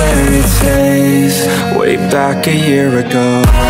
where it stays, way back a year ago.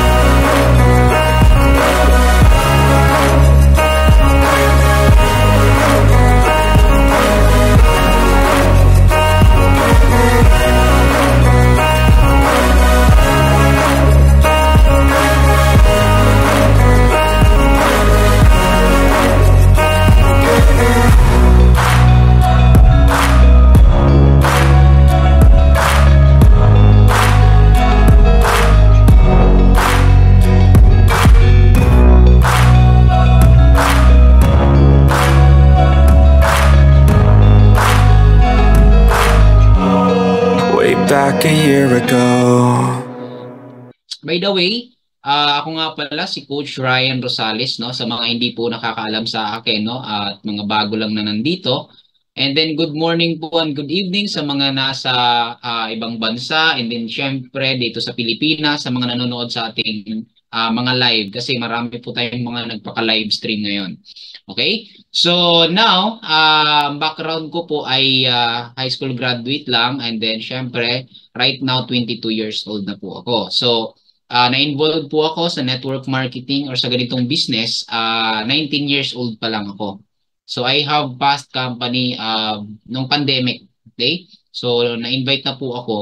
si Coach Ryan Rosales, no? Sa mga hindi po nakakaalam sa akin, no? At mga bago lang na nandito. And then good morning po and good evening sa mga nasa ah, ibang bansa and then syempre dito sa Pilipinas, sa mga nanonood sa ating ah, mga live kasi marami po tayong mga nagpaka-live stream ngayon. Okay? So now, ang background ko po ay ah, high school graduate lang and then syempre right now 22 years old na po ako. So ah, na-involved po ako sa network marketing or sa ganitong business, ah, 19 years old pa lang ako. So I have past company uh, nung pandemic, okay? So na-invite na po ako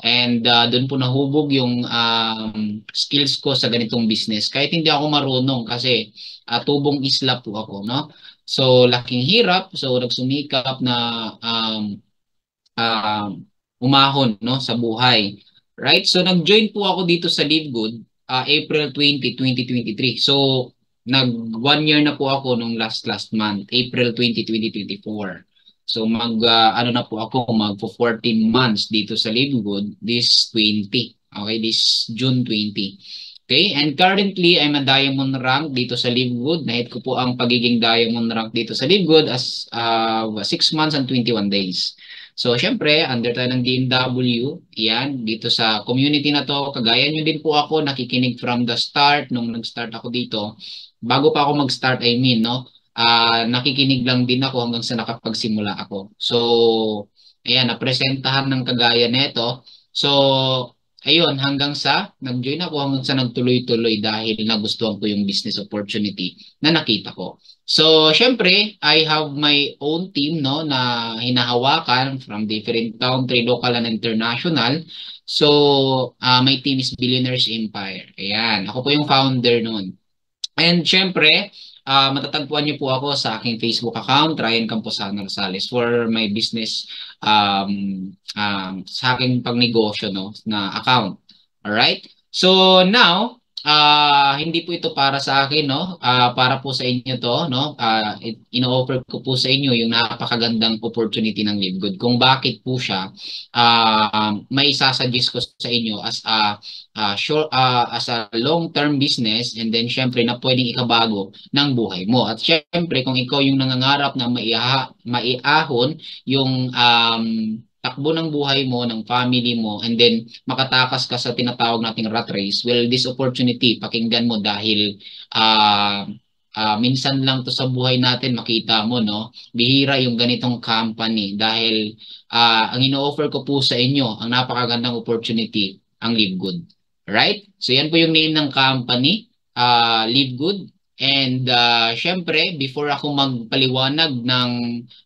and uh, doon po nahubog yung um, skills ko sa ganitong business. Kahit hindi ako marunong kasi uh, tubong isla po ako, no? So laking hirap, so nagsumikap na um, um, umahon no sa buhay. Right? So nag-join po ako dito sa Live Good uh, April 20, 2023. So nag one year na po ako nung last last month, April 20, 2024. So mag uh, ano na po ako mag 14 months dito sa Live Good this 20. Okay, this June 20. Okay, and currently I'm a diamond rank dito sa Live Good. Nahit ko po ang pagiging diamond rank dito sa Live Good as uh, 6 months and 21 days. So, syempre, under tayo ng DMW, yan, dito sa community na to, kagaya nyo din po ako, nakikinig from the start, nung nag-start ako dito, bago pa ako mag-start, I mean, no, ah nakikinig lang din ako hanggang sa nakapagsimula ako. So, ayan, napresentahan ng kagaya nito. So, ayun, hanggang sa nag-join ako hanggang sa nagtuloy-tuloy dahil nagustuhan ko yung business opportunity na nakita ko. So, syempre, I have my own team no na hinahawakan from different country, local and international. So, uh, my team is Billionaires Empire. Ayan, ako po yung founder noon. And syempre, uh, matatagpuan niyo po ako sa aking Facebook account, Ryan Camposano Rosales, for my business um, um, sa aking pagnegosyo no, na account. Alright? So now, uh, hindi po ito para sa akin no? Uh, para po sa inyo to no? Uh, ino-offer ko po sa inyo yung napakagandang opportunity ng Live Good kung bakit po siya uh, may sasuggest ko sa inyo as a uh, short uh, as a long-term business and then syempre na pwedeng ikabago ng buhay mo. At syempre kung ikaw yung nangangarap na maiha, maiahon yung um, takbo ng buhay mo, ng family mo, and then makatakas ka sa tinatawag nating rat race, well, this opportunity, pakinggan mo dahil uh, uh, minsan lang to sa buhay natin makita mo, no? Bihira yung ganitong company dahil uh, ang ino-offer ko po sa inyo, ang napakagandang opportunity, ang Live Good. Right? So yan po yung name ng company, uh, Live Good. And uh, syempre, before ako magpaliwanag ng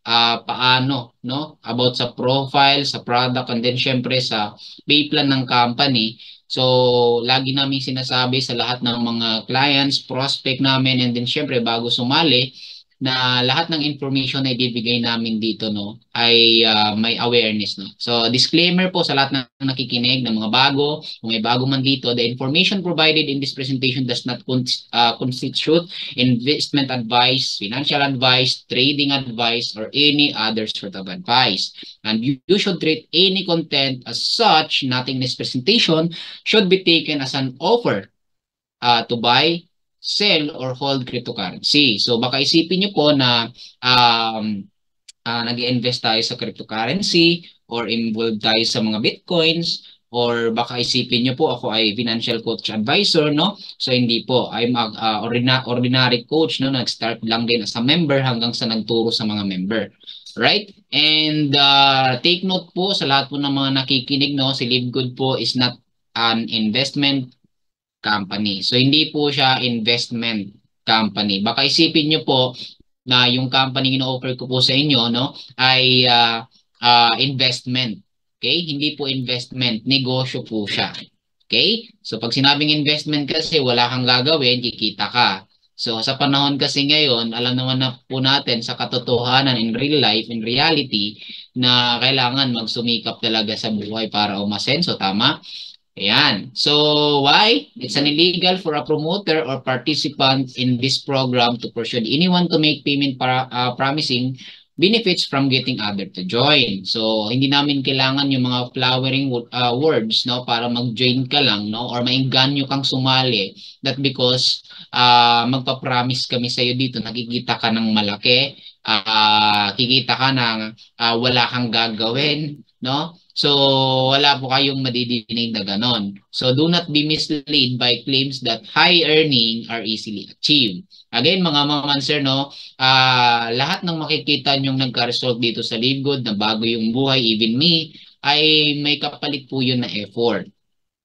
uh, paano no about sa profile, sa product and then syempre sa pay plan ng company. So, lagi namin sinasabi sa lahat ng mga clients, prospect namin and then syempre bago sumali, na lahat ng information na ibibigay namin dito no ay uh, may awareness no. So disclaimer po sa lahat ng nakikinig ng mga bago, kung may bago man dito, the information provided in this presentation does not uh, constitute investment advice, financial advice, trading advice or any other sort of advice. And you, you should treat any content as such, nothing in this presentation should be taken as an offer uh, to buy sell or hold cryptocurrency. So baka isipin niyo po na um, uh, nag-invest tayo sa cryptocurrency or involved tayo sa mga bitcoins or baka isipin niyo po ako ay financial coach advisor no? So hindi po. I'm a uh, ordinary, ordinary coach no? Nag-start lang din as a member hanggang sa nagturo sa mga member. Right? And uh, take note po sa lahat po ng mga nakikinig no? Si Live Good po is not an investment company. So hindi po siya investment company. Baka isipin niyo po na yung company ino-offer ko po sa inyo no ay uh, uh, investment. Okay? Hindi po investment, negosyo po siya. Okay? So pag sinabing investment kasi wala kang gagawin, kikita ka. So sa panahon kasi ngayon, alam naman na po natin sa katotohanan in real life, in reality, na kailangan magsumikap talaga sa buhay para umasenso, tama? Ayan. So, why? It's an illegal for a promoter or participant in this program to persuade anyone to make payment para uh, promising benefits from getting other to join. So, hindi namin kailangan yung mga flowering uh, words no para mag-join ka lang no or maingganyo kang sumali that because uh, magpa-promise kami sa iyo dito nakikita ka ng malaki, uh, kikita ka ng uh, wala kang gagawin, no? So, wala po kayong madidinig na ganon. So, do not be misled by claims that high earning are easily achieved. Again, mga maman sir, no, uh, lahat ng makikita nyong nagka-result dito sa Live Good, na bago yung buhay, even me, ay may kapalit po yun na effort.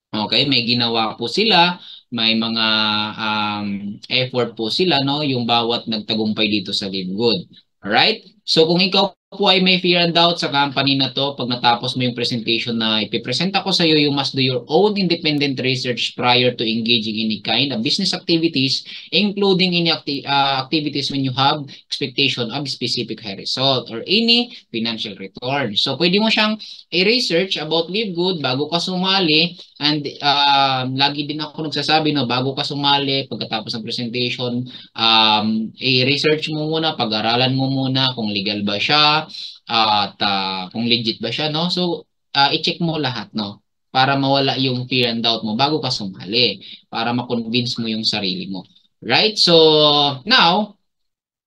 Okay, may ginawa po sila, may mga um, effort po sila, no, yung bawat nagtagumpay dito sa Live Good. Alright? So, kung ikaw po ay may fear and doubt sa company na to, pag natapos mo yung presentation na ipipresent ako sa iyo, you must do your own independent research prior to engaging in any kind of business activities, including any acti uh, activities when you have expectation of specific high result or any financial return. So, pwede mo siyang i-research about Live Good bago ka sumali and uh, lagi din ako nagsasabi no, bago ka sumali, pagkatapos ng presentation, um, i-research mo muna, pag-aralan mo muna kung legal ba siya, at uh, kung legit ba siya, no? So, uh, i-check mo lahat, no? Para mawala yung fear and doubt mo bago ka sumali. Para ma-convince mo yung sarili mo. Right? So, now,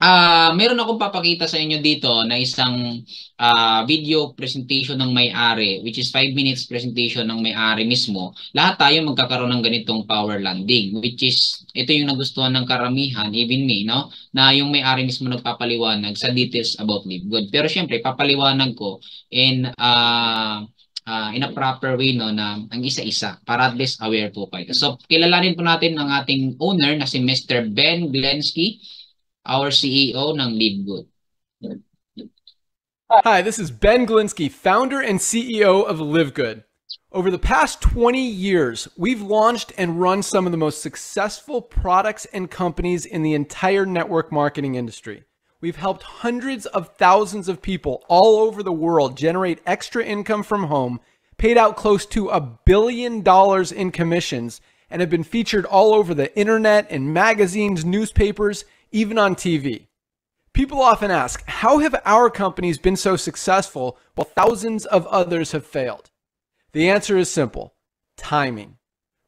uh, meron akong papakita sa inyo dito na isang uh, video presentation ng may-ari which is 5 minutes presentation ng may-ari mismo. Lahat tayo magkakaroon ng ganitong power landing which is ito yung nagustuhan ng karamihan even me no na yung may-ari mismo nagpapaliwanag sa details about Live Good. Pero syempre papaliwanag ko in uh, uh, in a proper way no na ang isa-isa para at least aware po kayo. So kilalanin po natin ang ating owner na si Mr. Ben Glensky our CEO ng LiveGood. Hi, this is Ben Glinsky, founder and CEO of LiveGood. Over the past 20 years, we've launched and run some of the most successful products and companies in the entire network marketing industry. We've helped hundreds of thousands of people all over the world generate extra income from home, paid out close to a billion dollars in commissions, and have been featured all over the internet, in magazines, newspapers, even on TV. People often ask, how have our companies been so successful while thousands of others have failed? The answer is simple timing.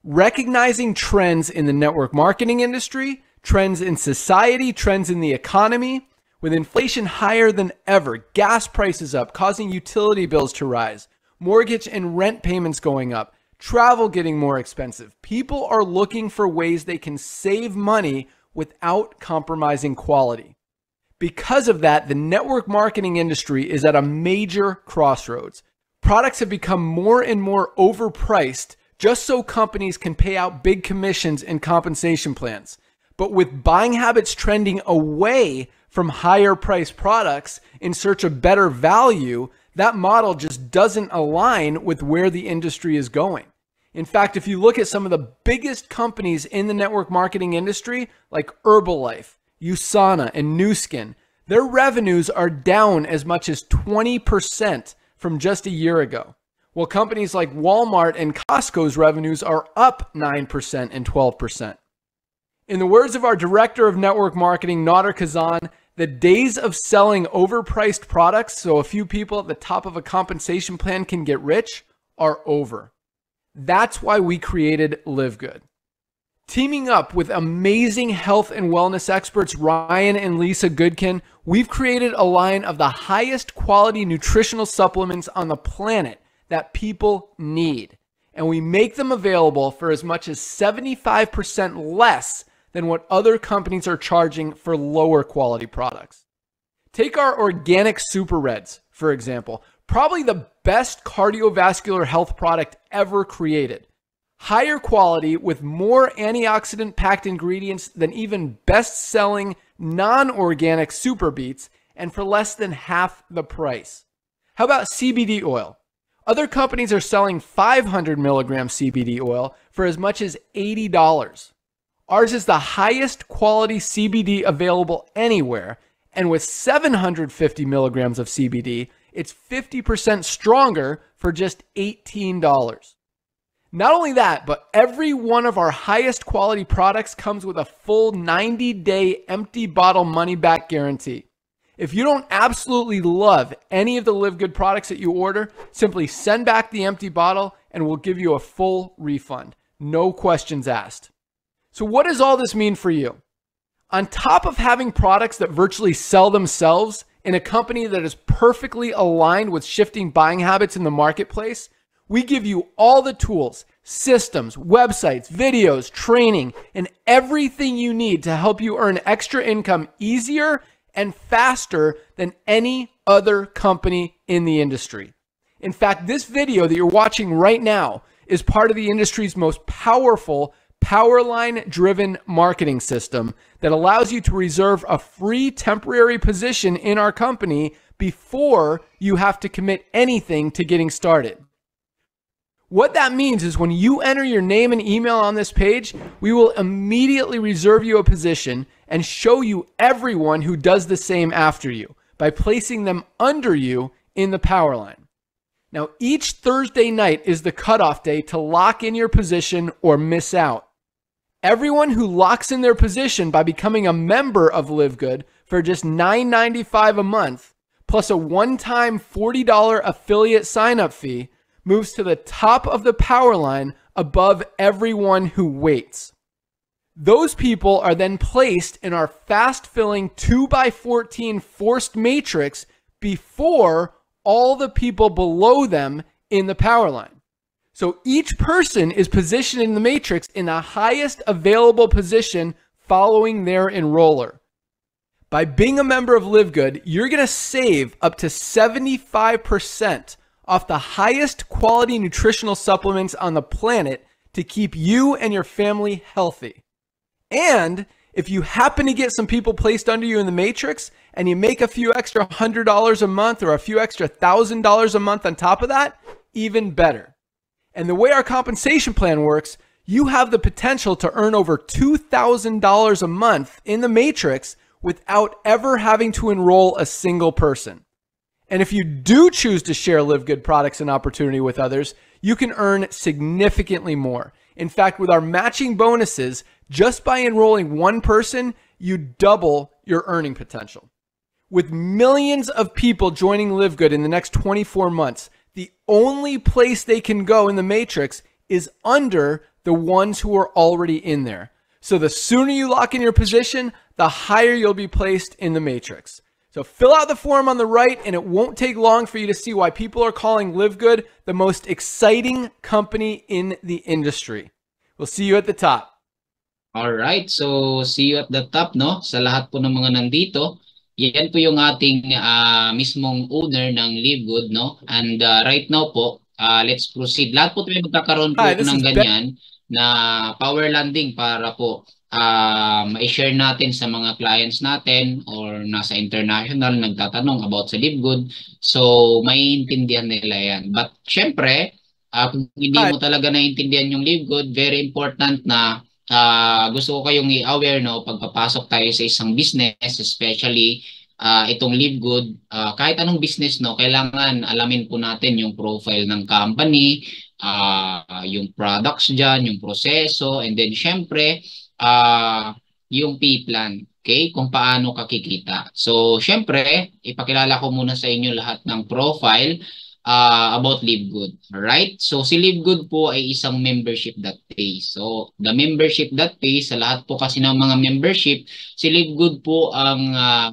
Recognizing trends in the network marketing industry, trends in society, trends in the economy, with inflation higher than ever, gas prices up, causing utility bills to rise, mortgage and rent payments going up, travel getting more expensive. People are looking for ways they can save money without compromising quality. Because of that, the network marketing industry is at a major crossroads products have become more and more overpriced just so companies can pay out big commissions and compensation plans. But with buying habits trending away from higher priced products in search of better value, that model just doesn't align with where the industry is going. In fact, if you look at some of the biggest companies in the network marketing industry, like Herbalife, USANA, and Nu Skin, their revenues are down as much as 20% from just a year ago. While companies like Walmart and Costco's revenues are up 9% and 12%. In the words of our director of network marketing, Nader Kazan, the days of selling overpriced products so a few people at the top of a compensation plan can get rich are over. That's why we created Live Good. Teaming up with amazing health and wellness experts Ryan and Lisa Goodkin, we've created a line of the highest quality nutritional supplements on the planet that people need. And we make them available for as much as 75% less than what other companies are charging for lower quality products. Take our organic super reds, for example, probably the best cardiovascular health product ever created higher quality with more antioxidant packed ingredients than even best selling non organic super beets and for less than half the price. How about CBD oil? Other companies are selling 500 milligram CBD oil for as much as $80. Ours is the highest quality CBD available anywhere, and with 750 milligrams of CBD, it's 50% stronger for just $18. Not only that, but every one of our highest quality products comes with a full 90 day empty bottle money back guarantee. If you don't absolutely love any of the Live Good products that you order, simply send back the empty bottle and we'll give you a full refund. No questions asked. So, what does all this mean for you? On top of having products that virtually sell themselves in a company that is perfectly aligned with shifting buying habits in the marketplace, we give you all the tools, systems, websites, videos, training, and everything you need to help you earn extra income easier and faster than any other company in the industry. In fact, this video that you're watching right now is part of the industry's most powerful Powerline driven marketing system that allows you to reserve a free temporary position in our company before you have to commit anything to getting started. What that means is when you enter your name and email on this page, we will immediately reserve you a position and show you everyone who does the same after you by placing them under you in the power line. Now, each Thursday night is the cutoff day to lock in your position or miss out. Everyone who locks in their position by becoming a member of Live Good for just $9.95 a month, plus a one time $40 affiliate sign up fee, moves to the top of the power line above everyone who waits. Those people are then placed in our fast filling 2x14 forced matrix before all the people below them in the power line. So each person is positioned in the matrix in the highest available position following their enroller. By being a member of Live Good, you're going to save up to 75% off the highest quality nutritional supplements on the planet to keep you and your family healthy. And if you happen to get some people placed under you in the matrix and you make a few extra hundred dollars a month or a few extra thousand dollars a month on top of that, even better. And the way our compensation plan works, you have the potential to earn over $2,000 a month in the matrix without ever having to enroll a single person. And if you do choose to share Live Good products and opportunity with others, you can earn significantly more. In fact, with our matching bonuses, just by enrolling one person, you double your earning potential. With millions of people joining Live Good in the next 24 months, the only place they can go in the matrix is under the ones who are already in there. So the sooner you lock in your position, the higher you'll be placed in the matrix. So fill out the form on the right, and it won't take long for you to see why people are calling Live Good the most exciting company in the industry. We'll see you at the top. All right, so see you at the top, no? Sa lahat po ng mga nandito, yan po yung ating uh, mismong owner ng Live Good, no? And uh, right now po, uh, let's proceed. Lahat po tayo magkakaroon po Hi, ng ganyan na power landing para po uh, ma-share natin sa mga clients natin or nasa international nagtatanong about sa LiveGood. So, maiintindihan nila yan. But, syempre, uh, kung hindi mo talaga naiintindihan yung LiveGood, very important na uh, gusto ko kayong i-aware no, pagpapasok tayo sa isang business, especially uh, itong LiveGood, uh, kahit anong business, no, kailangan alamin po natin yung profile ng company, uh, yung products dyan, yung proseso, and then syempre, uh, yung P-plan. Okay? Kung paano kakikita. So, syempre, ipakilala ko muna sa inyo lahat ng profile uh, about LiveGood. Alright? So, si LiveGood po ay isang membership that pays. So, the membership that pays, sa lahat po kasi ng mga membership, si LiveGood po ang uh,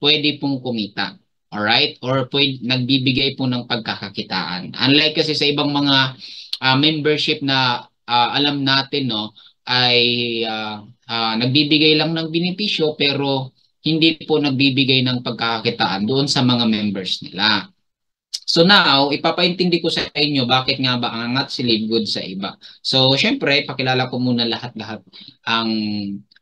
pwede pong kumita. Alright? Or pwede, nagbibigay po ng pagkakakitaan. Unlike kasi sa ibang mga uh, membership na uh, alam natin, no, ay uh, uh, nagbibigay lang ng benepisyo pero hindi po nagbibigay ng pagkakakitaan doon sa mga members nila. So now, ipapaintindi ko sa inyo bakit nga ba angat si Livegood sa iba. So, syempre, pakilala ko muna lahat-lahat ang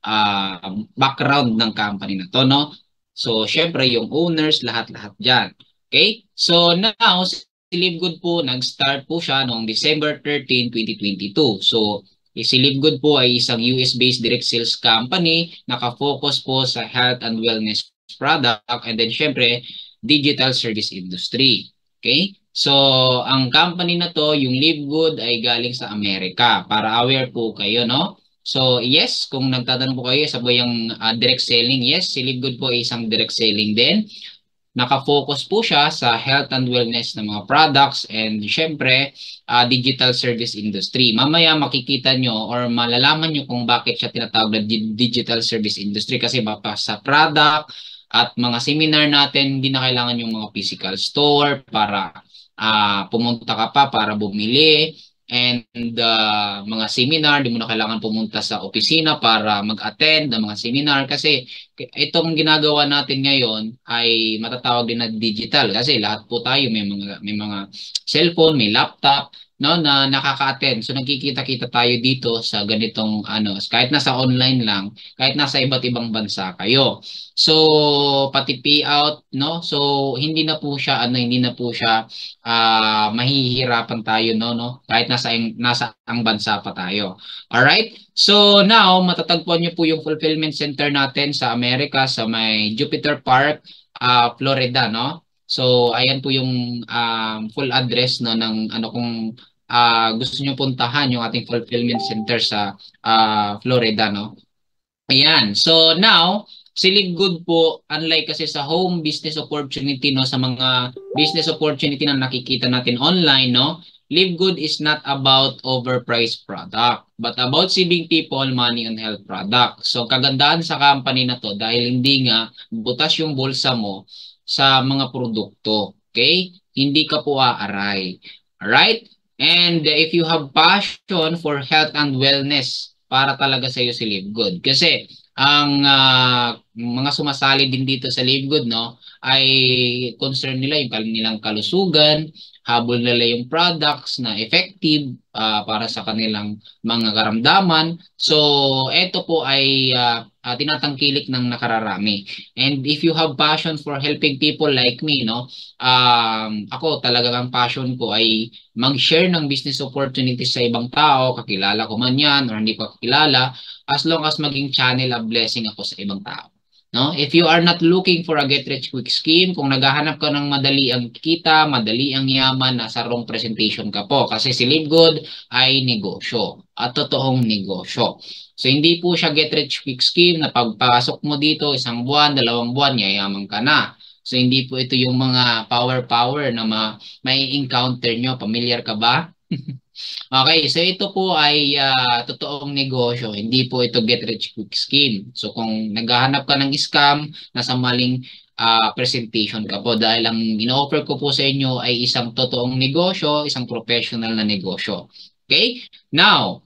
uh, background ng company na to, no? So, syempre, yung owners, lahat-lahat dyan. Okay? So, now, si Livegood po, nag-start po siya noong December 13, 2022. So, Si Livegood po ay isang US-based direct sales company, nakafocus po sa health and wellness product and then syempre digital service industry. Okay? So, ang company na to, yung Livegood ay galing sa Amerika para aware po kayo, no? So, yes, kung nagtatanong po kayo sa yung uh, direct selling, yes, si Livegood po ay isang direct selling din nakafocus po siya sa health and wellness ng mga products and syempre uh, digital service industry. Mamaya makikita nyo or malalaman nyo kung bakit siya tinatawag na digital service industry kasi mapa sa product at mga seminar natin hindi na kailangan yung mga physical store para uh, pumunta ka pa para bumili. And uh, mga seminar, di mo na kailangan pumunta sa opisina para mag-attend ng mga seminar kasi itong ginagawa natin ngayon ay matatawag din na digital kasi lahat po tayo may mga may mga cellphone, may laptop, no na nakaka-attend. So nagkikita-kita tayo dito sa ganitong ano, kahit nasa online lang, kahit nasa iba't ibang bansa kayo. So pati payout, no? So hindi na po siya ano, hindi na po siya uh, mahihirapan tayo no, no? Kahit nasa nasa ang bansa pa tayo. All right? So now matatagpuan niyo po yung fulfillment center natin sa Amerika sa may Jupiter Park, uh, Florida, no? So, ayan po yung um, full address no, ng ano kung uh, gusto niyo puntahan yung ating fulfillment center sa uh, Florida. No? Ayan. So, now, si Good po, unlike kasi sa home business opportunity, no, sa mga business opportunity na nakikita natin online, no, Live Good is not about overpriced product, but about saving people money on health product. So, kagandahan sa company na to dahil hindi nga butas yung bulsa mo, sa mga produkto. Okay? Hindi ka po aaray. Alright? And if you have passion for health and wellness, para talaga sa iyo si Live Good. Kasi ang uh, mga sumasali din dito sa Live Good, no, ay concern nila yung kanilang kalusugan, habol nila yung products na effective uh, para sa kanilang mga karamdaman. So, ito po ay uh, uh, tinatangkilik ng nakararami. And if you have passion for helping people like me, no, um, ako talagang ang passion ko ay mag-share ng business opportunities sa ibang tao, kakilala ko man yan or hindi ko kakilala, as long as maging channel of blessing ako sa ibang tao. No? If you are not looking for a get rich quick scheme, kung naghahanap ka ng madali ang kita, madali ang yaman, nasa wrong presentation ka po. Kasi si Live Good ay negosyo at totoong negosyo. So hindi po siya get rich quick scheme na pagpasok mo dito isang buwan, dalawang buwan, yayaman ka na. So hindi po ito yung mga power power na ma may encounter nyo. Familiar ka ba? Okay, so ito po ay uh, totoong negosyo, hindi po ito get rich quick scheme. So kung naghahanap ka ng scam, nasa maling uh, presentation ka po dahil ang ino-offer ko po sa inyo ay isang totoong negosyo, isang professional na negosyo. Okay? Now,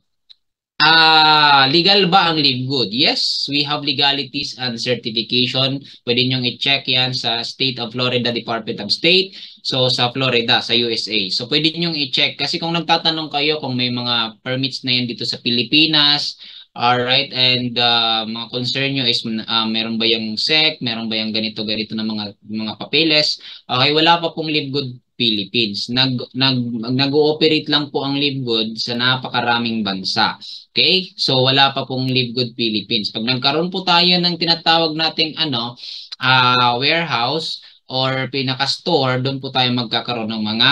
Ah, legal ba ang live good? Yes, we have legalities and certification. Pwede niyo i-check 'yan sa State of Florida Department of State. So sa Florida, sa USA. So pwede niyo i-check kasi kung nagtatanong kayo kung may mga permits na 'yan dito sa Pilipinas, All right, and uh, mga concern nyo is uh, meron ba yung SEC, meron ba yung ganito ganito na mga mga papeles? Okay, wala pa pong live good Philippines. Nag, nag, nag-ooperate lang po ang LiveGood sa napakaraming bansa. Okay? So, wala pa pong LiveGood Philippines. Pag nagkaroon po tayo ng tinatawag nating ano, uh, warehouse or pinaka-store, doon po tayo magkakaroon ng mga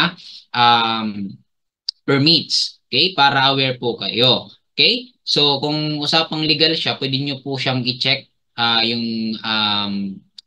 um, permits. Okay? Para aware po kayo. Okay? So, kung usapang legal siya, pwede nyo po siyang i-check uh, yung um,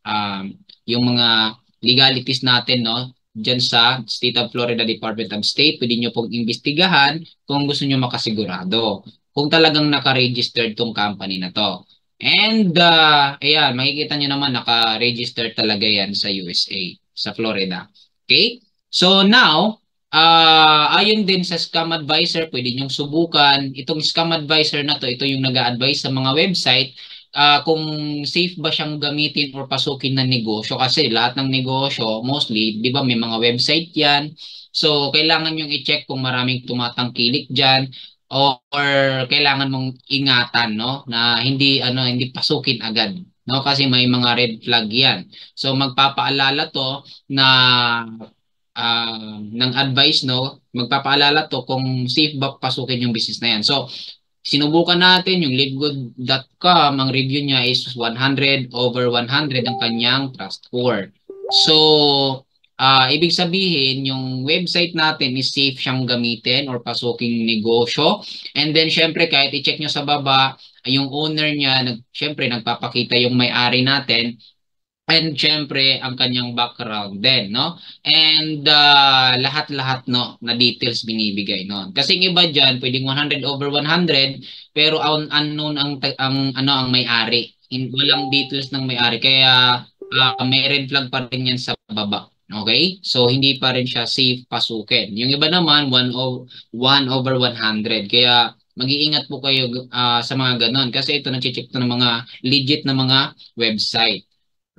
um, yung mga legalities natin, no? Dyan sa State of Florida Department of State, pwede nyo pong imbestigahan kung gusto nyo makasigurado. Kung talagang naka-registered tong company na to. And, uh, ayan, makikita nyo naman naka-registered talaga yan sa USA, sa Florida. Okay? So now, uh, ayon din sa scam advisor, pwede nyong subukan. Itong scam advisor na to, ito yung nag-a-advise sa mga website uh, kung safe ba siyang gamitin or pasukin ng negosyo kasi lahat ng negosyo mostly 'di ba may mga website 'yan. So kailangan yung i-check kung maraming tumatangkilik diyan or, kailangan mong ingatan no na hindi ano hindi pasukin agad no? Kasi may mga red flag 'yan. So magpapaalala to na uh, ng advice no? Magpapaalala to kung safe ba pasukin yung business na yan. So Sinubukan natin yung livegood.com, ang review niya is 100 over 100 ang kanyang trust score. So, uh, ibig sabihin, yung website natin is safe siyang gamitin or pasuking negosyo. And then, syempre, kahit i-check nyo sa baba, yung owner niya, nag, syempre, nagpapakita yung may-ari natin, And syempre, ang kanyang background din, no? And uh, lahat-lahat, no, na details binibigay, no? Kasi yung iba dyan, pwedeng 100 over 100, pero un unknown ang, ang, ano, ang may-ari. Walang details ng may-ari. Kaya uh, may red flag pa rin yan sa baba. Okay? So, hindi pa rin siya safe pasukin. Yung iba naman, 1 over 100. Kaya, mag-iingat po kayo uh, sa mga ganon. Kasi ito, nag-check to ng mga legit na mga website.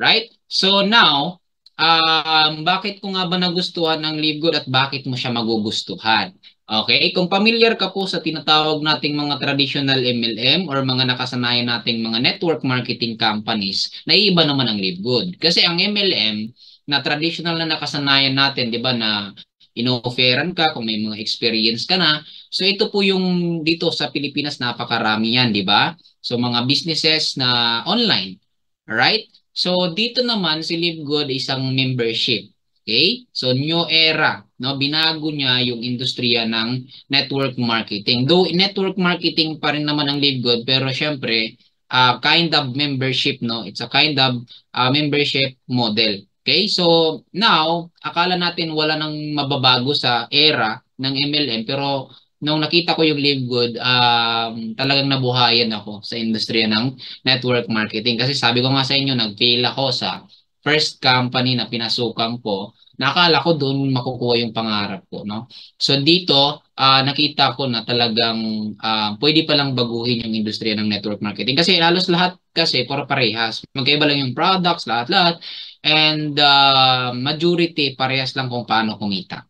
Right? So now, um, bakit ko nga ba nagustuhan ang Live Good at bakit mo siya magugustuhan? Okay, kung familiar ka po sa tinatawag nating mga traditional MLM or mga nakasanayan nating mga network marketing companies, naiiba naman ang Live Good. Kasi ang MLM na traditional na nakasanayan natin, 'di ba, na ino-offeran ka kung may mga experience ka na. So ito po yung dito sa Pilipinas napakarami yan, 'di ba? So mga businesses na online. Alright? So dito naman si Live Good isang membership. Okay? So new era, no? Binago niya yung industriya ng network marketing. Though network marketing pa rin naman ang Live Good, pero syempre uh, kind of membership, no? It's a kind of uh, membership model. Okay? So now, akala natin wala nang mababago sa era ng MLM, pero nung nakita ko yung Live Good, um, talagang nabuhayan ako sa industriya ng network marketing. Kasi sabi ko nga sa inyo, nag-fail ako sa first company na pinasukan ko, nakala ko doon makukuha yung pangarap ko, no? So dito, uh, nakita ko na talagang uh, pwede palang baguhin yung industriya ng network marketing kasi halos lahat kasi para parehas. Magkaiba lang yung products, lahat-lahat. And uh, majority parehas lang kung paano kumita.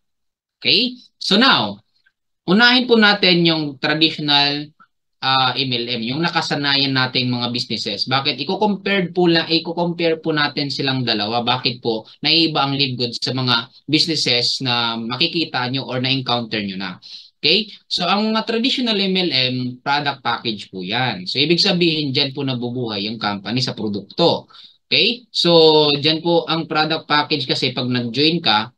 Okay? So now, unahin po natin yung traditional uh, MLM, yung nakasanayan nating mga businesses. Bakit? Iko-compare po na iko-compare po natin silang dalawa. Bakit po naiiba ang lead goods sa mga businesses na makikita nyo or na-encounter nyo na. Okay? So, ang mga traditional MLM, product package po yan. So, ibig sabihin, dyan po nabubuhay yung company sa produkto. Okay? So, dyan po ang product package kasi pag nag-join ka,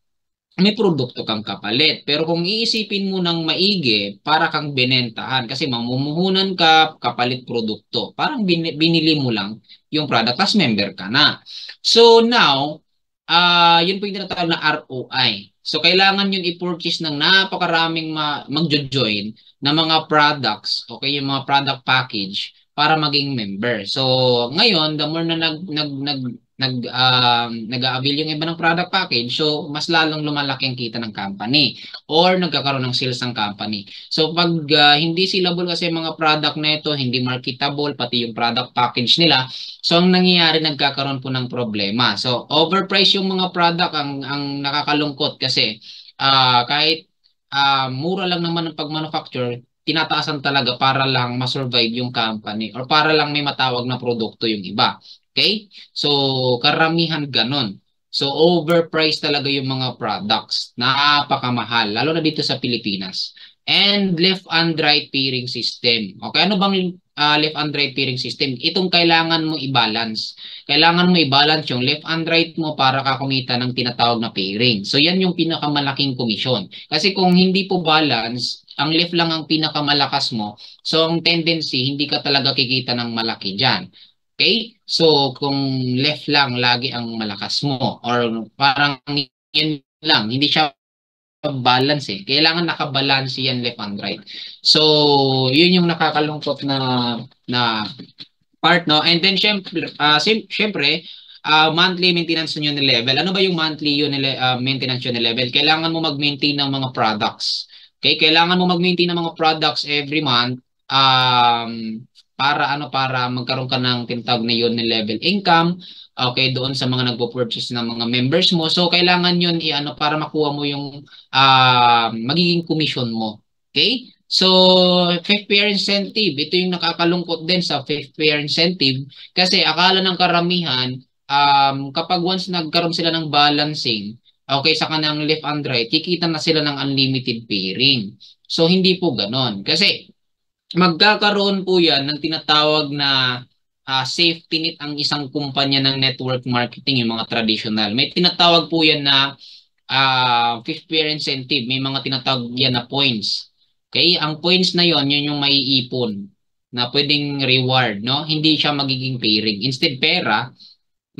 may produkto kang kapalit. Pero kung iisipin mo ng maigi, para kang binentahan kasi mamumuhunan ka kapalit produkto. Parang bin, binili mo lang yung product as member ka na. So now, uh, yun po yung tinatawag na ROI. So kailangan yun i-purchase ng napakaraming ma- mag-join na mga products, okay, yung mga product package para maging member. So ngayon, the more na nag nag nag nag uh, nag-avail yung iba ng product package, so mas lalong lumalaki ang kita ng company or nagkakaroon ng sales ng company. So pag uh, hindi sellable kasi mga product na ito, hindi marketable pati yung product package nila, so ang nangyayari nagkakaroon po ng problema. So overpriced yung mga product ang ang nakakalungkot kasi uh, kahit uh, mura lang naman ang pag-manufacture, tinataasan talaga para lang ma-survive yung company or para lang may matawag na produkto yung iba. Okay? So, karamihan ganon. So, overpriced talaga yung mga products. Napakamahal, lalo na dito sa Pilipinas. And left and right pairing system. Okay, ano bang uh, left and right pairing system? Itong kailangan mo i-balance. Kailangan mo i-balance yung left and right mo para ka kumita ng tinatawag na pairing. So, yan yung pinakamalaking komisyon. Kasi kung hindi po balance, ang left lang ang pinakamalakas mo, so ang tendency, hindi ka talaga kikita ng malaki dyan. Okay? So, kung left lang lagi ang malakas mo or parang yan lang, hindi siya balance eh. Kailangan nakabalance yan left and right. So, yun yung nakakalungkot na na part, no? And then, syempre, uh, syempre uh, monthly maintenance nyo na level. Ano ba yung monthly yun uh, maintenance nyo na level? Kailangan mo mag-maintain ng mga products. Okay? Kailangan mo mag-maintain ng mga products every month. Um, para ano para magkaroon ka ng tinatawag na yun level income okay doon sa mga nagpo-purchase ng mga members mo. So kailangan yun i-ano para makuha mo yung uh, magiging commission mo okay? So fifth pair incentive ito yung nakakalungkot din sa fifth pair incentive kasi akala ng karamihan um, kapag once nagkaroon sila ng balancing okay sa kanang left and right kikita na sila ng unlimited pairing. So hindi po ganon. Kasi magkakaroon po yan ng tinatawag na uh, safety net ang isang kumpanya ng network marketing, yung mga traditional. May tinatawag po yan na uh, fifth pair incentive. May mga tinatawag yan na points. Okay? Ang points na yon yun yung maiipon na pwedeng reward, no? Hindi siya magiging pairing. Instead pera,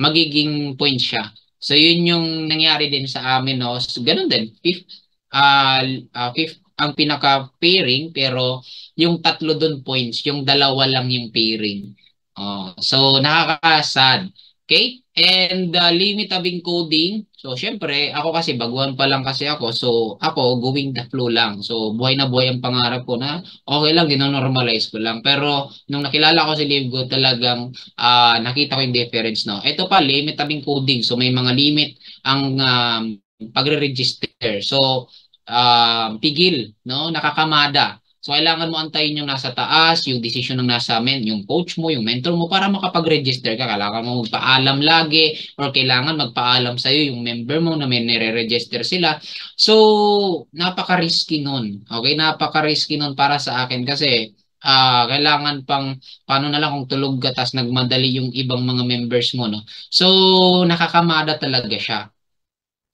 magiging points siya. So yun yung nangyari din sa amin, no? So, ganun din. Fifth, uh, uh, fifth ang pinaka-pairing pero yung tatlo doon points, yung dalawa lang yung pairing. Oh, so nakaka-sad. Okay? And uh, limit tabing coding. So syempre, ako kasi baguhan pa lang kasi ako. So ako going the flow lang. So buhay na buhay ang pangarap ko na okay lang, dinonormalize ko lang. Pero nung nakilala ko si LiveGo, talagang uh, nakita ko yung difference. No? Ito pa, limit tabing coding. So may mga limit ang um, pagre-register. So uh, pigil, no? Nakakamada. So, kailangan mo antayin yung nasa taas, yung decision ng nasa men, yung coach mo, yung mentor mo para makapag-register ka. Kailangan mo magpaalam lagi or kailangan magpaalam sa'yo yung member mo na may nire-register sila. So, napaka-risky nun. Okay? Napaka-risky nun para sa akin kasi uh, kailangan pang paano na lang kung tulog ka tas nagmadali yung ibang mga members mo no so nakakamada talaga siya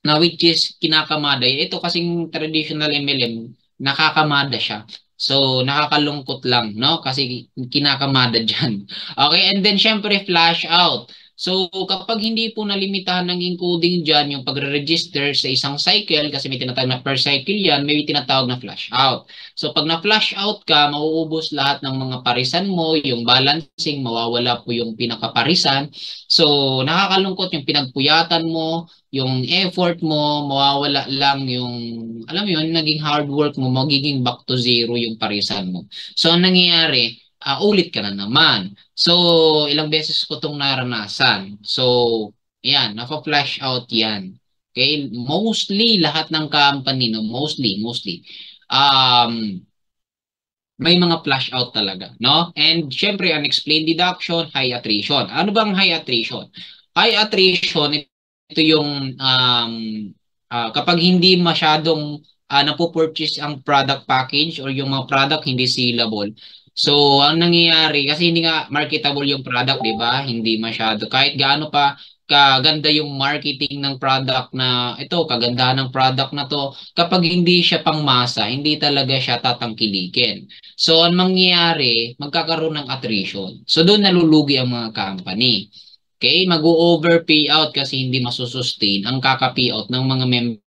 na which is kinakamada. Ito kasing traditional MLM, nakakamada siya. So, nakakalungkot lang, no? Kasi kinakamada dyan. Okay, and then syempre flash out. So kapag hindi po nalimitahan ng encoding dyan, yung pagre-register sa isang cycle, kasi may tinatawag na per cycle yan, may tinatawag na flash out. So pag na-flash out ka, mauubos lahat ng mga parisan mo, yung balancing, mawawala po yung pinakaparisan. So nakakalungkot yung pinagpuyatan mo, yung effort mo, mawawala lang yung, alam mo yun, naging hard work mo, magiging back to zero yung parisan mo. So ang nangyayari, uh, ulit ka na naman. So, ilang beses ko itong naranasan. So, yan, napa-flash out yan. Okay? Mostly, lahat ng company, no? mostly, mostly, um, may mga flash out talaga, no? And syempre, unexplained deduction, high attrition. Ano bang high attrition? High attrition, ito yung um, uh, kapag hindi masyadong uh, napo-purchase ang product package or yung mga product hindi sellable, So, ang nangyayari, kasi hindi nga marketable yung product, di ba? Hindi masyado. Kahit gaano pa kaganda yung marketing ng product na ito, kagandahan ng product na to, kapag hindi siya pangmasa, hindi talaga siya tatangkilikin. So, ang mangyayari, magkakaroon ng attrition. So, doon nalulugi ang mga company. Okay, mag-over payout kasi hindi masusustain ang kaka-payout ng mga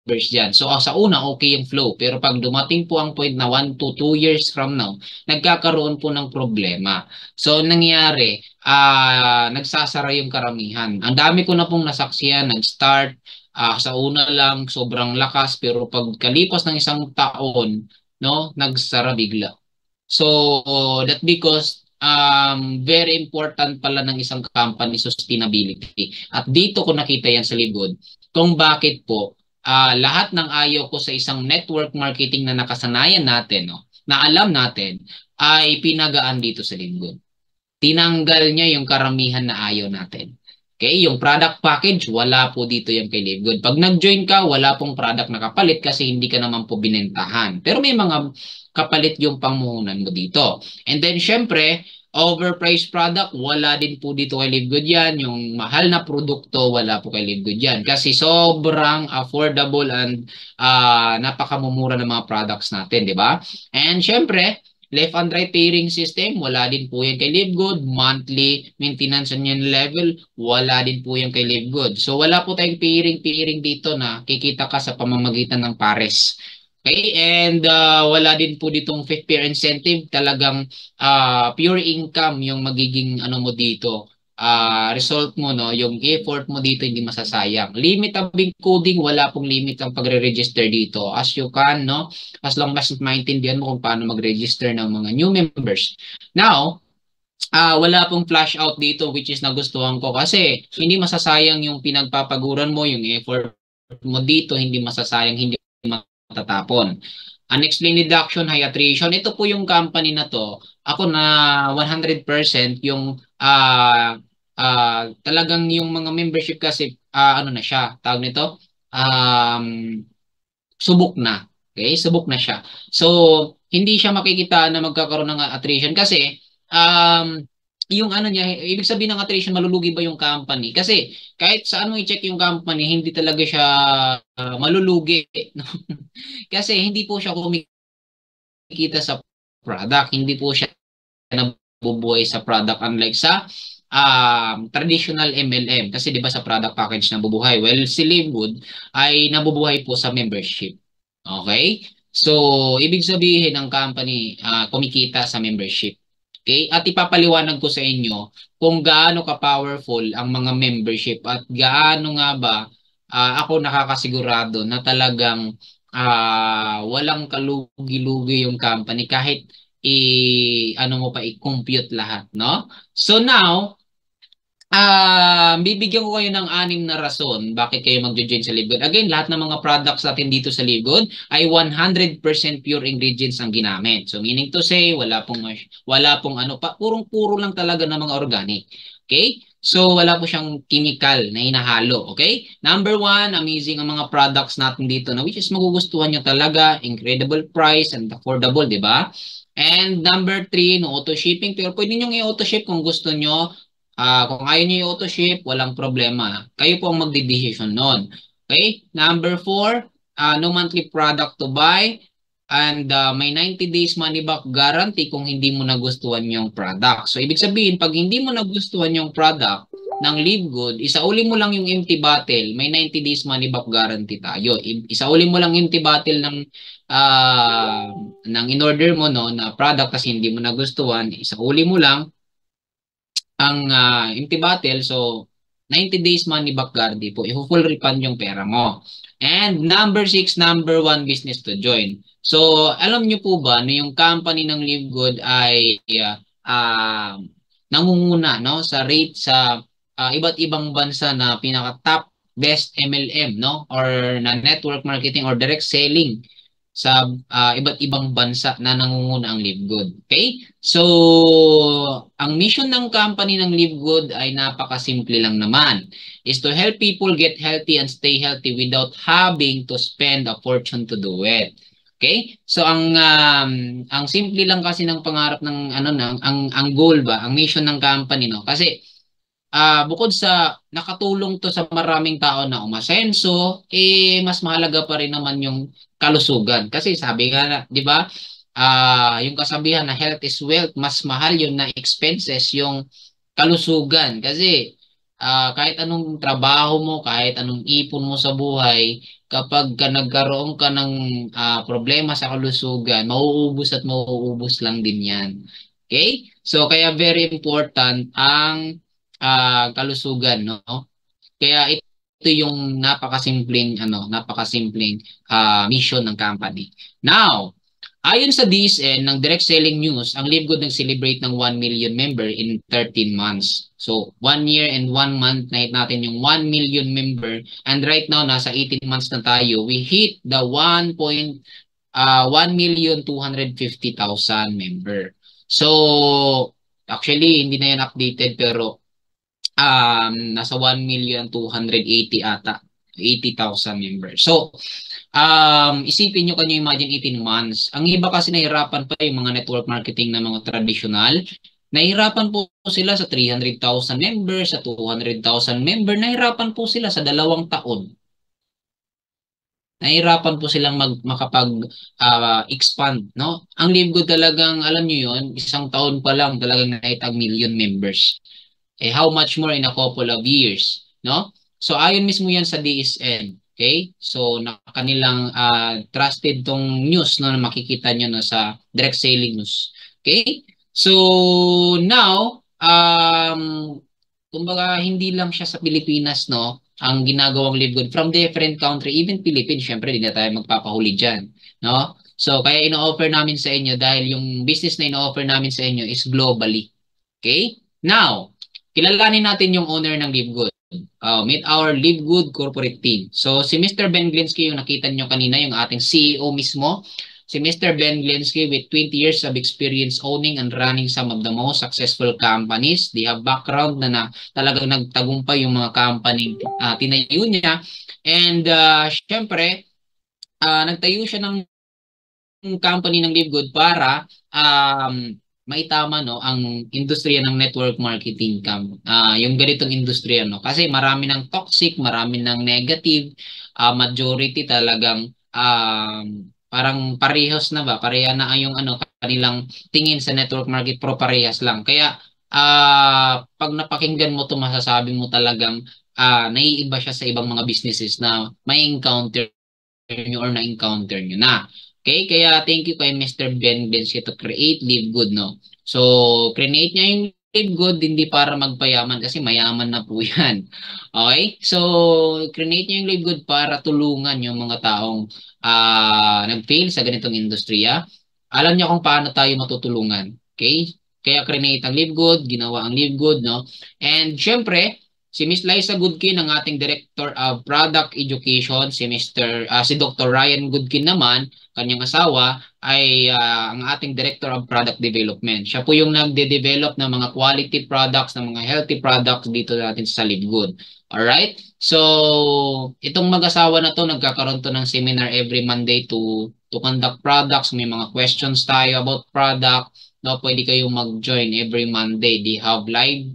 members dyan. So, sa una, okay yung flow. Pero pag dumating po ang point na 1 to 2 years from now, nagkakaroon po ng problema. So, nangyari, uh, nagsasara yung karamihan. Ang dami ko na pong nasaksiyan, nag-start, uh, sa una lang, sobrang lakas. Pero pag kalipas ng isang taon, no, nagsara bigla. So, that because um, very important pala ng isang company sustainability. At dito ko nakita yan sa likod kung bakit po uh, lahat ng ayaw ko sa isang network marketing na nakasanayan natin, no, na alam natin, ay pinagaan dito sa likod. Tinanggal niya yung karamihan na ayaw natin. Okay, yung product package, wala po dito yung kay Live. Pag nag-join ka, wala pong product na kapalit kasi hindi ka naman po binentahan. Pero may mga kapalit yung pangmuhunan mo dito. And then, syempre, overpriced product, wala din po dito kay Live Good yan. Yung mahal na produkto, wala po kay Live Good yan. Kasi sobrang affordable and uh, napakamumura ng mga products natin, di ba? And syempre, Left and right pairing system, wala din po yan kay LiveGood. Monthly maintenance yan level, wala din po yan kay LiveGood. So wala po tayong pairing-pairing dito na kikita ka sa pamamagitan ng pares. Okay, and uh, wala din po ditong fifth pair incentive, talagang uh, pure income yung magiging ano mo dito uh, result mo, no, yung effort mo dito hindi masasayang. Limit ang big coding, wala pong limit ang pagre-register dito. As you can, no, as long as maintindihan mo kung paano mag-register ng mga new members. Now, uh, wala pong flash out dito which is nagustuhan ko kasi hindi masasayang yung pinagpapaguran mo, yung effort mo dito, hindi masasayang, hindi matatapon. Unexplained deduction, high attrition. Ito po yung company na to. Ako na 100% yung uh, uh, talagang yung mga membership kasi uh, ano na siya, tawag nito, um, subok na. Okay, subok na siya. So, hindi siya makikita na magkakaroon ng attrition kasi um, yung ano niya, ibig sabihin ng attrition, malulugi ba yung company? Kasi kahit saan mo i-check yung company, hindi talaga siya uh, malulugi. kasi hindi po siya kumikita sa product, hindi po siya nabubuhay sa product unlike sa um, traditional MLM kasi 'di ba sa product package na bubuhay well si Livewood ay nabubuhay po sa membership. Okay? So ibig sabihin ng company uh, kumikita sa membership okay? At ipapaliwanag ko sa inyo kung gaano ka powerful ang mga membership at gaano nga ba uh, ako nakakasigurado na talagang uh, walang kalugi-lugi yung company kahit i ano mo pa i-compute lahat no? So now Uh, bibigyan ko kayo ng anim na rason bakit kayo magjo-join sa Livegood. Again, lahat ng mga products natin dito sa Livegood ay 100% pure ingredients ang ginamit. So meaning to say, wala pong wala pong ano pa, purong-puro lang talaga ng mga organic. Okay? So wala po siyang chemical na hinahalo, okay? Number one, amazing ang mga products natin dito na which is magugustuhan niyo talaga, incredible price and affordable, 'di ba? And number three, no auto shipping. Pero pwede niyo i-auto ship kung gusto niyo Uh, kung ayaw niyo i-auto ship, walang problema. Kayo po ang magde-decision noon. Okay? Number four, uh, no monthly product to buy and uh, may 90 days money back guarantee kung hindi mo nagustuhan yung product. So, ibig sabihin, pag hindi mo nagustuhan yung product, ng Live Good, isauli mo lang yung empty bottle, may 90 days money back guarantee tayo. Isauli mo lang empty bottle ng uh, ng in-order mo no na product kasi hindi mo nagustuhan, isauli mo lang ang uh, empty bottle so 90 days money back guarantee po. I-full refund yung pera mo. And number 6, number 1 business to join. So, alam niyo po ba na yung company ng Live Good ay uh, uh, nangunguna no sa rate sa uh, iba't ibang bansa na pinaka top best MLM no or na network marketing or direct selling sa uh, iba't ibang bansa na nangunguna ang Live Good. Okay? So, ang mission ng company ng Live Good ay napakasimple lang naman. Is to help people get healthy and stay healthy without having to spend a fortune to do it. Okay? So ang um, ang simple lang kasi ng pangarap ng ano nang ang ang goal ba, ang mission ng company no. Kasi uh, bukod sa nakatulong to sa maraming tao na umasenso, eh mas mahalaga pa rin naman yung kalusugan. Kasi sabi nga, 'di ba? Uh, yung kasabihan na health is wealth, mas mahal yun na expenses yung kalusugan. Kasi uh, kahit anong trabaho mo, kahit anong ipon mo sa buhay, kapag ka nagkaroon ka ng uh, problema sa kalusugan, mauubos at mauubos lang din yan. Okay? So, kaya very important ang uh, kalusugan, no? Kaya ito yung napakasimpleng ano, napakasimpleng uh, mission ng company. Now, Ayon sa DSN ng Direct Selling News, ang LiveGood nag-celebrate ng 1 million member in 13 months. So, 1 year and 1 month na natin yung 1 million member. And right now, nasa 18 months na tayo. We hit the 1. Uh, 1 million 250,000 member. So, actually, hindi na yan updated pero um, nasa 1 million 280 ata. 80,000 members. So, um, isipin nyo kanyo imagine 18 months. Ang iba kasi nahirapan pa yung mga network marketing na mga traditional. Nahirapan po sila sa 300,000 members, sa 200,000 member. Nahirapan po sila sa dalawang taon. Nahirapan po silang mag, makapag uh, expand, no? Ang LiveGood talagang alam niyo 'yon, isang taon pa lang talagang naitag million members. Eh how much more in a couple of years, no? So ayon mismo yan sa DSN. Okay? So na kanilang uh, trusted tong news no na makikita niyo no sa direct selling news. Okay? So now um kumbaga hindi lang siya sa Pilipinas no ang ginagawang live good from different country even Philippines syempre hindi na tayo magpapahuli diyan no so kaya ino-offer namin sa inyo dahil yung business na ino-offer namin sa inyo is globally okay now kilalanin natin yung owner ng live good uh, meet our Live Good corporate team. So si Mr. Ben Glinsky yung nakita nyo kanina, yung ating CEO mismo. Si Mr. Ben Glinsky with 20 years of experience owning and running some of the most successful companies. They have background na, na talagang nagtagumpay yung mga company uh, tinayo niya. And uh, syempre, uh, nagtayo siya ng company ng Live Good para um, maitama no ang industriya ng network marketing cam uh, yung ganitong industriya no? Kasi marami ng toxic marami ng negative uh, majority talagang um, parang parehas na ba? Pareha na yung ano kanilang tingin sa network market pro parehas lang. Kaya uh, pag napakinggan mo to masasabi mo talagang uh, naiiba siya sa ibang mga businesses na may encounter nyo or na-encounter nyo na. Okay, kaya thank you kay Mr. Ben Bensky to create Live Good, no? So, create niya yung Live Good, hindi para magpayaman kasi mayaman na po yan. Okay? So, create niya yung Live Good para tulungan yung mga taong uh, nag-fail sa ganitong industriya. Alam niya kung paano tayo matutulungan. Okay? Kaya create ang Live Good, ginawa ang Live Good, no? And syempre, Si Miss Liza Goodkin, ang ating Director of Product Education, si Mr. Uh, ah, si Dr. Ryan Goodkin naman, kanyang asawa, ay uh, ang ating Director of Product Development. Siya po yung nagde-develop ng mga quality products, ng mga healthy products dito natin sa Live Alright? So, itong mag-asawa na to, nagkakaroon to ng seminar every Monday to to conduct products. May mga questions tayo about product. No, pwede kayong mag-join every Monday. They have live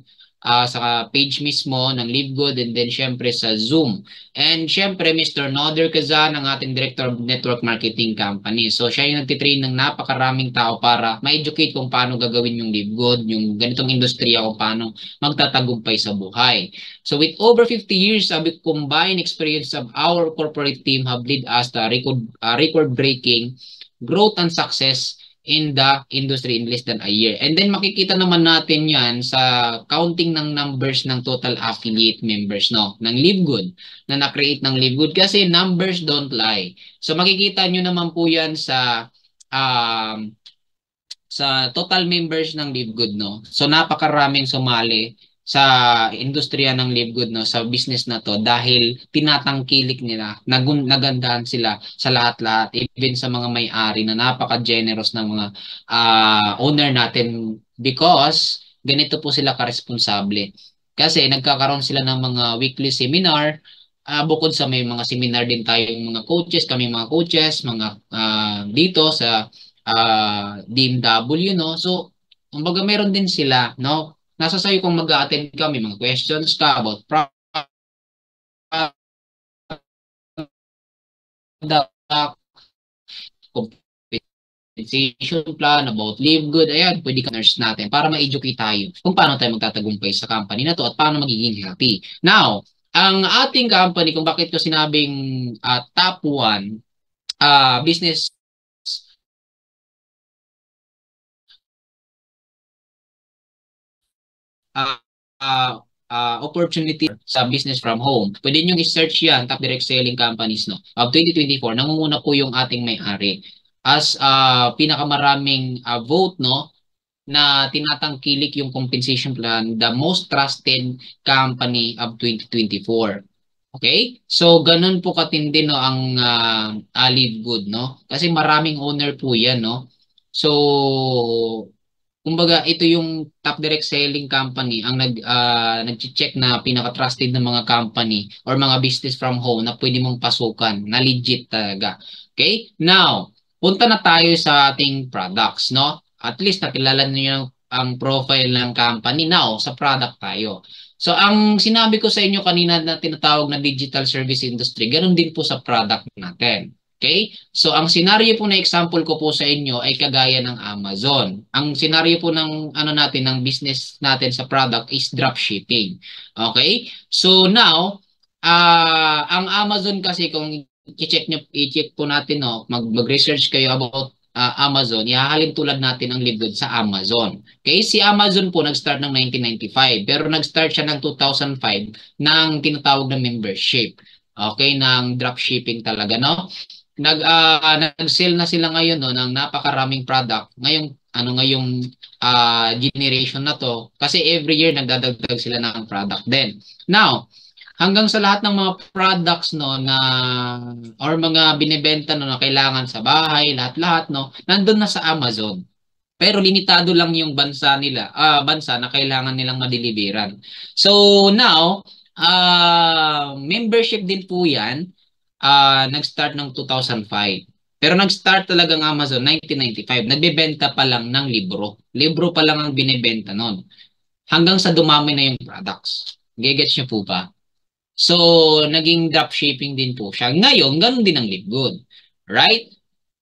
uh, sa page mismo ng LiveGood and then syempre sa Zoom. And syempre, Mr. Noder Kazan, ang ating Director of Network Marketing Company. So siya yung nagtitrain ng napakaraming tao para ma-educate kung paano gagawin yung LiveGood, yung ganitong industriya kung paano magtatagumpay sa buhay. So with over 50 years of combined experience of our corporate team have led us to record, uh, record-breaking growth and success in the industry in less than a year. And then makikita naman natin yan sa counting ng numbers ng total affiliate members no ng LiveGood na na-create ng LiveGood kasi numbers don't lie. So makikita nyo naman po yan sa um, sa total members ng LiveGood no. So napakaraming sumali sa industriya ng Livegood no sa business na to dahil tinatangkilik nila nagun nagandahan sila sa lahat-lahat even sa mga may-ari na napaka-generous ng mga uh, owner natin because ganito po sila ka-responsable. Kasi nagkakaroon sila ng mga weekly seminar uh, bukod sa may mga seminar din tayong mga coaches kami mga coaches mga uh, dito sa uh, DMW no. So kumbaga meron din sila no nasa sa'yo kung mag-attend ka, may mga questions ka about product, compensation plan, about live good, ayan, pwede ka nurse natin para ma-educate tayo kung paano tayo magtatagumpay sa company na to at paano magiging happy. Now, ang ating company, kung bakit ko sinabing uh, top 1 uh, business uh, uh, uh, opportunity sa business from home. Pwede nyo i-search yan, top direct selling companies no. Of 2024, nangunguna po yung ating may-ari. As uh, pinakamaraming uh, vote no, na tinatangkilik yung compensation plan, the most trusted company of 2024. Okay? So, ganun po katindi no, ang uh, Alive Good, no? Kasi maraming owner po yan, no? So, kumbaga ito yung top direct selling company ang nag uh, nagche-check na pinaka-trusted na mga company or mga business from home na pwede mong pasukan na legit talaga. Okay? Now, punta na tayo sa ating products, no? At least nakilala niyo ang profile ng company. Now, sa product tayo. So, ang sinabi ko sa inyo kanina na tinatawag na digital service industry, ganun din po sa product natin. Okay? So, ang scenario po na example ko po sa inyo ay kagaya ng Amazon. Ang scenario po ng ano natin, ng business natin sa product is dropshipping. Okay? So, now, uh, ang Amazon kasi kung i-check nyo, i-check po natin, no, mag, mag-research kayo about uh, Amazon, ihahalin tulad natin ang libdod sa Amazon. Okay, si Amazon po nag-start ng 1995 pero nag-start siya ng 2005 ng tinatawag na membership. Okay, ng dropshipping talaga, no? Nag uh, nag-sell na sila ngayon no ng napakaraming product. Ngayong ano ngayong uh, generation na to kasi every year nagdadagdag sila ng product din. Now, hanggang sa lahat ng mga products no na or mga binebenta no na kailangan sa bahay, lahat-lahat no, nandun na sa Amazon. Pero limitado lang yung bansa nila, uh, bansa na kailangan nilang madeliveran. So now, uh, membership din po 'yan uh, nag-start ng 2005. Pero nag-start talaga ng Amazon 1995. Nagbebenta pa lang ng libro. Libro pa lang ang binebenta noon. Hanggang sa dumami na yung products. Gigets niyo po ba? So, naging dropshipping din po siya. Ngayon, ganun din ang LiveGood. Right?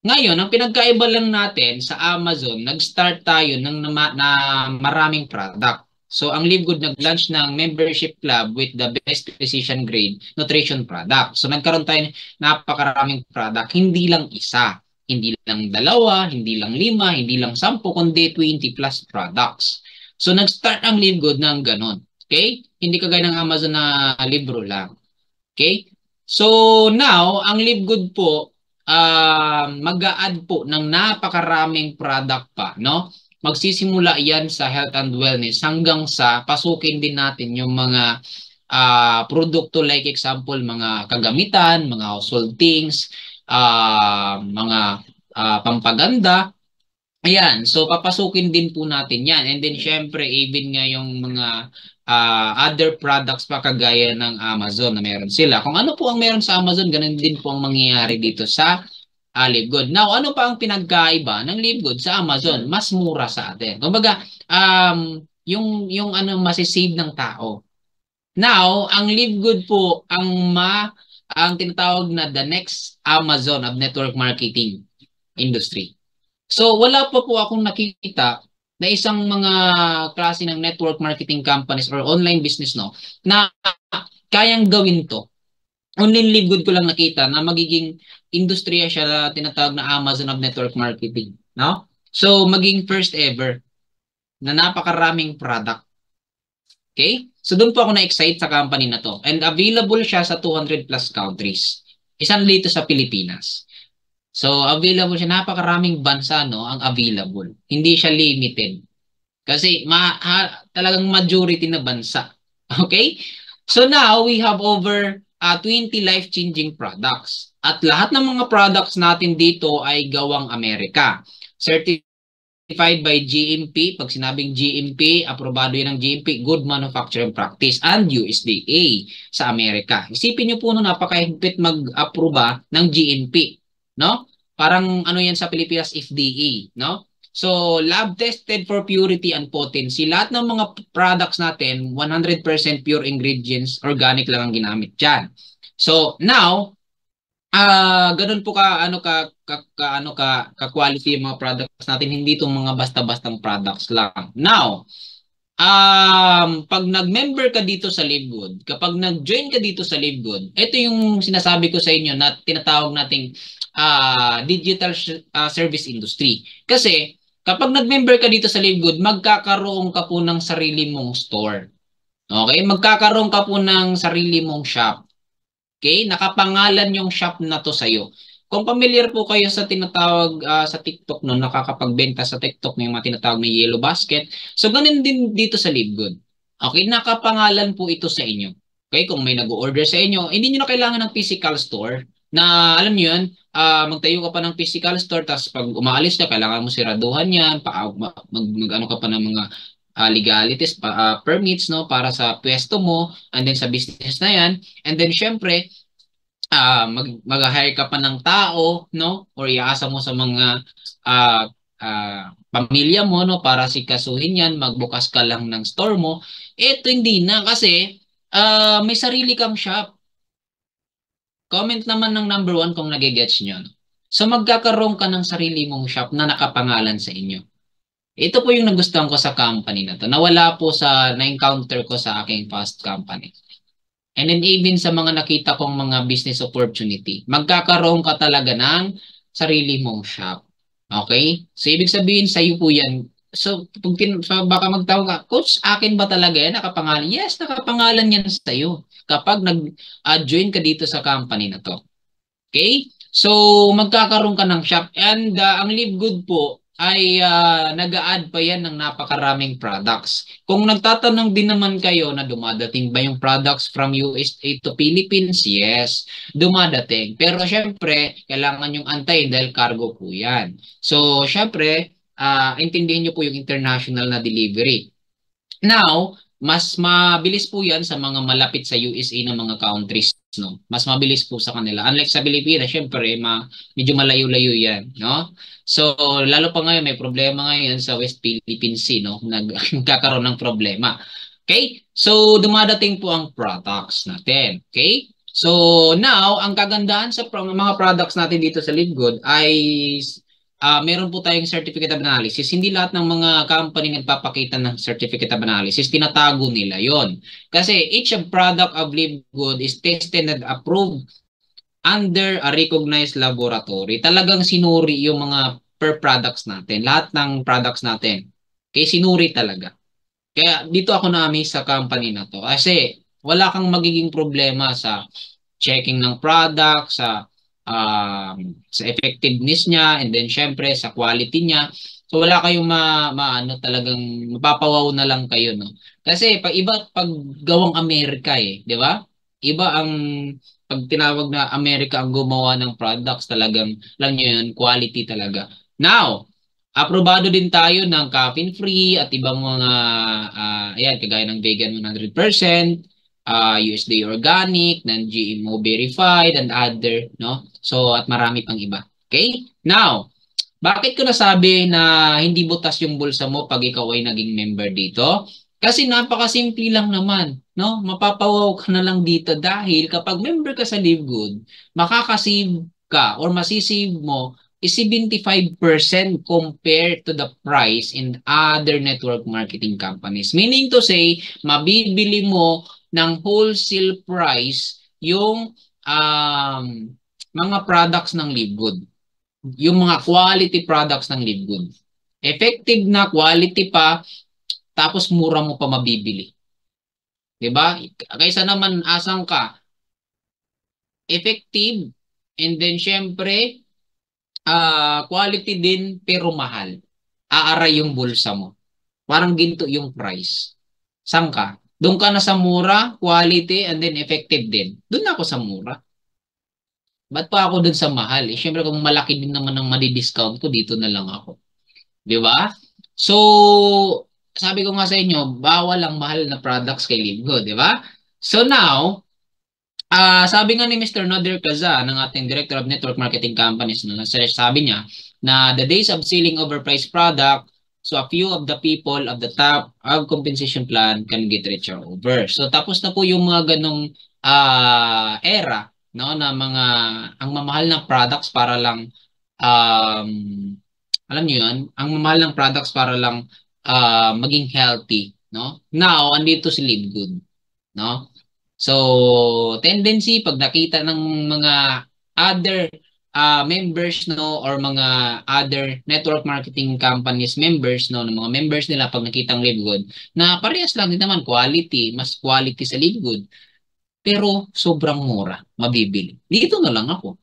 Ngayon, ang pinagkaiba lang natin sa Amazon, nag-start tayo ng na, na maraming product. So, ang Livegood nag-launch ng membership club with the best precision grade nutrition product. So, nagkaroon tayo napakaraming product. Hindi lang isa, hindi lang dalawa, hindi lang lima, hindi lang sampu, kundi 20 plus products. So, nag-start ang Livegood ng ganun. Okay? Hindi kagaya ng Amazon na libro lang. Okay? So, now, ang Livegood po, uh, mag-a-add po ng napakaraming product pa, no? Magsisimula yan sa health and wellness hanggang sa pasukin din natin yung mga uh, produkto like example mga kagamitan, mga household things, uh, mga uh, pampaganda. Ayan, so papasukin din po natin yan. And then syempre even nga yung mga uh, other products pa kagaya ng Amazon na meron sila. Kung ano po ang meron sa Amazon, ganun din po ang mangyayari dito sa uh, Livegood. Now, ano pa ang pinagkaiba ng Livegood sa Amazon? Mas mura sa atin. Kumbaga, um, yung yung ano masisave ng tao. Now, ang Live Good po ang ma ang tinatawag na the next Amazon of network marketing industry. So wala pa po akong nakita na isang mga klase ng network marketing companies or online business no na kayang gawin to. Only Live Good ko lang nakita na magiging industriya siya na tinatawag na Amazon of network marketing, no? So maging first ever na napakaraming product. Okay? So doon po ako na-excite sa company na to. And available siya sa 200 plus countries. Isang dito sa Pilipinas. So available siya napakaraming bansa no ang available. Hindi siya limited. Kasi ma ha, talagang majority na bansa. Okay? So now we have over uh, 20 life-changing products. At lahat ng mga products natin dito ay gawang Amerika. Certified by GMP. Pag sinabing GMP, aprobado yan ng GMP, Good Manufacturing Practice and USDA sa Amerika. Isipin nyo po no, napakahigpit mag-aproba ng GMP. No? Parang ano yan sa Pilipinas, FDA. No? So, lab tested for purity and potency. Lahat ng mga products natin, 100% pure ingredients, organic lang ang ginamit diyan. So, now, ah uh, ganun po ka ano ka, ka, ka ano ka ka quality yung mga products natin hindi itong mga basta-bastang products lang. Now, um, pag nag-member ka dito sa LiveGood, kapag nag-join ka dito sa LiveGood, ito yung sinasabi ko sa inyo na tinatawag nating uh, digital uh, service industry. Kasi kapag nag-member ka dito sa LiveGood, magkakaroon ka po ng sarili mong store. Okay? Magkakaroon ka po ng sarili mong shop. Okay? Nakapangalan yung shop na to sa'yo. Kung familiar po kayo sa tinatawag uh, sa TikTok no, nakakapagbenta sa TikTok ng mga tinatawag na yellow basket. So ganun din dito sa LiveGood. Okay, nakapangalan po ito sa inyo. Okay, kung may nag-order sa inyo, hindi niyo na kailangan ng physical store na alam niyo yun, uh, magtayo ka pa ng physical store tapos pag umaalis ka, kailangan mo siraduhan yan, pa, mag, mag, ano ka pa ng mga uh, legalities, pa, uh, permits no para sa pwesto mo and then sa business na yan. And then syempre, uh, mag mag-hire ka pa ng tao no or iaasa mo sa mga uh, uh, pamilya mo no para sikasuhin yan, magbukas ka lang ng store mo. Ito hindi na kasi uh, may sarili kang shop. Comment naman ng number one kung nagigets nyo. So magkakaroon ka ng sarili mong shop na nakapangalan sa inyo. Ito po yung nagustuhan ko sa company na to. Nawala po sa na-encounter ko sa aking past company. And then even sa mga nakita kong mga business opportunity, magkakaroon ka talaga ng sarili mong shop. Okay? So ibig sabihin sa iyo po yan. So, pag so baka magtawag ka, Coach, akin ba talaga yan? Nakapangalan? Yes, nakapangalan yan sa iyo. Kapag nag-join uh, ka dito sa company na to. Okay? So, magkakaroon ka ng shop. And uh, ang Live Good po, ay uh, nag-a-add pa yan ng napakaraming products. Kung nagtatanong din naman kayo na dumadating ba yung products from USA to Philippines, yes, dumadating. Pero syempre, kailangan yung antayin dahil cargo po yan. So, syempre, uh, intindihin nyo po yung international na delivery. Now, mas mabilis po yan sa mga malapit sa USA na mga countries no? Mas mabilis po sa kanila. Unlike sa Pilipinas syempre ma medyo malayo-layo yan no? So lalo pa ngayon may problema ngayon sa West Philippine Sea no? Nagkakaroon ng problema. Okay? So dumadating po ang products natin. Okay? So now ang kagandahan sa mga products natin dito sa Lidgood ay uh, meron po tayong certificate of analysis. Hindi lahat ng mga company nagpapakita ng certificate of analysis. Tinatago nila yon. Kasi each product of Live Good is tested and approved under a recognized laboratory. Talagang sinuri yung mga per products natin. Lahat ng products natin. Kaya sinuri talaga. Kaya dito ako na-amaze sa company na to. Kasi wala kang magiging problema sa checking ng product, sa um, sa effectiveness niya and then syempre sa quality niya. So wala kayong ma, ma ano talagang mapapawaw na lang kayo no. Kasi pag iba pag gawang Amerika eh, 'di ba? Iba ang pag tinawag na Amerika ang gumawa ng products talagang lang niyo yun, quality talaga. Now, aprobado din tayo ng caffeine free at ibang mga uh, ayan kagaya ng vegan 100% uh, USDA organic, non-GMO verified, and other, no? So, at marami pang iba. Okay? Now, Bakit ko nasabi na hindi butas yung bulsa mo pag ikaw ay naging member dito? Kasi napakasimple lang naman, no? Mapapawaw ka na lang dito dahil kapag member ka sa Live Good, makakasave ka or masisave mo is 75% compared to the price in other network marketing companies. Meaning to say, mabibili mo ng wholesale price yung um, mga products ng Livegood. Yung mga quality products ng Livegood. Effective na quality pa, tapos mura mo pa mabibili. 'Di ba? Kaysa naman asang ka effective and then syempre uh, quality din pero mahal. Aaray yung bulsa mo. Parang ginto yung price. Saan ka? Doon ka na sa mura, quality, and then effective din. Doon ako sa mura. Ba't pa ako doon sa mahal? Eh, Siyempre kung malaki din naman ang madi-discount ko, dito na lang ako. Di ba? So, sabi ko nga sa inyo, bawal ang mahal na products kay Livgo, di ba? So now, uh, sabi nga ni Mr. Nadir Kaza ng ating Director of Network Marketing Companies, no, sabi niya na the days of selling overpriced product So a few of the people of the top of compensation plan can get richer over. So tapos na po yung mga ganong uh, era no na mga ang mamahal ng products para lang um, alam niyo yun, ang mamahal ng products para lang uh, maging healthy, no? Now andito si Live Good, no? So tendency pag nakita ng mga other uh, members no or mga other network marketing companies members no ng mga members nila pag nakitang Livegood na parehas lang din naman quality mas quality sa Livegood pero sobrang mura mabibili dito na lang ako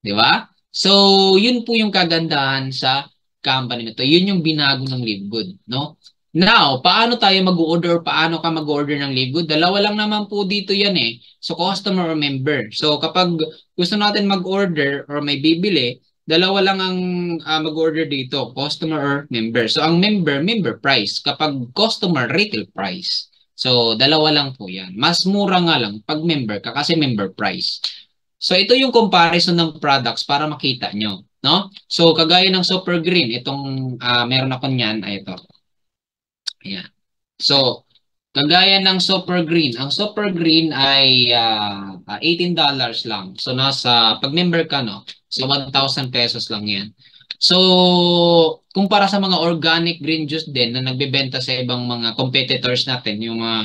di ba so yun po yung kagandahan sa company nito yun yung binago ng Livegood no Now, paano tayo mag-order? Paano ka mag-order ng Livegood? Dalawa lang naman po dito yan eh. So, customer or member. So, kapag gusto natin mag-order or may bibili, dalawa lang ang uh, mag-order dito, customer or member. So, ang member, member price. Kapag customer, retail price. So, dalawa lang po yan. Mas mura nga lang pag member ka kasi member price. So, ito yung comparison ng products para makita nyo. No? So, kagaya ng Super Green, itong uh, meron ako niyan, ay ito. Ayan. So, kagaya ng Super Green. Ang Super Green ay uh, ah, $18 lang. So, nasa, pag member ka, no? So, 1,000 pesos lang yan. So, kumpara sa mga organic green juice din na nagbebenta sa ibang mga competitors natin, yung mga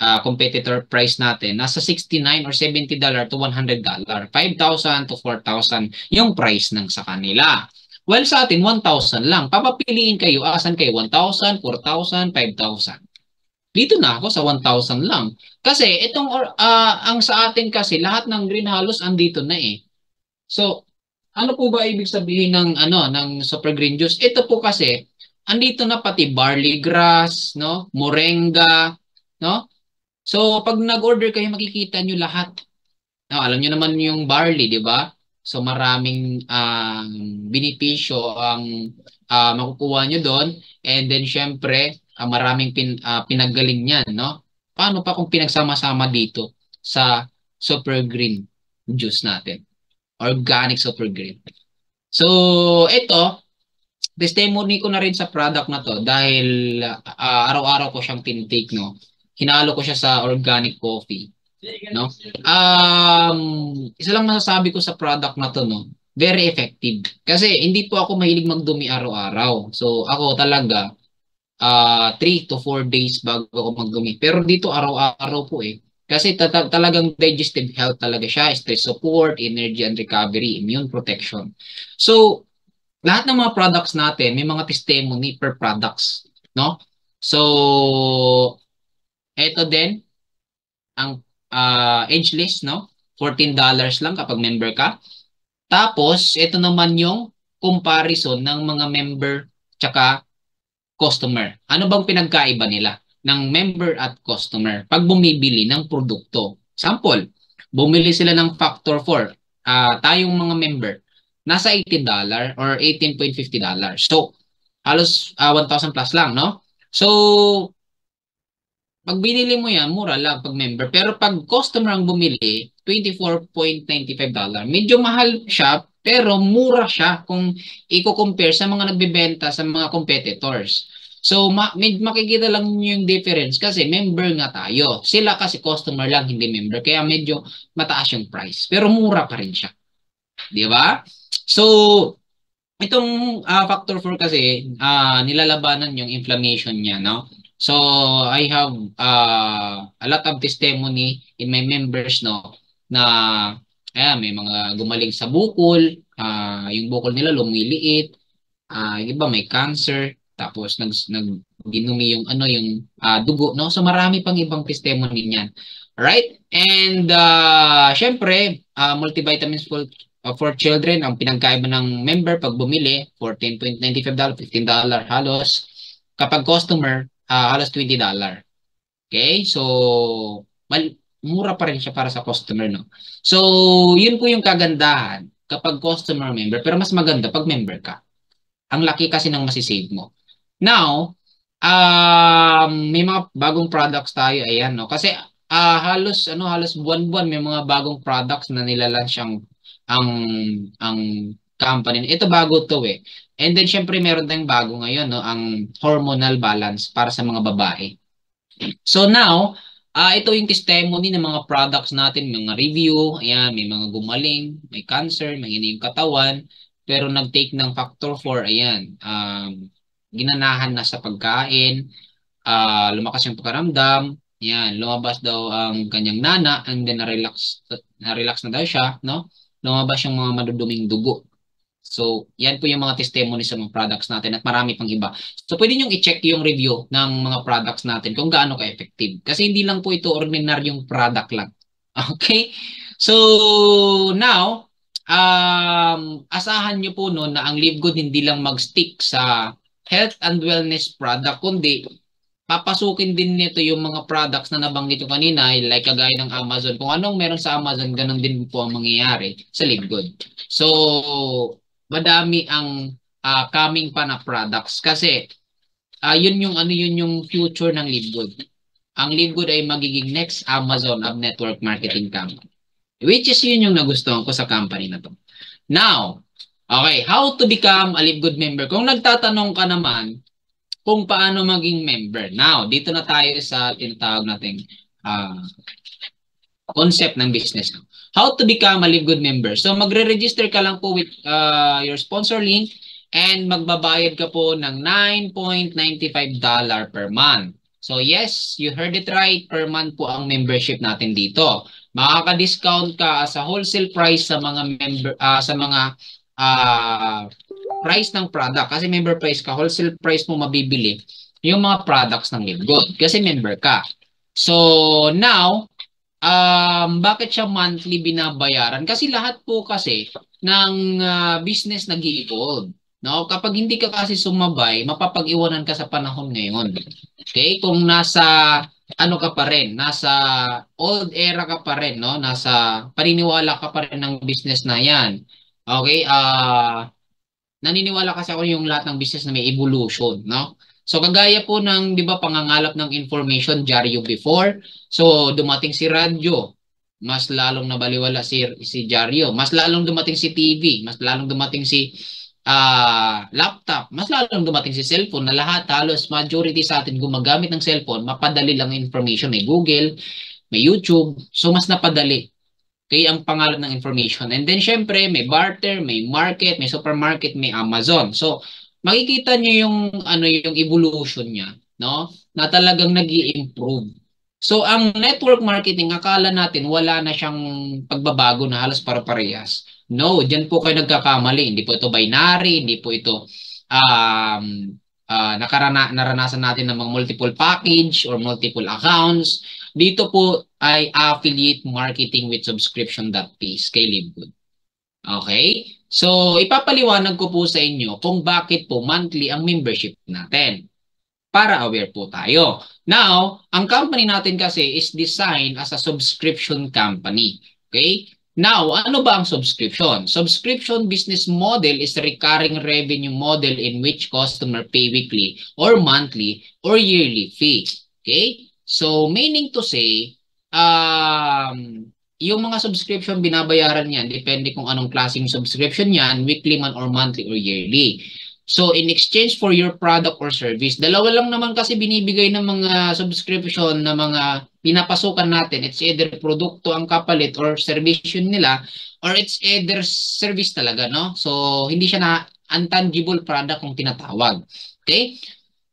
uh, competitor price natin, nasa 69 or 70 dollar to 100 dollar. 5,000 to 4,000 yung price ng sa kanila. Well, sa atin, 1,000 lang. Papapiliin kayo, asan kayo? 1,000, 4,000, 5,000. Dito na ako sa 1,000 lang. Kasi itong uh, ang sa atin kasi lahat ng green halos andito na eh. So, ano po ba ibig sabihin ng ano ng super green juice? Ito po kasi andito na pati barley grass, no? Moringa, no? So, pag nag-order kayo makikita nyo lahat. No, alam niyo naman yung barley, di ba? So maraming um, benepisyo ang uh, makukuha nyo doon. And then syempre, uh, maraming pin, uh, pinagaling niyan, no? Paano pa kung pinagsama-sama dito sa super green juice natin? Organic super green. So, ito, testimony ko na rin sa product na to dahil uh, araw-araw ko siyang tinitake, no? Hinalo ko siya sa organic coffee. No? Um, isa lang masasabi ko sa product na to, no? Very effective. Kasi hindi po ako mahilig magdumi araw-araw. So ako talaga uh, ah, 3 to 4 days bago ako magdumi. Pero dito araw-araw po eh. Kasi talagang digestive health talaga siya, stress support, energy and recovery, immune protection. So, lahat ng mga products natin, may mga testimony per products, no? So, ito din ang uh, ageless, no? $14 lang kapag member ka. Tapos, ito naman yung comparison ng mga member tsaka customer. Ano bang pinagkaiba nila ng member at customer pag bumibili ng produkto? Sample, bumili sila ng factor 4. Uh, ah, tayong mga member, nasa $18 or $18.50. So, halos uh, ah, 1,000 plus lang, no? So, pag binili mo yan, mura lang pag member. Pero pag customer ang bumili, $24.95. Medyo mahal siya Pero mura siya kung i-compare sa mga nagbebenta sa mga competitors. So, ma- makikita lang yung difference kasi member nga tayo. Sila kasi customer lang, hindi member. Kaya medyo mataas yung price. Pero mura pa rin siya. Di ba? So, itong uh, factor 4 kasi, uh, nilalabanan yung inflammation niya, no? So, I have uh, a lot of testimony in my members, no? Na, ayan, may mga gumaling sa bukol, uh, yung bukol nila lumiliit, uh, iba may cancer, tapos nag nag ginumi yung ano yung uh, dugo no? So marami pang ibang testimony niyan. Right? And uh, syempre uh, multivitamins for uh, for children ang pinagkaiba ng member pag bumili. $14.95 $15 halos. Kapag customer uh, halos $20 okay? So mal mura pa rin siya para sa customer no so yun po yung kagandahan kapag customer member pero mas maganda pag member ka ang laki kasi ng masisave mo Now, um, may mga bagong products tayo, ayan, no? Kasi uh, halos, ano, halos buwan-buwan may mga bagong products na nilalunch ang, ang, ang company. Ito bago to eh. And then, syempre, meron tayong bago ngayon, no? Ang hormonal balance para sa mga babae. So now, uh, ito yung testimony ng mga products natin, mga review, ayan, may mga gumaling, may cancer, may yung katawan, pero nag-take ng factor 4, ayan, um, ginanahan na sa pagkain, uh, lumakas yung pagkaramdam, yan, lumabas daw ang kanyang nana and then na-relax na-relax na daw siya, no? Lumabas yung mga maduduming dugo. So, yan po yung mga testimony sa mga products natin at marami pang iba. So, pwede nyo i-check yung review ng mga products natin kung gaano ka-effective. Kasi hindi lang po ito ordinaryong product lang. Okay? So, now, um, asahan nyo po no na ang Live Good hindi lang mag-stick sa health and wellness product, kundi papasukin din nito yung mga products na nabanggit ko kanina, like kagaya ng Amazon. Kung anong meron sa Amazon, ganun din po ang mangyayari sa Livegood. So, madami ang uh, coming pa na products kasi uh, yun yung ano yun yung future ng Livegood. Ang Livegood ay magiging next Amazon of network marketing company. Which is yun yung nagustuhan ko sa company na to. Now, Okay, how to become a Live Good member? Kung nagtatanong ka naman kung paano maging member. Now, dito na tayo sa tinatawag nating uh, concept ng business. How to become a Live Good member? So, magre-register ka lang po with uh, your sponsor link and magbabayad ka po ng $9.95 per month. So, yes, you heard it right. Per month po ang membership natin dito. Makaka-discount ka sa wholesale price sa mga member uh, sa mga uh, price ng product. Kasi member price ka, wholesale price mo mabibili yung mga products ng Livegood. Kasi member ka. So, now, um, bakit siya monthly binabayaran? Kasi lahat po kasi ng uh, business nag evolve No? Kapag hindi ka kasi sumabay, mapapag-iwanan ka sa panahon ngayon. Okay? Kung nasa ano ka pa rin, nasa old era ka pa rin, no? Nasa paniniwala ka pa rin ng business na 'yan. Okay, uh, naniniwala kasi ako yung lahat ng business na may evolution, no? So kagaya po ng 'di ba pangangalap ng information Jaryo before, so dumating si radyo, mas lalong nabaliwala si si Jaryo, mas lalong dumating si TV, mas lalong dumating si uh, laptop, mas lalong dumating si cellphone na lahat halos majority sa atin gumagamit ng cellphone, mapadali lang information, may Google, may YouTube, so mas napadali. Okay, ang pangalan ng information. And then syempre, may barter, may market, may supermarket, may Amazon. So, makikita niyo yung ano yung evolution niya, no? Na talagang nag-i-improve. So, ang network marketing, akala natin wala na siyang pagbabago na halos para-parehas. No, diyan po kayo nagkakamali. Hindi po ito binary, hindi po ito um, uh, nakarana, naranasan natin ng mga multiple package or multiple accounts. Dito po ay affiliate marketing with subscription.pays kay Livegood. Okay? So, ipapaliwanag ko po sa inyo kung bakit po monthly ang membership natin. Para aware po tayo. Now, ang company natin kasi is designed as a subscription company. Okay? Now, ano ba ang subscription? Subscription business model is recurring revenue model in which customer pay weekly or monthly or yearly fee. Okay? So, meaning to say, um, yung mga subscription binabayaran yan, depende kung anong klaseng subscription yan, weekly man or monthly or yearly. So in exchange for your product or service, dalawa lang naman kasi binibigay ng mga subscription na mga pinapasukan natin. It's either produkto ang kapalit or service nila or it's either service talaga, no? So hindi siya na untangible product kung tinatawag. Okay?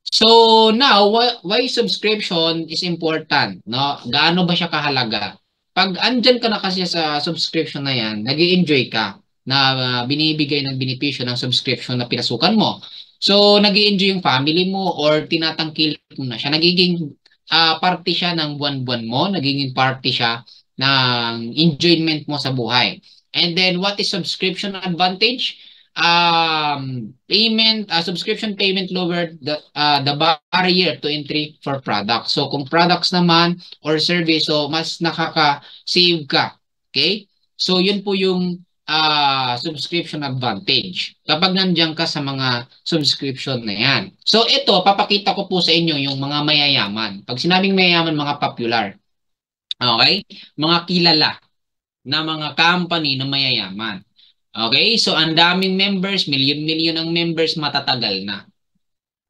So now, why subscription is important, no? Gaano ba siya kahalaga? Pag andyan ka na kasi sa subscription na yan, nag enjoy ka na uh, binibigay ng benepisyo ng subscription na pinasukan mo. So, nag enjoy yung family mo or tinatangkil mo na siya. Nagiging uh, party siya ng buwan-buwan mo. Nagiging party siya ng enjoyment mo sa buhay. And then, what is subscription advantage? Um, payment, uh, subscription payment lower the, uh, the barrier to entry for products. So, kung products naman or service, so mas nakaka-save ka. Okay? So, yun po yung uh, subscription advantage kapag nandiyan ka sa mga subscription na yan. So ito, papakita ko po sa inyo yung mga mayayaman. Pag sinabing mayayaman, mga popular. Okay? Mga kilala na mga company na mayayaman. Okay? So ang daming members, million-million ang members, matatagal na.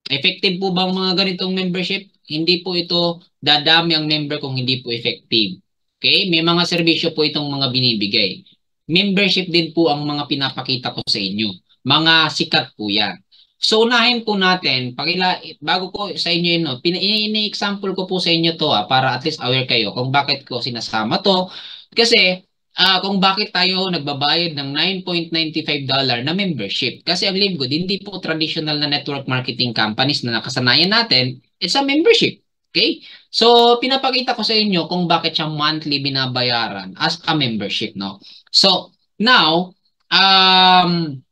Effective po ba ang mga ganitong membership? Hindi po ito dadami ang member kung hindi po effective. Okay? May mga serbisyo po itong mga binibigay membership din po ang mga pinapakita ko sa inyo. Mga sikat po yan. So unahin po natin, pakila, bago ko sa inyo yun, no, ini-example ko po sa inyo to ah, para at least aware kayo kung bakit ko sinasama to. Kasi uh, kung bakit tayo nagbabayad ng $9.95 na membership. Kasi ang LiveGood, hindi po traditional na network marketing companies na nakasanayan natin, it's a membership. Okay? So, pinapakita ko sa inyo kung bakit siya monthly binabayaran as a membership, no? So, now, um,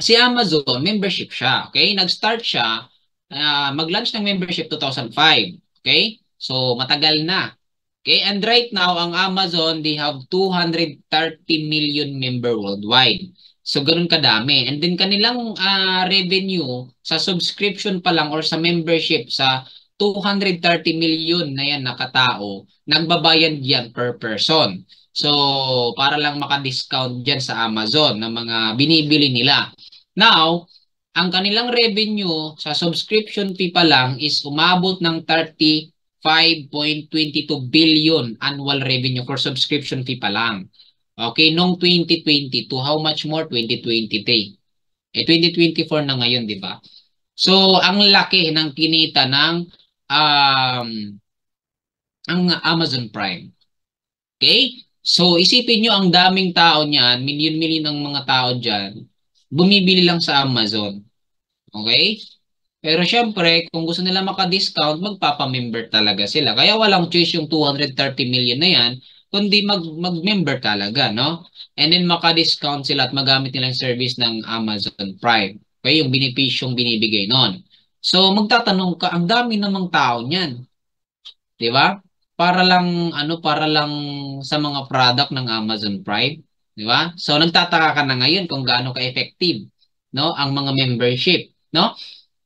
si Amazon, membership siya. Okay? Nag-start siya, uh, mag-launch ng membership 2005. Okay? So, matagal na. Okay? And right now, ang Amazon, they have 230 million member worldwide. So, ganun kadami. And then, kanilang uh, revenue sa subscription pa lang or sa membership sa 230 million na yan na katao, nagbabayad yan per person. So, para lang maka-discount dyan sa Amazon ng mga binibili nila. Now, ang kanilang revenue sa subscription fee pa lang is umabot ng 35.22 billion annual revenue for subscription fee pa lang. Okay, noong 2022, how much more? 2023. Eh, 2024 na ngayon, di ba? So, ang laki ng kinita ng um, ang Amazon Prime. Okay? So, isipin nyo ang daming tao niyan, milyon-milyon ng mga tao dyan, bumibili lang sa Amazon. Okay? Pero syempre, kung gusto nila maka-discount, magpapa-member talaga sila. Kaya walang choice yung 230 million na yan, kundi mag, mag-member talaga, no? And then maka-discount sila at magamit nila yung service ng Amazon Prime. Okay, yung benepisyong binibigay nun. So, magtatanong ka, ang dami namang tao niyan. 'Di ba? para lang ano para lang sa mga product ng Amazon Prime, di ba? So nagtataka ka na ngayon kung gaano ka-effective no ang mga membership, no?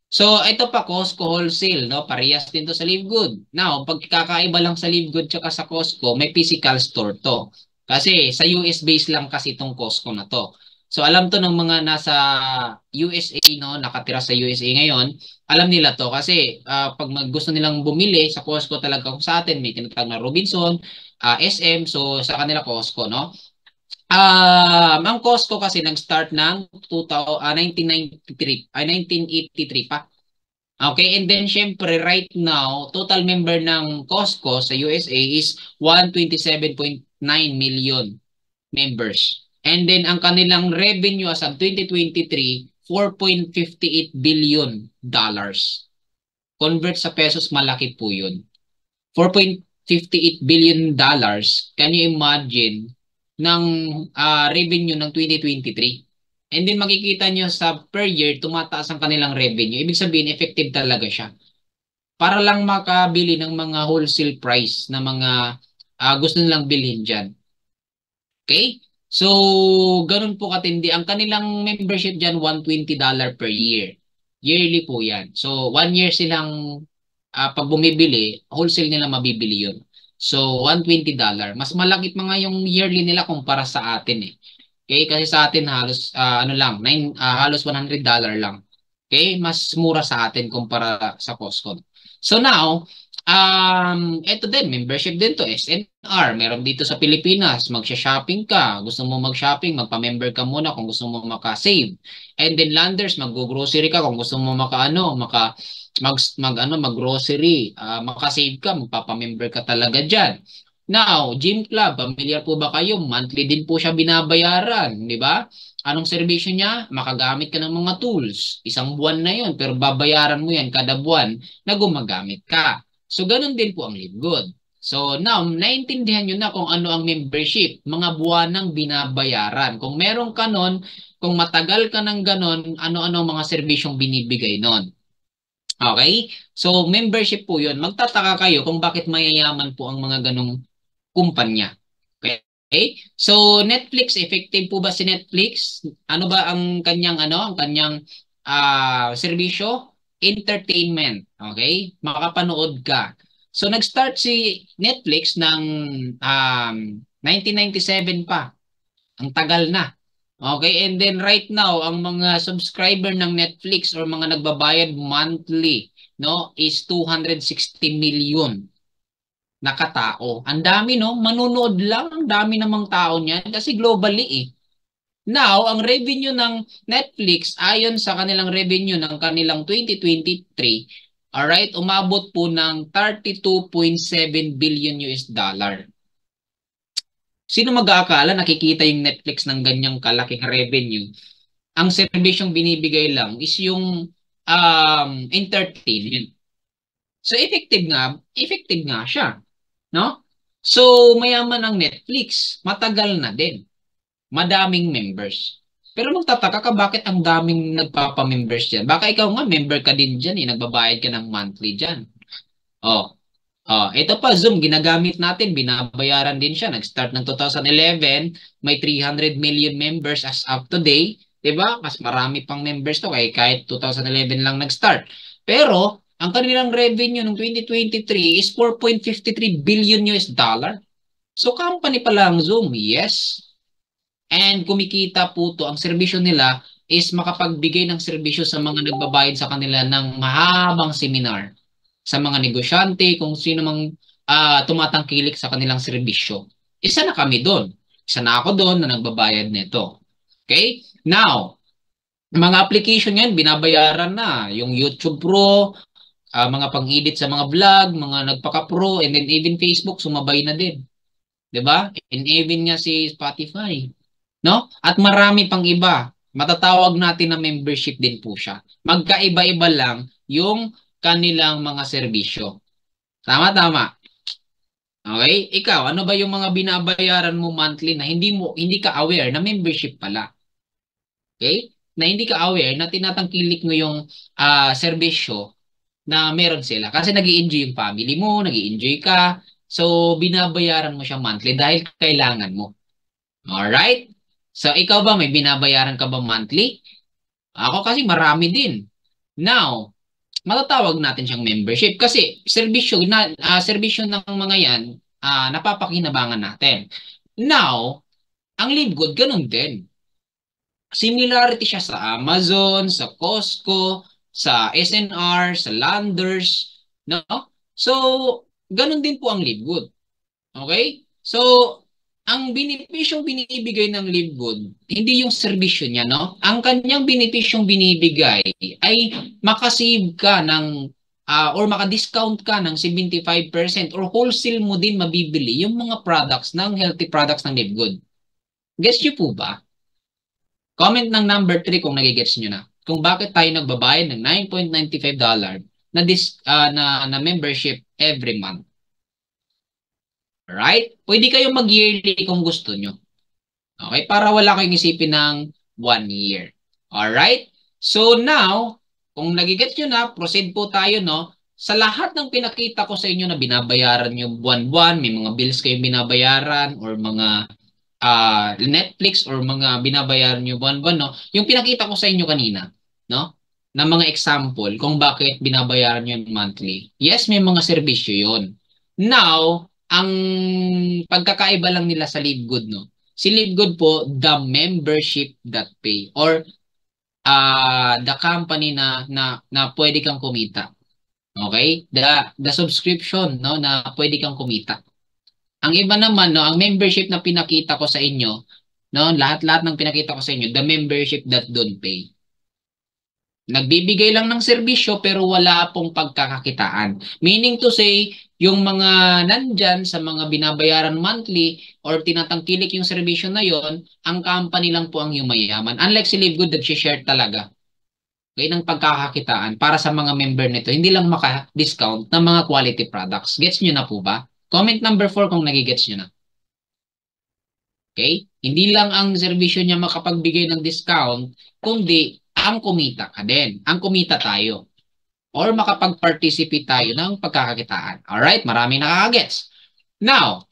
So ito pa Costco wholesale, no? Parehas din to sa Livegood. Now, pag kakaiba lang sa Livegood tsaka sa Costco, may physical store to. Kasi sa US base lang kasi itong Costco na to. So alam to ng mga nasa USA no, nakatira sa USA ngayon, alam nila to kasi uh, pag mag gusto nilang bumili sa Costco talaga kung sa atin may tinatawag na Robinson, uh, ah, SM, so sa kanila Costco no. Um, ang Costco kasi nag-start ng 2000, uh, 1993, ay 1983 pa. Okay, and then syempre right now, total member ng Costco sa USA is 127.9 million members. And then ang kanilang revenue as of 2023, 4.58 billion dollars. Convert sa pesos, malaki po yun. 4.58 billion dollars, can you imagine, ng uh, revenue ng 2023? And then makikita nyo sa per year, tumataas ang kanilang revenue. Ibig sabihin, effective talaga siya. Para lang makabili ng mga wholesale price na mga uh, gusto nilang bilhin dyan. Okay? So, ganun po katindi. Ang kanilang membership dyan, $120 per year. Yearly po yan. So, one year silang, uh, pag bumibili, wholesale nila mabibili yun. So, $120. Mas malaki pa nga yung yearly nila kumpara sa atin eh. Okay, kasi sa atin halos uh, ano lang, nine, uh, halos $100 lang. Okay, mas mura sa atin kumpara sa Costco. So now, um, ito din, membership din to, SNR. Meron dito sa Pilipinas, magsha-shopping ka. Gusto mo mag-shopping, magpa-member ka muna kung gusto mo maka-save. And then landers, mag-grocery ka kung gusto mo maka-ano, maka mag, mag ano mag-grocery, uh, maka-save ka, magpapa-member ka talaga diyan. Now, gym club, familiar po ba kayo? Monthly din po siya binabayaran, di ba? Anong serbisyo niya? Makagamit ka ng mga tools. Isang buwan na 'yon, pero babayaran mo 'yan kada buwan na gumagamit ka. So, ganun din po ang Live Good. So, now, naintindihan nyo na kung ano ang membership, mga buwanang binabayaran. Kung meron ka nun, kung matagal ka ng ganon, ano-ano mga serbisyong binibigay nun. Okay? So, membership po yun. Magtataka kayo kung bakit mayayaman po ang mga ganong kumpanya. Okay? So, Netflix, effective po ba si Netflix? Ano ba ang kanyang, ano, ang kanyang uh, serbisyo? Entertainment. Okay? Makapanood ka. So, nag-start si Netflix ng um, 1997 pa. Ang tagal na. Okay, and then right now, ang mga subscriber ng Netflix or mga nagbabayad monthly, no, is 260 million nakatao. Ang dami, no? Manunood lang, ang dami namang tao niyan kasi globally eh. Now, ang revenue ng Netflix ayon sa kanilang revenue ng kanilang 2023, alright, umabot po ng 32.7 billion US dollar. Sino mag-aakala nakikita yung Netflix ng ganyang kalaking revenue? Ang serbisyong binibigay lang is yung um, entertainment. So effective nga, effective nga siya, no? So mayaman ang Netflix, matagal na din. Madaming members. Pero magtataka ka bakit ang daming nagpapa-members diyan? Baka ikaw nga member ka din diyan, eh, nagbabayad ka ng monthly diyan. Oh, Uh, ito pa, Zoom, ginagamit natin, binabayaran din siya. Nag-start ng 2011, may 300 million members as of today. Diba? Mas marami pang members to kaya kahit 2011 lang nag-start. Pero, ang kanilang revenue ng 2023 is 4.53 billion US dollar. So, company pa lang Zoom, yes. And kumikita po to, ang serbisyo nila is makapagbigay ng serbisyo sa mga nagbabayad sa kanila ng mahabang seminar sa mga negosyante, kung sino mang uh, tumatangkilik sa kanilang serbisyo. Isa na kami doon. Isa na ako doon na nagbabayad nito. Okay? Now, mga application yan, binabayaran na. Yung YouTube Pro, uh, mga pang-edit sa mga vlog, mga nagpaka-pro, and then even Facebook, sumabay na din. 'Di ba? And even nga si Spotify. No? At marami pang iba. Matatawag natin na membership din po siya. Magkaiba-iba lang yung kanilang mga serbisyo. Tama, tama. Okay? Ikaw, ano ba yung mga binabayaran mo monthly na hindi mo hindi ka aware na membership pala? Okay? Na hindi ka aware na tinatangkilik mo yung uh, serbisyo na meron sila. Kasi nag enjoy yung family mo, nag enjoy ka. So, binabayaran mo siya monthly dahil kailangan mo. Alright? So, ikaw ba may binabayaran ka ba monthly? Ako kasi marami din. Now, matatawag natin siyang membership kasi serbisyo na uh, serbisyo ng mga 'yan uh, napapakinabangan natin. Now, ang LiveGood ganun din. Similarity siya sa Amazon, sa Costco, sa SNR, sa Landers, no? So, ganun din po ang LiveGood. Okay? So, ang benepisyong binibigay ng LiveGood, hindi yung serbisyo niya, no? Ang kanyang benepisyong binibigay ay makasave ka ng uh, or maka-discount ka ng 75% or wholesale mo din mabibili yung mga products ng healthy products ng LiveGood. Guess nyo po ba? Comment ng number 3 kung nagigets nyo na. Kung bakit tayo nagbabayad ng $9.95 na, dis, uh, na, na membership every month. Right? Pwede kayong mag-yearly kung gusto nyo. Okay? Para wala kayong isipin ng one year. Alright? So now, kung nagigets nyo na, proceed po tayo, no? Sa lahat ng pinakita ko sa inyo na binabayaran nyo buwan-buwan, may mga bills kayong binabayaran or mga uh, Netflix or mga binabayaran nyo buwan-buwan, no? Yung pinakita ko sa inyo kanina, no? Na mga example kung bakit binabayaran nyo monthly. Yes, may mga serbisyo yon. Now, ang pagkakaiba lang nila sa LiveGood, no? Si LiveGood po, the membership that pay or uh, the company na, na, na pwede kang kumita. Okay? The, the subscription, no, na pwede kang kumita. Ang iba naman, no, ang membership na pinakita ko sa inyo, no, lahat-lahat ng pinakita ko sa inyo, the membership that don't pay. Nagbibigay lang ng serbisyo pero wala pong pagkakakitaan. Meaning to say, yung mga nandyan sa mga binabayaran monthly or tinatangkilik yung serbisyo na yon, ang company lang po ang yumayaman. Unlike si Livegood, nag-share talaga okay, ng pagkakakitaan para sa mga member nito. Hindi lang maka-discount ng mga quality products. Gets nyo na po ba? Comment number 4 kung nagigets nyo na. Okay? Hindi lang ang serbisyo niya makapagbigay ng discount, kundi ang kumita ka din. Ang kumita tayo or makapag-participate tayo ng pagkakakitaan. Alright? Maraming nakakagets. Now,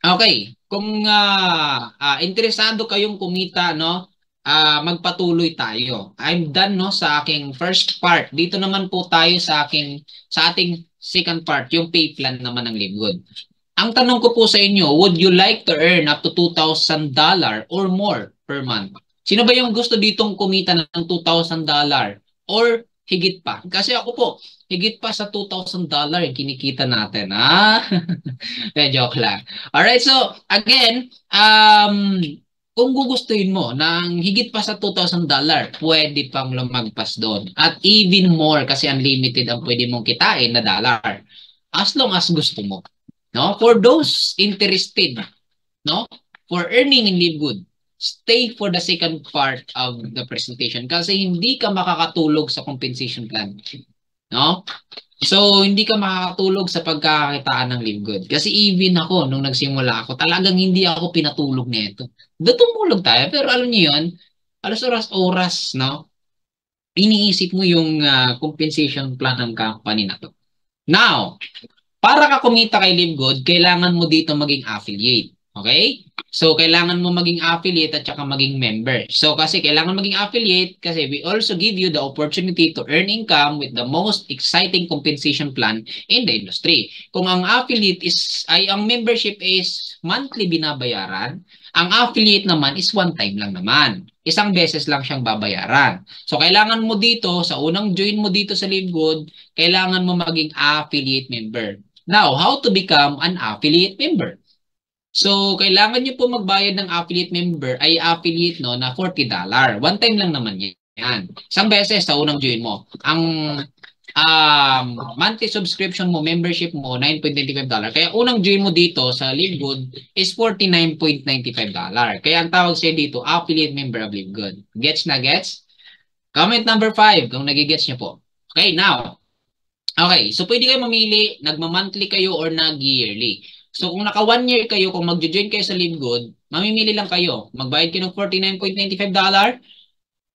okay, kung uh, uh, interesado kayong kumita, no, uh, magpatuloy tayo. I'm done no sa aking first part. Dito naman po tayo sa aking sa ating second part, yung pay plan naman ng Livegood. Ang tanong ko po sa inyo, would you like to earn up to $2,000 or more per month? Sino ba yung gusto ditong kumita ng $2,000 or higit pa. Kasi ako po, higit pa sa $2,000 yung kinikita natin. Ah? eh, joke lang. Alright, so again, um, kung gugustuhin mo ng higit pa sa $2,000, pwede pang lumagpas doon. At even more kasi unlimited ang pwede mong kitain na dollar. As long as gusto mo. No? For those interested, no? For earning and live good, stay for the second part of the presentation kasi hindi ka makakatulog sa compensation plan. No? So, hindi ka makakatulog sa pagkakakitaan ng live good. Kasi even ako, nung nagsimula ako, talagang hindi ako pinatulog nito. Doon tumulog tayo. Pero alam niyo yun, alas oras-oras, no? Iniisip mo yung uh, compensation plan ng company na to. Now, para ka kumita kay Live Good, kailangan mo dito maging affiliate. Okay? So, kailangan mo maging affiliate at saka maging member. So, kasi kailangan maging affiliate kasi we also give you the opportunity to earn income with the most exciting compensation plan in the industry. Kung ang affiliate is, ay ang membership is monthly binabayaran, ang affiliate naman is one time lang naman. Isang beses lang siyang babayaran. So, kailangan mo dito, sa unang join mo dito sa LiveGood, kailangan mo maging affiliate member. Now, how to become an affiliate member? So, kailangan nyo po magbayad ng affiliate member ay affiliate no na $40. One time lang naman yan. Isang beses sa unang join mo. Ang um, monthly subscription mo, membership mo, $9.95. Kaya unang join mo dito sa LiveGood is $49.95. Kaya ang tawag siya dito, affiliate member of LiveGood. Gets na gets? Comment number 5 kung nagigets nyo po. Okay, now. Okay, so pwede kayo mamili, nagma-monthly kayo or nag-yearly. So kung naka one year kayo, kung magjo-join kayo sa LiveGood, mamimili lang kayo. Magbayad kayo ng $49.95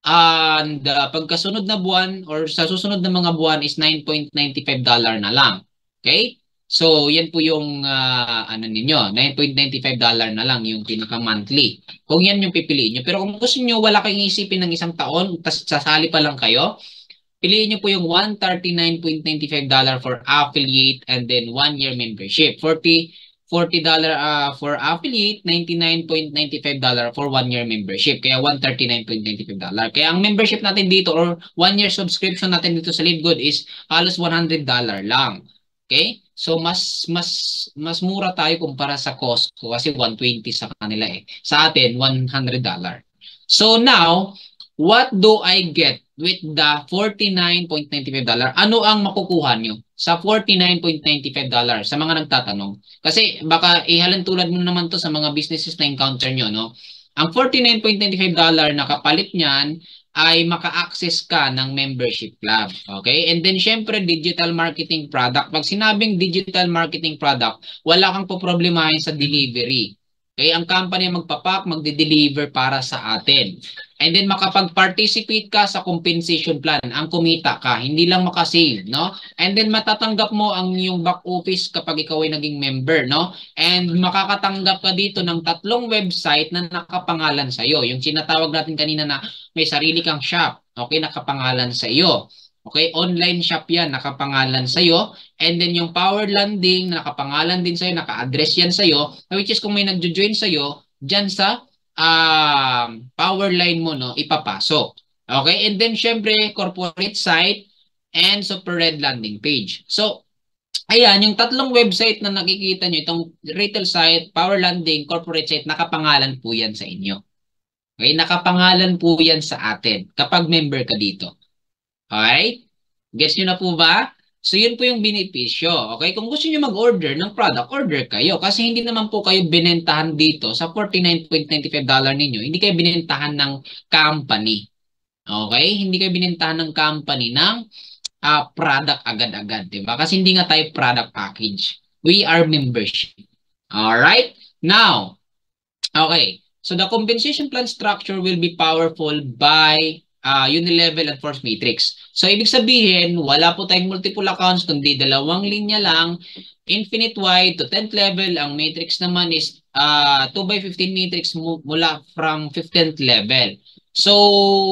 and uh, pagkasunod na buwan or sa susunod na mga buwan is $9.95 na lang. Okay? So, yan po yung uh, ano ninyo, $9.95 na lang yung pinaka-monthly. Kung yan yung pipiliin nyo. Pero kung gusto nyo, wala kayong isipin ng isang taon, tas sasali pa lang kayo, piliin nyo po yung $139.95 for affiliate and then one year membership. 40 $40 uh, for affiliate, $99.95 for one-year membership. Kaya $139.95. Kaya ang membership natin dito or one-year subscription natin dito sa LiveGood is halos $100 lang. Okay? So mas mas mas mura tayo kumpara sa Costco kasi 120 sa kanila eh. Sa atin $100. So now, what do I get with the $49.95? Ano ang makukuha nyo? sa $49.95 sa mga nagtatanong. Kasi baka ihalin tulad mo naman to sa mga businesses na encounter nyo, no? Ang $49.95 na kapalit niyan ay maka-access ka ng membership club. Okay? And then syempre digital marketing product. Pag sinabing digital marketing product, wala kang po problemahin sa delivery. Okay, ang company magpapak, magde-deliver para sa atin. And then makapag-participate ka sa compensation plan, ang kumita ka, hindi lang makasave, no? And then matatanggap mo ang iyong back office kapag ikaw ay naging member, no? And makakatanggap ka dito ng tatlong website na nakapangalan sa iyo. Yung sinatawag natin kanina na may sarili kang shop, okay, nakapangalan sa iyo. Okay, online shop yan, nakapangalan sa'yo. And then yung power landing, nakapangalan din sa'yo, naka-address yan sa'yo. Which is kung may nagjo-join sa'yo, dyan sa uh, power line mo, no, ipapasok. Okay, and then syempre, corporate site and super red landing page. So, ayan, yung tatlong website na nakikita nyo, itong retail site, power landing, corporate site, nakapangalan po yan sa inyo. Okay, nakapangalan po yan sa atin kapag member ka dito. Okay? Gets nyo na po ba? So, yun po yung benepisyo. Okay? Kung gusto nyo mag-order ng product, order kayo. Kasi hindi naman po kayo binentahan dito sa $49.95 ninyo. Hindi kayo binentahan ng company. Okay? Hindi kayo binentahan ng company ng uh, product agad-agad. Diba? Kasi hindi nga tayo product package. We are membership. Alright? Now, okay. So, the compensation plan structure will be powerful by uh, unilevel and force matrix. So, ibig sabihin, wala po tayong multiple accounts, kundi dalawang linya lang, infinite wide to 10th level. Ang matrix naman is uh, 2 by 15 matrix mula from 15th level. So,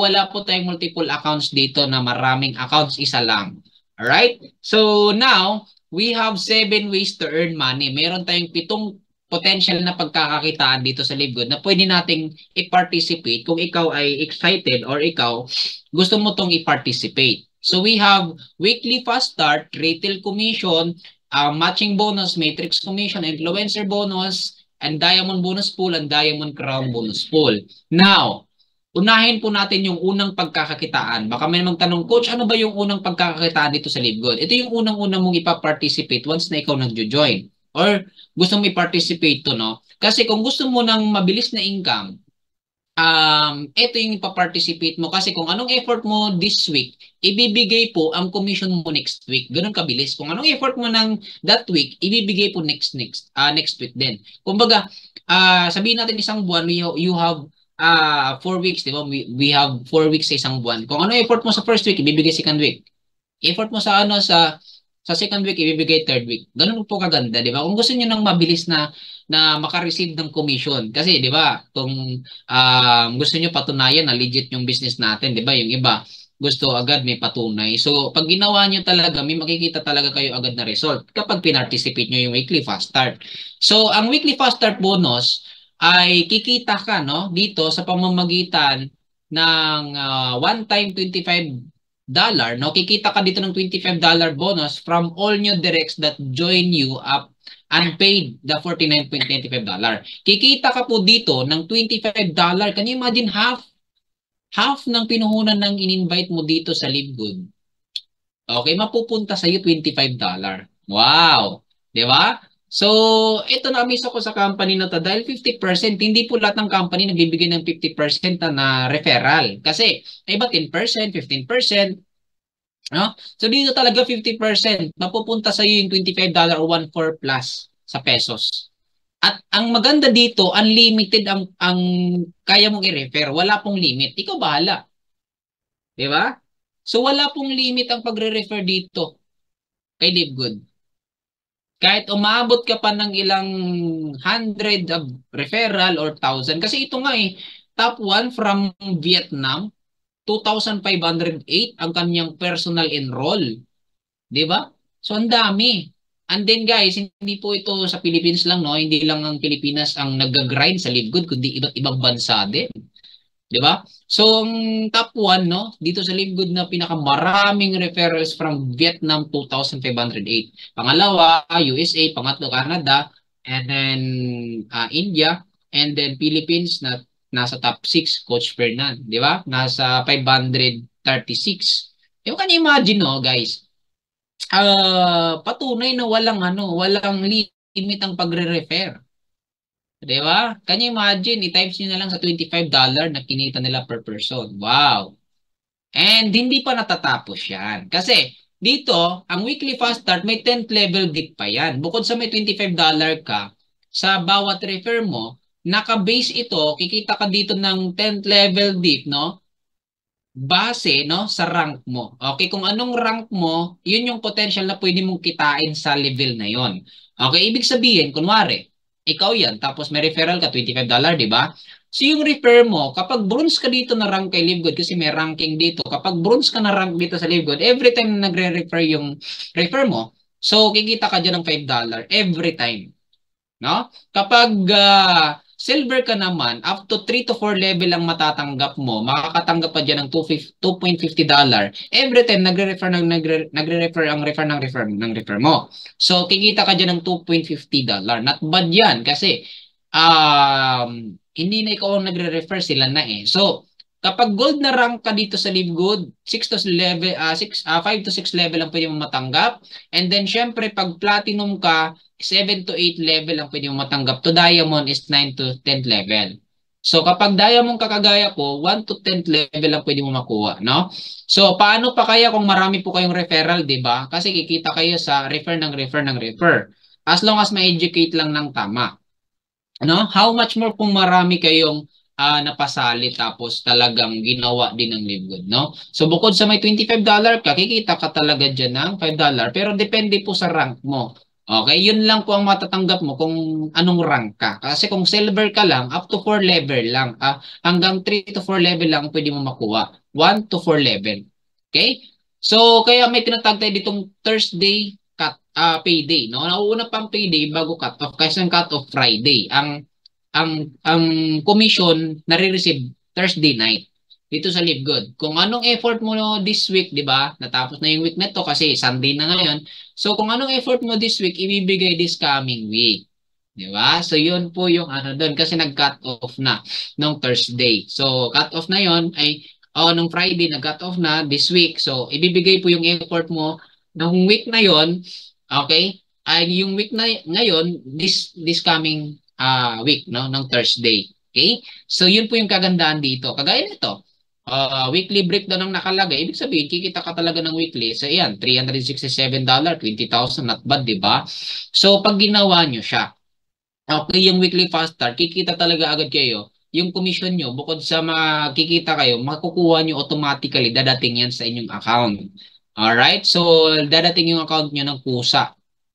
wala po tayong multiple accounts dito na maraming accounts, isa lang. Alright? So, now, we have seven ways to earn money. Meron tayong pitong potential na pagkakakitaan dito sa LiveGood na pwede nating i-participate kung ikaw ay excited or ikaw gusto mo tong i-participate. So we have weekly fast start, retail commission, uh, matching bonus, matrix commission, influencer bonus, and diamond bonus pool, and diamond crown bonus pool. Now, unahin po natin yung unang pagkakakitaan. Baka may magtanong, Coach, ano ba yung unang pagkakakitaan dito sa LiveGood? Ito yung unang-unang mong ipa-participate once na ikaw nagjo-join or gusto mo i-participate to, no? Kasi kung gusto mo ng mabilis na income, um, ito yung ipa-participate mo kasi kung anong effort mo this week, ibibigay po ang commission mo next week. Ganun kabilis. Kung anong effort mo ng that week, ibibigay po next next uh, next week din. Kumbaga, uh, sabihin natin isang buwan, you, you have uh, four weeks, di ba? We, we have four weeks sa isang buwan. Kung ano effort mo sa first week, ibibigay second week. Effort mo sa ano sa sa second week, ibibigay third week. Ganun po kaganda, di ba? Kung gusto niyo ng mabilis na na maka-receive ng commission. Kasi, di ba, kung uh, gusto niyo patunayan na legit yung business natin, di ba? Yung iba, gusto agad may patunay. So, pag ginawa niyo talaga, may makikita talaga kayo agad na result kapag pinarticipate niyo yung weekly fast start. So, ang weekly fast start bonus ay kikita ka no dito sa pamamagitan ng uh, one time 25 dollar, no, kikita ka dito ng $25 bonus from all new directs that join you up unpaid the $49.95 dollar. Kikita ka po dito ng $25 dollar. Can you imagine half half ng pinuhunan ng in-invite mo dito sa LiveGood? Okay, mapupunta sa iyo $25 dollar. Wow! 'Di ba? So, ito na miss ako sa company na to dahil 50%, hindi po lahat ng company nagbibigay ng 50% na, referral. Kasi, iba 10%, 15%. No? So, dito talaga 50%. Mapupunta sa iyo yung $25 or 1.4 plus sa pesos. At ang maganda dito, unlimited ang, ang kaya mong i-refer. Wala pong limit. Ikaw bahala. Di ba? So, wala pong limit ang pagre-refer dito kay LiveGood kahit umabot ka pa ng ilang hundred of referral or thousand, kasi ito nga eh, top 1 from Vietnam, 2,508 ang kanyang personal enroll. Ba? So, ang dami. And then guys, hindi po ito sa Philippines lang, no? Hindi lang ang Pilipinas ang nag-grind sa live good, kundi iba't ibang bansa din. 'Di ba? So, ang top 1 no, dito sa Livegood na pinakamaraming referrals from Vietnam 2,508. Pangalawa, USA, pangatlo Canada, and then uh, India, and then Philippines na nasa top 6 Coach Fernan, 'di ba? Nasa 536. Yung kan imagine no, guys. Uh, patunay na walang ano, walang limit ang pagre-refer. Di ba? Can you imagine, i-times nyo na lang sa $25 na kinita nila per person. Wow! And hindi pa natatapos yan. Kasi dito, ang weekly fast start, may 10th level gift pa yan. Bukod sa may $25 ka, sa bawat refer mo, naka-base ito, kikita ka dito ng 10th level dip, no? Base, no, sa rank mo. Okay, kung anong rank mo, yun yung potential na pwede mong kitain sa level na yon. Okay, ibig sabihin, kunwari, ikaw yan, tapos may referral ka, $25, di ba? So yung refer mo, kapag bronze ka dito na rank kay Live Good, kasi may ranking dito, kapag bronze ka na rank dito sa Live Good, every time na nagre-refer yung refer mo, so kikita ka dyan ng $5 every time. No? Kapag uh, silver ka naman, up to 3 to 4 level lang matatanggap mo, makakatanggap pa dyan ng $2.50 every time nagre-refer ng nagre, nagre-refer ang refer ng refer ng refer mo. So kikita ka dyan ng $2.50. Not bad yan kasi um, hindi na ikaw ang nagre-refer sila na eh. So, kapag gold na rank ka dito sa Live Good, 6 to level, uh, 6, uh, 5 to 6 level ang pwede mo matanggap. And then, syempre, pag platinum ka, 7 to 8 level ang pwede mo matanggap. To diamond is 9 to 10 level. So, kapag diamond kakagaya ko, 1 to 10 level ang pwede mo makuha, no? So, paano pa kaya kung marami po kayong referral, di ba? Kasi kikita kayo sa refer ng refer ng refer. As long as ma-educate lang ng tama. No? How much more kung marami kayong uh, napasali tapos talagang ginawa din ng live good, no? So bukod sa may $25 ka, kikita ka talaga dyan ng $5 pero depende po sa rank mo. Okay, yun lang po ang matatanggap mo kung anong rank ka. Kasi kung silver ka lang, up to 4 level lang. Uh, hanggang 3 to 4 level lang pwede mo makuha. 1 to 4 level. Okay? So, kaya may tinatag tayo ditong Thursday cut uh, payday no nauuna pang payday bago cut off kasi ang cut off Friday ang ang ang commission nare-receive Thursday night dito sa Live Good. Kung anong effort mo this week, 'di ba? Natapos na yung week na to kasi Sunday na ngayon. So kung anong effort mo this week, ibibigay this coming week. 'Di ba? So 'yun po yung ano doon kasi nag-cut off na nung Thursday. So cut off na 'yon ay oh nung Friday nag-cut off na this week. So ibibigay po yung effort mo nung week na yon, okay, ay yung week na ngayon, this this coming uh, week, no, ng Thursday. Okay? So yun po yung kagandahan dito. Kagaya nito, uh, weekly breakdown ang nakalagay, ibig sabihin, kikita ka talaga ng weekly. So, yan, $367, 20,000, not bad, di ba? So, pag ginawa nyo siya, okay, yung weekly fast start, kikita talaga agad kayo. Yung commission nyo, bukod sa makikita kayo, makukuha nyo automatically, dadating yan sa inyong account. Alright? So, dadating yung account nyo ng kusa.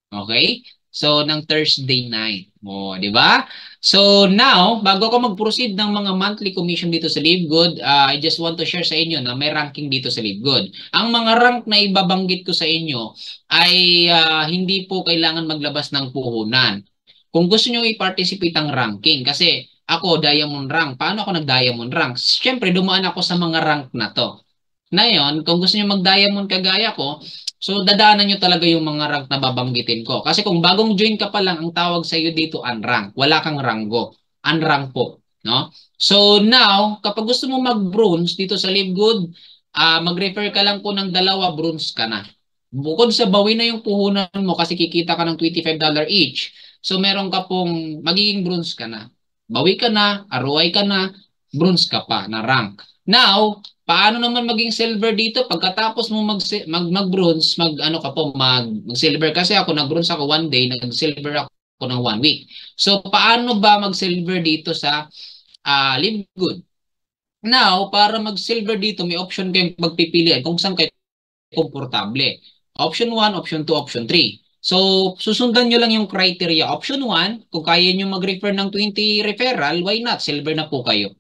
Okay? So, ng Thursday night. O, di ba? So, now, bago ako mag-proceed ng mga monthly commission dito sa Live Good, uh, I just want to share sa inyo na may ranking dito sa Live Good. Ang mga rank na ibabanggit ko sa inyo ay uh, hindi po kailangan maglabas ng puhunan. Kung gusto nyo i-participate ang ranking, kasi ako, diamond rank. Paano ako nag-diamond rank? Siyempre, dumaan ako sa mga rank na to. Ngayon, kung gusto niyo mag-diamond kagaya ko, so dadaanan niyo talaga yung mga rank na babanggitin ko. Kasi kung bagong join ka pa lang, ang tawag sa iyo dito unrank. Wala kang ranggo. Unrank po. No? So now, kapag gusto mo mag-bronze dito sa Live Good, uh, mag-refer ka lang po ng dalawa, bronze ka na. Bukod sa bawi na yung puhunan mo kasi kikita ka ng $25 each. So meron ka pong magiging bronze ka na. Bawi ka na, ROI ka na, bronze ka pa na rank. Now, paano naman maging silver dito? Pagkatapos mo mag, mag, mag-bronze, mag, ano ka po, mag, mag-silver. Kasi ako, nag-bronze ako one day, nag-silver ako ng one week. So, paano ba mag-silver dito sa uh, Live Good? Now, para mag-silver dito, may option kayong magpipilian kung saan kayo komportable. Option 1, option 2, option 3. So, susundan nyo lang yung criteria. Option 1, kung kaya nyo mag-refer ng 20 referral, why not? Silver na po kayo.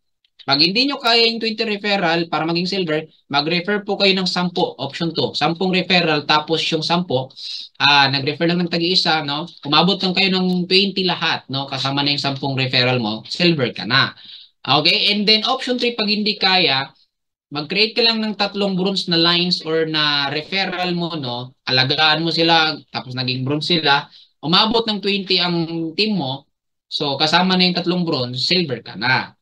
Pag hindi nyo kaya yung 20 referral para maging silver, mag-refer po kayo ng 10, option 2. 10 referral tapos yung 10, uh, nag-refer lang ng tagi-isa, no? Umabot lang kayo ng 20 lahat, no? Kasama na yung 10 referral mo, silver ka na. Okay? And then option 3, pag hindi kaya, mag-create ka lang ng tatlong bronze na lines or na referral mo, no? Alagaan mo sila, tapos naging bronze sila. Umabot ng 20 ang team mo, so kasama na yung tatlong bronze, silver ka na.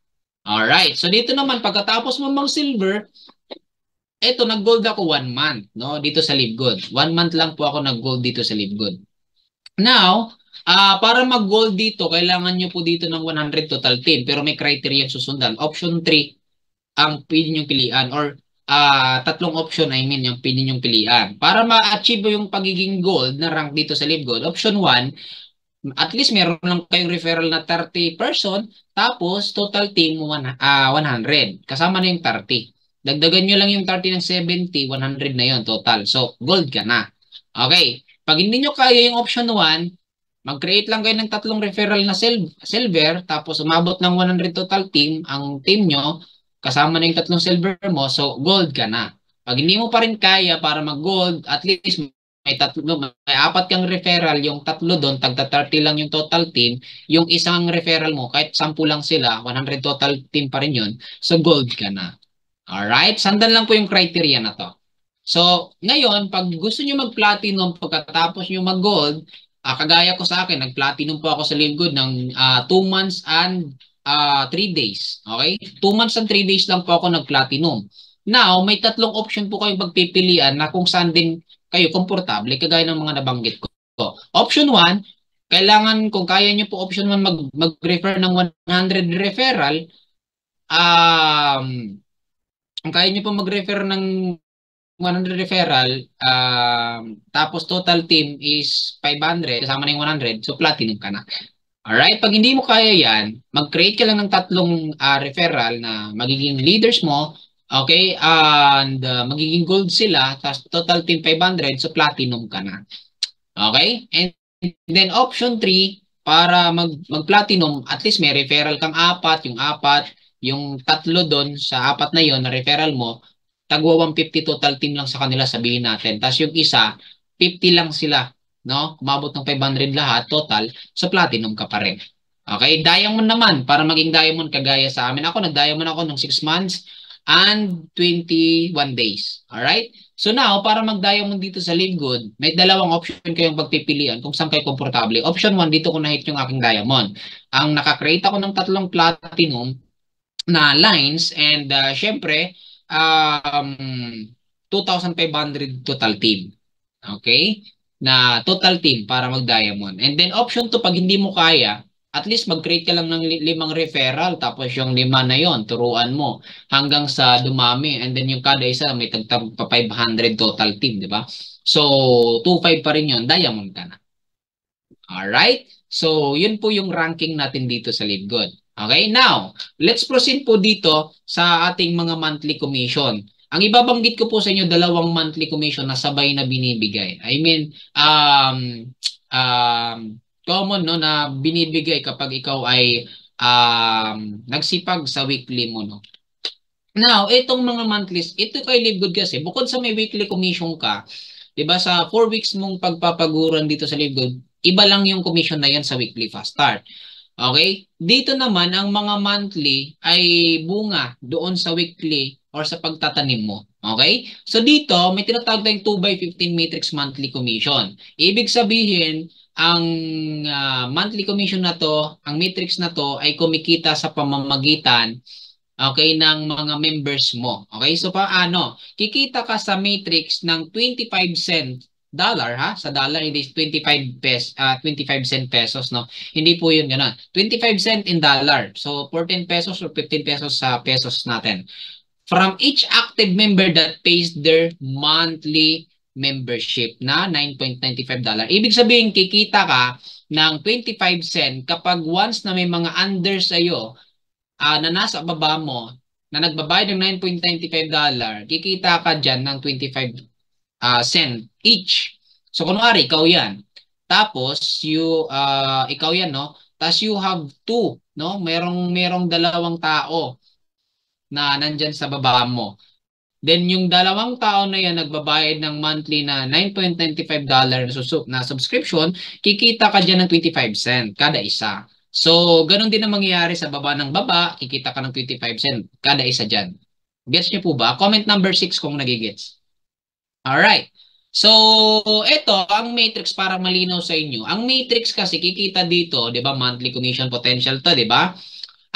Alright. So dito naman, pagkatapos mo mag-silver, eto, nag-gold ako one month, no? Dito sa Live Good. One month lang po ako nag-gold dito sa Live Good. Now, uh, para mag-gold dito, kailangan nyo po dito ng 100 total team. Pero may criteria susundan. Option 3 ang pwede nyo pilian or uh, tatlong option, I mean, yung pwede nyo pilian. Para ma-achieve yung pagiging gold na rank dito sa Live Good, option 1, at least meron lang kayong referral na 30 person, tapos total team uh, 100. Kasama na yung 30. Dagdagan nyo lang yung 30 ng 70, 100 na yon total. So, gold ka na. Okay. Pag hindi nyo kaya yung option 1, Mag-create lang kayo ng tatlong referral na sil- silver, tapos umabot ng 100 total team, ang team nyo, kasama na yung tatlong silver mo, so gold ka na. Pag hindi mo pa rin kaya para mag-gold, at least may tatlo, may apat kang referral, yung tatlo doon, tagta 30 lang yung total team, yung isang referral mo, kahit 10 lang sila, 100 total team pa rin yun, so gold ka na. Alright? Sandan lang po yung criteria na to. So, ngayon, pag gusto nyo mag-platinum pagkatapos nyo mag-gold, uh, kagaya ko sa akin, nag-platinum po ako sa Livegood ng 2 uh, months and 3 uh, days. Okay? 2 months and 3 days lang po ako nag-platinum. Now, may tatlong option po kayong pagpipilian na kung saan din kayo komportable, kagaya ng mga nabanggit ko. Option 1, kailangan kung kaya nyo po option 1 mag, mag-refer ng 100 referral, um, kung kaya nyo po mag-refer ng 100 referral, um, tapos total team is 500, kasama na yung 100, so platinum ka na. Alright, pag hindi mo kaya yan, mag-create ka lang ng tatlong uh, referral na magiging leaders mo, okay, and uh, magiging gold sila, tapos total team 500, so platinum ka na. Okay, and then option 3, para mag, mag-platinum, at least may referral kang apat, yung apat, yung tatlo doon sa apat na yon na referral mo, tagwa 150 total team lang sa kanila sabihin natin. Tapos yung isa, 50 lang sila, no? Kumabot ng 500 lahat total, so platinum ka pa rin. Okay, diamond naman para maging diamond kagaya sa amin. Ako nag-diamond ako ng 6 months and 21 days. All right? So now, para mag-diamond dito sa Live may dalawang option kayong pagpipilian kung saan kayo komportable. Option 1, dito ko na-hit yung aking diamond. Ang nakakreate ako ng tatlong platinum na lines and uh, syempre, um, 2,500 total team. Okay? Na total team para mag-diamond. And then option 2, pag hindi mo kaya, at least mag-create ka lang ng limang referral tapos yung lima na yon turuan mo hanggang sa dumami and then yung kada isa may tagtag pa 500 total team, di ba? So, 2.5 pa rin yon diamond ka na. Alright? So, yun po yung ranking natin dito sa Live. Okay, now, let's proceed po dito sa ating mga monthly commission. Ang ibabanggit ko po sa inyo, dalawang monthly commission na sabay na binibigay. I mean, um, um, common no, na binibigay kapag ikaw ay um, nagsipag sa weekly mo. No? Now, itong mga monthlies, ito kay Live Good kasi, bukod sa may weekly commission ka, di ba sa 4 weeks mong pagpapaguran dito sa Live Good, iba lang yung commission na yan sa weekly fast start. Okay? Dito naman, ang mga monthly ay bunga doon sa weekly or sa pagtatanim mo. Okay? So dito, may tinatawag tayong 2 by 15 matrix monthly commission. Ibig sabihin, ang uh, monthly commission na to, ang matrix na to ay kumikita sa pamamagitan okay, ng mga members mo. Okay? So paano? Kikita ka sa matrix ng 25 cent dollar ha sa dollar hindi 25 pesos uh, 25 cent pesos no hindi po yun ganoon 25 cent in dollar so 14 pesos or 15 pesos sa pesos natin from each active member that pays their monthly membership na 9.95 dollar ibig sabihin kikita ka ng 25 cent kapag once na may mga under sa iyo uh, na nasa baba mo na nagbabayad ng 9.95 dollar kikita ka diyan ng 25 uh, cent each. So kunwari ikaw 'yan. Tapos you uh, ikaw 'yan no. Tapos you have two, no? Merong merong dalawang tao na nandyan sa baba mo. Then yung dalawang tao na yan nagbabayad ng monthly na 9.95 dollar na subscription, kikita ka diyan ng 25 cent kada isa. So, ganun din ang mangyayari sa baba ng baba, kikita ka ng 25 cent kada isa diyan. Gets niyo po ba? Comment number 6 kung nagigets. Alright. So, ito, ang matrix para malinaw sa inyo. Ang matrix kasi kikita dito, 'di ba? Monthly commission potential 'to, 'di ba?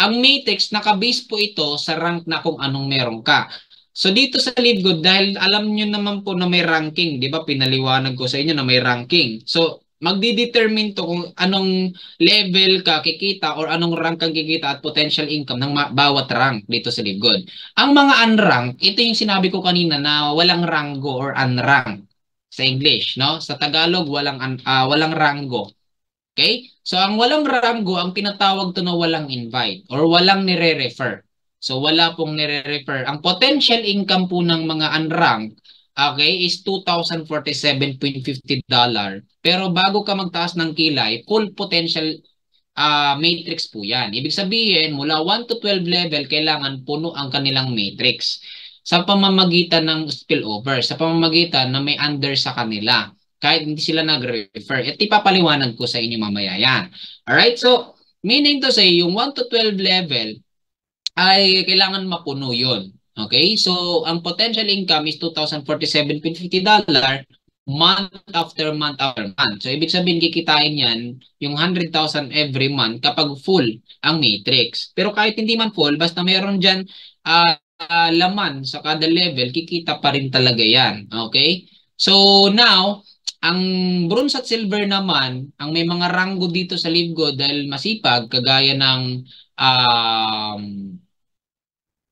Ang matrix naka-base po ito sa rank na kung anong meron ka. So dito sa Live Good dahil alam niyo naman po na may ranking, 'di ba? Pinaliwanag ko sa inyo na may ranking. So magdi-determine to kung anong level ka kikita or anong rank kang kikita at potential income ng bawat rank dito sa Live Good. Ang mga unrank, ito yung sinabi ko kanina na walang rango or unrank sa English, no? Sa Tagalog walang uh, walang rango. Okay? So ang walang rango, ang tinatawag to na walang invite or walang nire-refer. So wala pong nire-refer. Ang potential income po ng mga unranked okay, is $2,047.50 dollar. Pero bago ka magtaas ng kilay, full potential uh, matrix po yan. Ibig sabihin, mula 1 to 12 level, kailangan puno ang kanilang matrix sa pamamagitan ng spillover, sa pamamagitan na may under sa kanila kahit hindi sila nag-refer. At ipapaliwanag ko sa inyo mamaya yan. Alright, so meaning to say, yung 1 to 12 level ay kailangan mapuno yon. Okay, so ang potential income is $2,047.50 month after month after month. So ibig sabihin kikitain yan yung 100,000 every month kapag full ang matrix. Pero kahit hindi man full, basta mayroon dyan uh, uh, laman sa kada level, kikita pa rin talaga yan. Okay? So now, ang bronze at silver naman, ang may mga ranggo dito sa Livgo dahil masipag, kagaya ng um,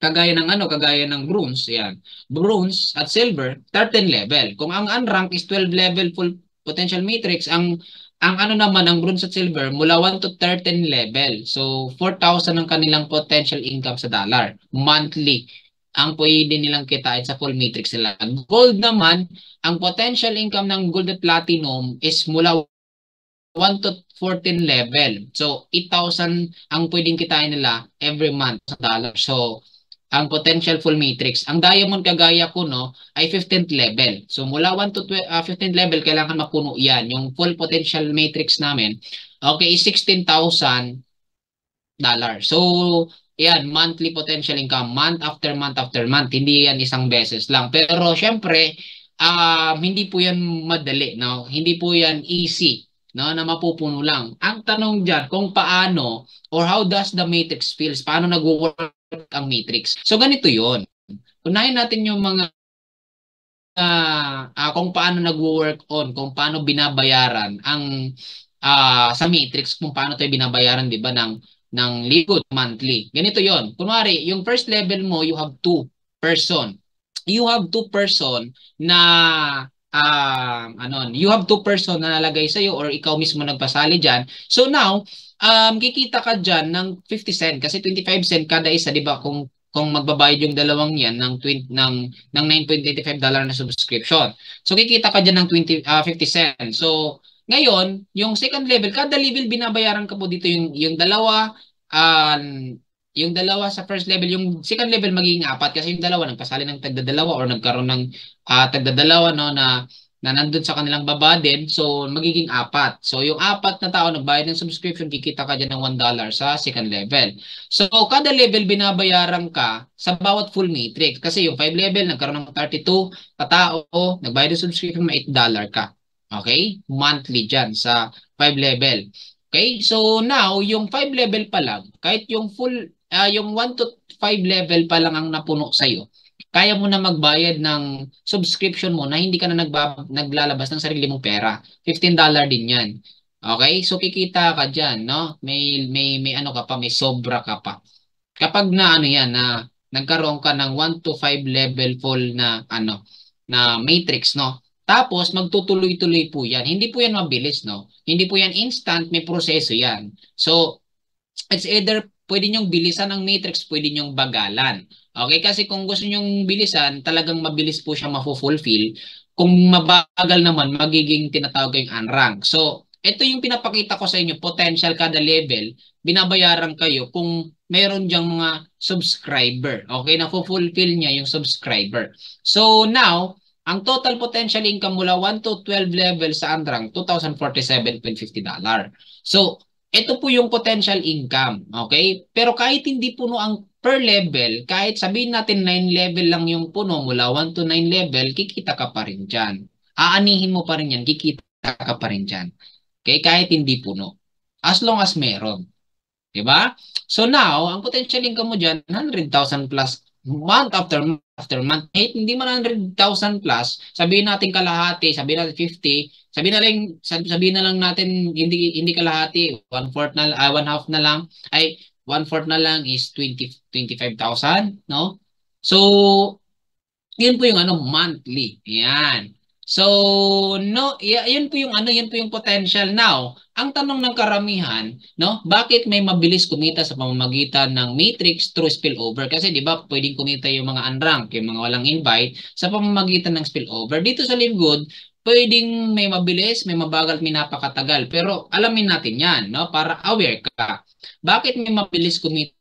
kagaya ng ano, kagaya ng bronze, yan. Bronze at silver, 13 level. Kung ang unrank is 12 level full potential matrix, ang ang ano naman, ang bronze at silver, mula 1 to 13 level. So, 4,000 ang kanilang potential income sa dollar monthly ang pwede nilang kitain sa full matrix nila. Gold naman, ang potential income ng gold at platinum is mula 1 to 14 level. So, 8,000 ang pwedeng kitain nila every month sa dollar. So, ang potential full matrix. Ang diamond kagaya ko no ay 15th level. So mula 1 to 12, uh, 15th level kailangan mapuno 'yan. Yung full potential matrix namin okay is 16,000 dollar. So yan, monthly potential income, month after month after month. Hindi yan isang beses lang. Pero syempre, uh, hindi po yan madali, no? Hindi po yan easy, no? Na mapupuno lang. Ang tanong diyan kung paano or how does the matrix feels? Paano nag-work ang matrix? So ganito 'yon. Unahin natin yung mga uh, uh, kung paano nagwo-work on, kung paano binabayaran ang uh, sa matrix, kung paano tayo binabayaran, 'di ba, ng ng likod monthly. Ganito yon. Kunwari, yung first level mo, you have two person. You have two person na uh, ano, you have two person na nalagay sa iyo or ikaw mismo nagpasali diyan. So now, um kikita ka diyan ng 50 cent kasi 25 cent kada isa, 'di ba? Kung kung magbabayad yung dalawang 'yan ng 20 ng ng 9.85 dollar na subscription. So kikita ka diyan ng 20 uh, 50 cent. So ngayon, yung second level, kada level binabayaran ka po dito yung yung dalawa um, yung dalawa sa first level, yung second level magiging apat kasi yung dalawa nagpasali ng tagdadalawa or nagkaroon ng uh, tagdadalawa no na na nandun sa kanilang baba din, so magiging apat. So yung apat na tao nagbayad ng subscription, kikita ka dyan ng $1 sa second level. So kada level binabayaran ka sa bawat full matrix. Kasi yung 5 level, nagkaroon ng 32 katao, nagbayad ng subscription, may $8 ka. Okay? Monthly dyan sa 5 level. Okay? So now, yung 5 level pa lang, kahit yung full, uh, yung 1 to 5 level pa lang ang napuno sa'yo, kaya mo na magbayad ng subscription mo na hindi ka na nagbab- naglalabas ng sarili mong pera. $15 din yan. Okay? So kikita ka diyan, no? May may may ano ka pa, may sobra ka pa. Kapag na ano 'yan na nagkaroon ka ng 1 to 5 level full na ano na matrix, no? Tapos, magtutuloy-tuloy po yan. Hindi po yan mabilis, no? Hindi po yan instant, may proseso yan. So, it's either pwede nyong bilisan ang matrix, pwede nyong bagalan. Okay? Kasi kung gusto nyong bilisan, talagang mabilis po siya mafulfill. Kung mabagal naman, magiging tinatawag yung unrank. So, ito yung pinapakita ko sa inyo, potential kada level, binabayaran kayo kung meron diyang mga subscriber. Okay? Na-fulfill niya yung subscriber. So, now, ang total potential income mula 1 to 12 level sa Andrang, $2,047.50. So, ito po yung potential income. Okay? Pero kahit hindi puno ang per level, kahit sabihin natin 9 level lang yung puno mula 1 to 9 level, kikita ka pa rin dyan. Aanihin mo pa rin yan, kikita ka pa rin dyan. Okay? Kahit hindi puno. As long as meron. Diba? So now, ang potential income mo dyan, 100,000 plus month after month after month, eh, hindi man 100,000 plus, sabihin natin kalahati, sabihin natin 50, sabihin na lang, sabihin na lang natin hindi hindi kalahati, one fourth na uh, one half na lang, ay one fourth na lang is 20 25,000, no? So, yun po yung ano monthly. Yan. So, no, yun po yung ano, yun po yung potential. Now, ang tanong ng karamihan, no, bakit may mabilis kumita sa pamamagitan ng matrix through spillover? Kasi 'di ba, pwedeng kumita yung mga unranked, yung mga walang invite sa pamamagitan ng spillover. Dito sa Live Good, pwedeng may mabilis, may mabagal, may napakatagal. Pero alamin natin 'yan, no, para aware ka. Bakit may mabilis kumita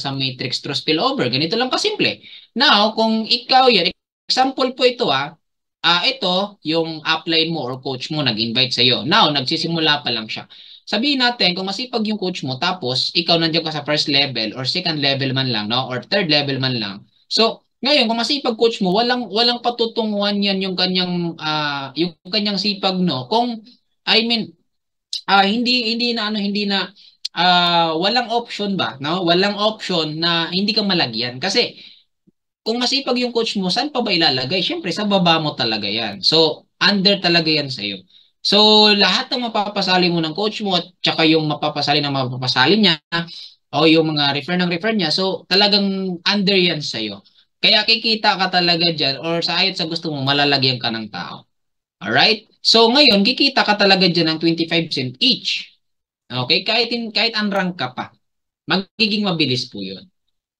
sa matrix through spillover? Ganito lang kasimple. Now, kung ikaw yan, example po ito ah, ah, ito, yung upline mo or coach mo nag-invite sa'yo. Now, nagsisimula pa lang siya. Sabihin natin, kung masipag yung coach mo, tapos ikaw nandiyan ka sa first level or second level man lang, no? or third level man lang. So, ngayon, kung masipag coach mo, walang walang patutunguhan yan yung kanyang uh, yung kanyang sipag, no? Kung I mean, uh, hindi hindi na ano, hindi na uh, walang option ba, no? Walang option na hindi ka malagyan kasi kung masipag yung coach mo, saan pa ba ilalagay? Siyempre, sa baba mo talaga yan. So, under talaga yan sa'yo. So, lahat ng mapapasali mo ng coach mo at saka yung mapapasali ng mapapasali niya o yung mga refer ng refer niya, so talagang under yan sa'yo. Kaya kikita ka talaga dyan or sa ayot sa gusto mo, malalagyan ka ng tao. Alright? So, ngayon, kikita ka talaga dyan ng 25 cent each. Okay? Kahit, kahit unrank ka pa. Magiging mabilis po yun.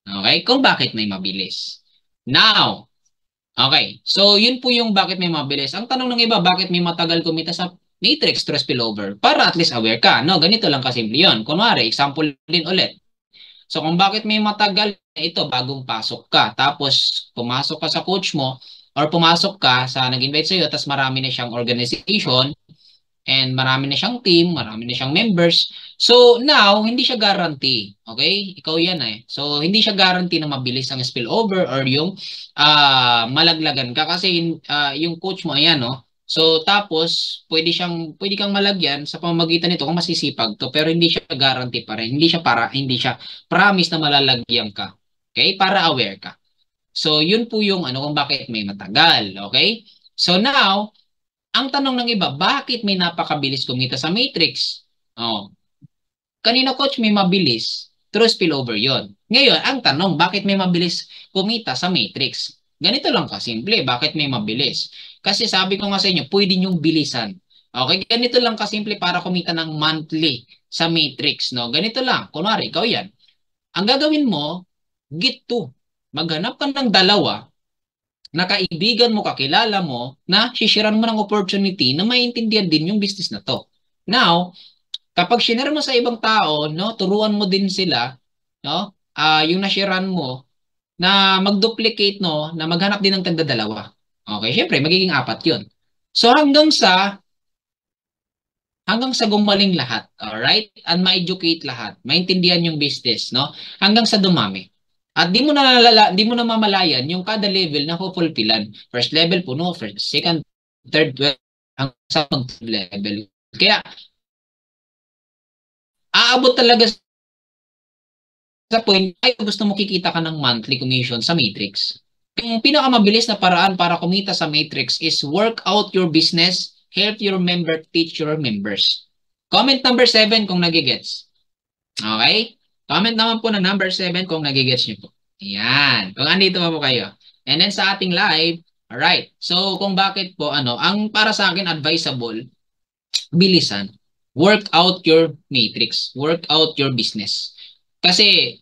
Okay? Kung bakit may mabilis. Now, okay. So, yun po yung bakit may mabilis. Ang tanong ng iba, bakit may matagal kumita sa matrix stress spillover? Para at least aware ka. No, ganito lang kasimple yun. Kunwari, example din ulit. So, kung bakit may matagal, ito, bagong pasok ka. Tapos, pumasok ka sa coach mo, or pumasok ka sa nag-invite sa'yo, tapos marami na siyang organization, and marami na siyang team, marami na siyang members. So now, hindi siya guarantee. Okay? Ikaw yan eh. So hindi siya guarantee na mabilis ang spillover or yung uh, malaglagan ka kasi uh, yung coach mo ayan no. So tapos pwede siyang pwede kang malagyan sa pamamagitan nito kung masisipag to pero hindi siya guarantee pa rin. Hindi siya para hindi siya promise na malalagyan ka. Okay? Para aware ka. So yun po yung ano kung bakit may matagal, okay? So now, ang tanong ng iba, bakit may napakabilis kumita sa matrix? Oh. Kanina coach may mabilis, true spillover yon. Ngayon, ang tanong, bakit may mabilis kumita sa matrix? Ganito lang kasimple, bakit may mabilis? Kasi sabi ko nga sa inyo, pwede nyong bilisan. Okay, ganito lang kasimple para kumita ng monthly sa matrix, no? Ganito lang, kunwari, ikaw yan. Ang gagawin mo, get to. Maghanap ka ng dalawa na kaibigan mo, kakilala mo, na sisiran mo ng opportunity na maintindihan din yung business na to. Now, kapag sinare mo sa ibang tao, no, turuan mo din sila, no, uh, yung nashiran mo, na mag-duplicate, no, na maghanap din ng tagdadalawa. Okay, syempre, magiging apat yun. So, hanggang sa hanggang sa gumaling lahat, alright? And ma-educate lahat, maintindihan yung business, no? Hanggang sa dumami. At di mo na nalala, di mo na mamalayan yung kada level na pupulpilan. First level puno, first, second, third, hanggang sa level. Kaya aabot talaga sa point ay gusto mo kikita ka ng monthly commission sa Matrix. Yung pinakamabilis na paraan para kumita sa Matrix is work out your business, help your member, teach your members. Comment number 7 kung nagigets. Okay? Comment naman po na number 7 kung nagigets niyo po. Yan. Kung andito pa po kayo. And then sa ating live, alright. So kung bakit po, ano, ang para sa akin advisable, bilisan. Work out your matrix. Work out your business. Kasi,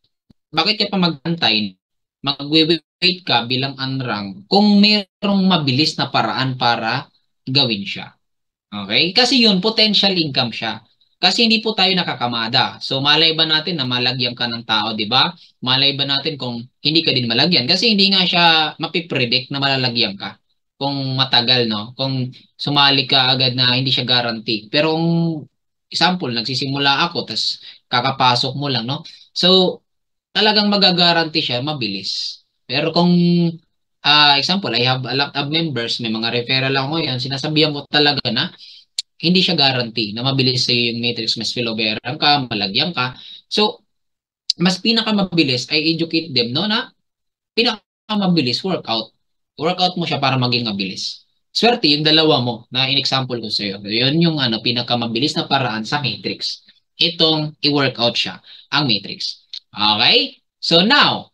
bakit ka pa magantay? Mag-wait ka bilang unrang kung mayroong mabilis na paraan para gawin siya. Okay? Kasi yun, potential income siya. Kasi hindi po tayo nakakamada. So malay ba natin na malagyan ka ng tao, 'di ba? Malay ba natin kung hindi ka din malagyan kasi hindi nga siya mapipredict na malalagyan ka kung matagal, no? Kung sumali ka agad na hindi siya guarantee. Pero kung example, nagsisimula ako tas kakapasok mo lang, no? So talagang magagaranti siya mabilis. Pero kung uh, example, I have a lot of members, may mga referral ako ngayon, sinasabihan mo talaga na hindi siya guarantee na mabilis sa yung matrix, mas filoberan ka, malagyan ka. So, mas pinakamabilis ay educate them no na pinakamabilis workout. Workout mo siya para maging mabilis. Swerte yung dalawa mo na in-example ko sa iyo. Yun yung ano pinakamabilis na paraan sa matrix. Itong i-workout siya ang matrix. Okay? So now,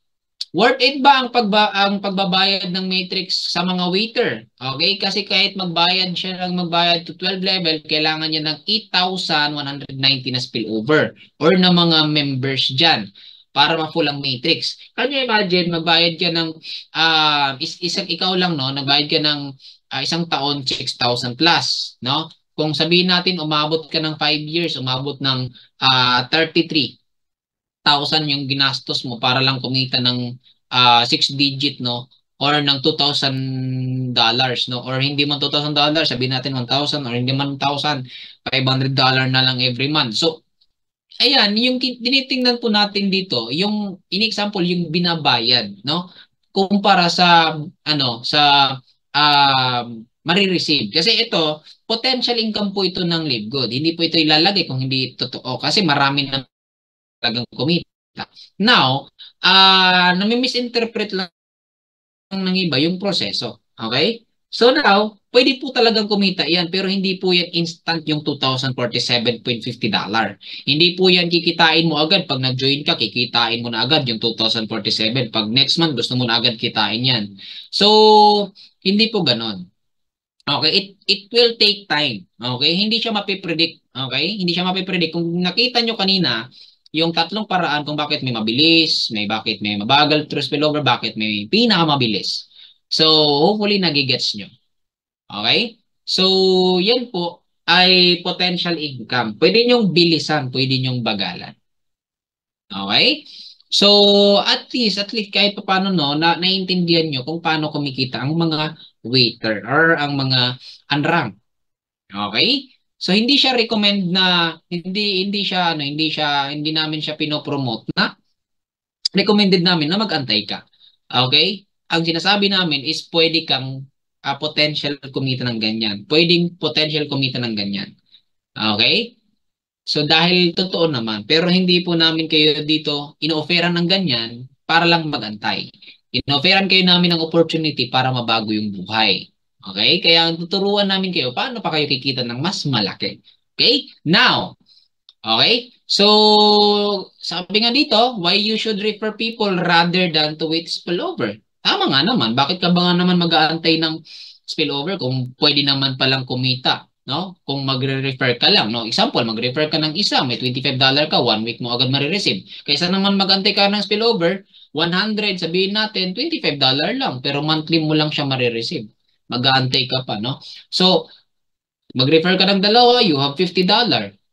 Worth it ba ang, pagba ang pagbabayad ng matrix sa mga waiter? Okay? Kasi kahit magbayad siya ng magbayad to 12 level, kailangan niya ng 8,190 na spillover or na mga members dyan para ma-full ang matrix. Can you imagine, magbayad ka ng uh, is isang ikaw lang, no? Nagbayad ka ng uh, isang taon, 6,000 plus, no? Kung sabihin natin, umabot ka ng 5 years, umabot ng uh, 33, 1,000 yung ginastos mo para lang kumita ng uh, 6 digit no? Or ng 2,000 dollars no? Or hindi man 2,000 dollars sabihin natin 1,000 or hindi man 1,000 500 dollar na lang every month. So ayan yung tinitingnan po natin dito yung in example yung binabayad no? Kumpara sa ano sa uh, marireceive kasi ito potential income po ito ng live good. Hindi po ito ilalagay kung hindi totoo. Kasi marami na talagang kumita. Now, uh, nami-misinterpret lang ng iba yung proseso. Okay? So now, pwede po talagang kumita yan pero hindi po yan instant yung 2,047.50 dollar. Hindi po yan kikitain mo agad. Pag nag-join ka, kikitain mo na agad yung 2,047. Pag next month, gusto mo na agad kitain yan. So, hindi po ganon. Okay, it it will take time. Okay? Hindi siya mapipredict. Okay? Hindi siya mapipredict. Kung nakita nyo kanina, yung tatlong paraan kung bakit may mabilis, may bakit may mabagal through spillover, bakit may pinakamabilis. So, hopefully nagigets nyo. Okay? So, yan po ay potential income. Pwede nyong bilisan, pwede nyong bagalan. Okay? So, at least, at least kahit pa paano no, na naiintindihan nyo kung paano kumikita ang mga waiter or ang mga unrank. Okay? So hindi siya recommend na hindi hindi siya ano, hindi siya hindi namin siya pinopromote na recommended namin na magantay ka. Okay? Ang sinasabi namin is pwede kang uh, potential kumita ng ganyan. Pwedeng potential kumita ng ganyan. Okay? So dahil totoo naman, pero hindi po namin kayo dito ino-offeran ng ganyan para lang magantay. Ino-offeran kayo namin ng opportunity para mabago yung buhay. Okay? Kaya tuturuan namin kayo paano pa kayo kikita ng mas malaki. Okay? Now, okay? So, sabi nga dito, why you should refer people rather than to wait spillover. Tama nga naman. Bakit ka ba nga naman mag-aantay ng spillover kung pwede naman palang kumita? No? Kung magre-refer ka lang, no? Example, mag-refer ka ng isa, may $25 ka, one week mo agad marireceive. Kaysa naman mag-antay ka ng spillover, 100, sabihin natin, $25 lang, pero monthly mo lang siya marireceive mag-aantay ka pa, no? So, mag-refer ka ng dalawa, you have $50.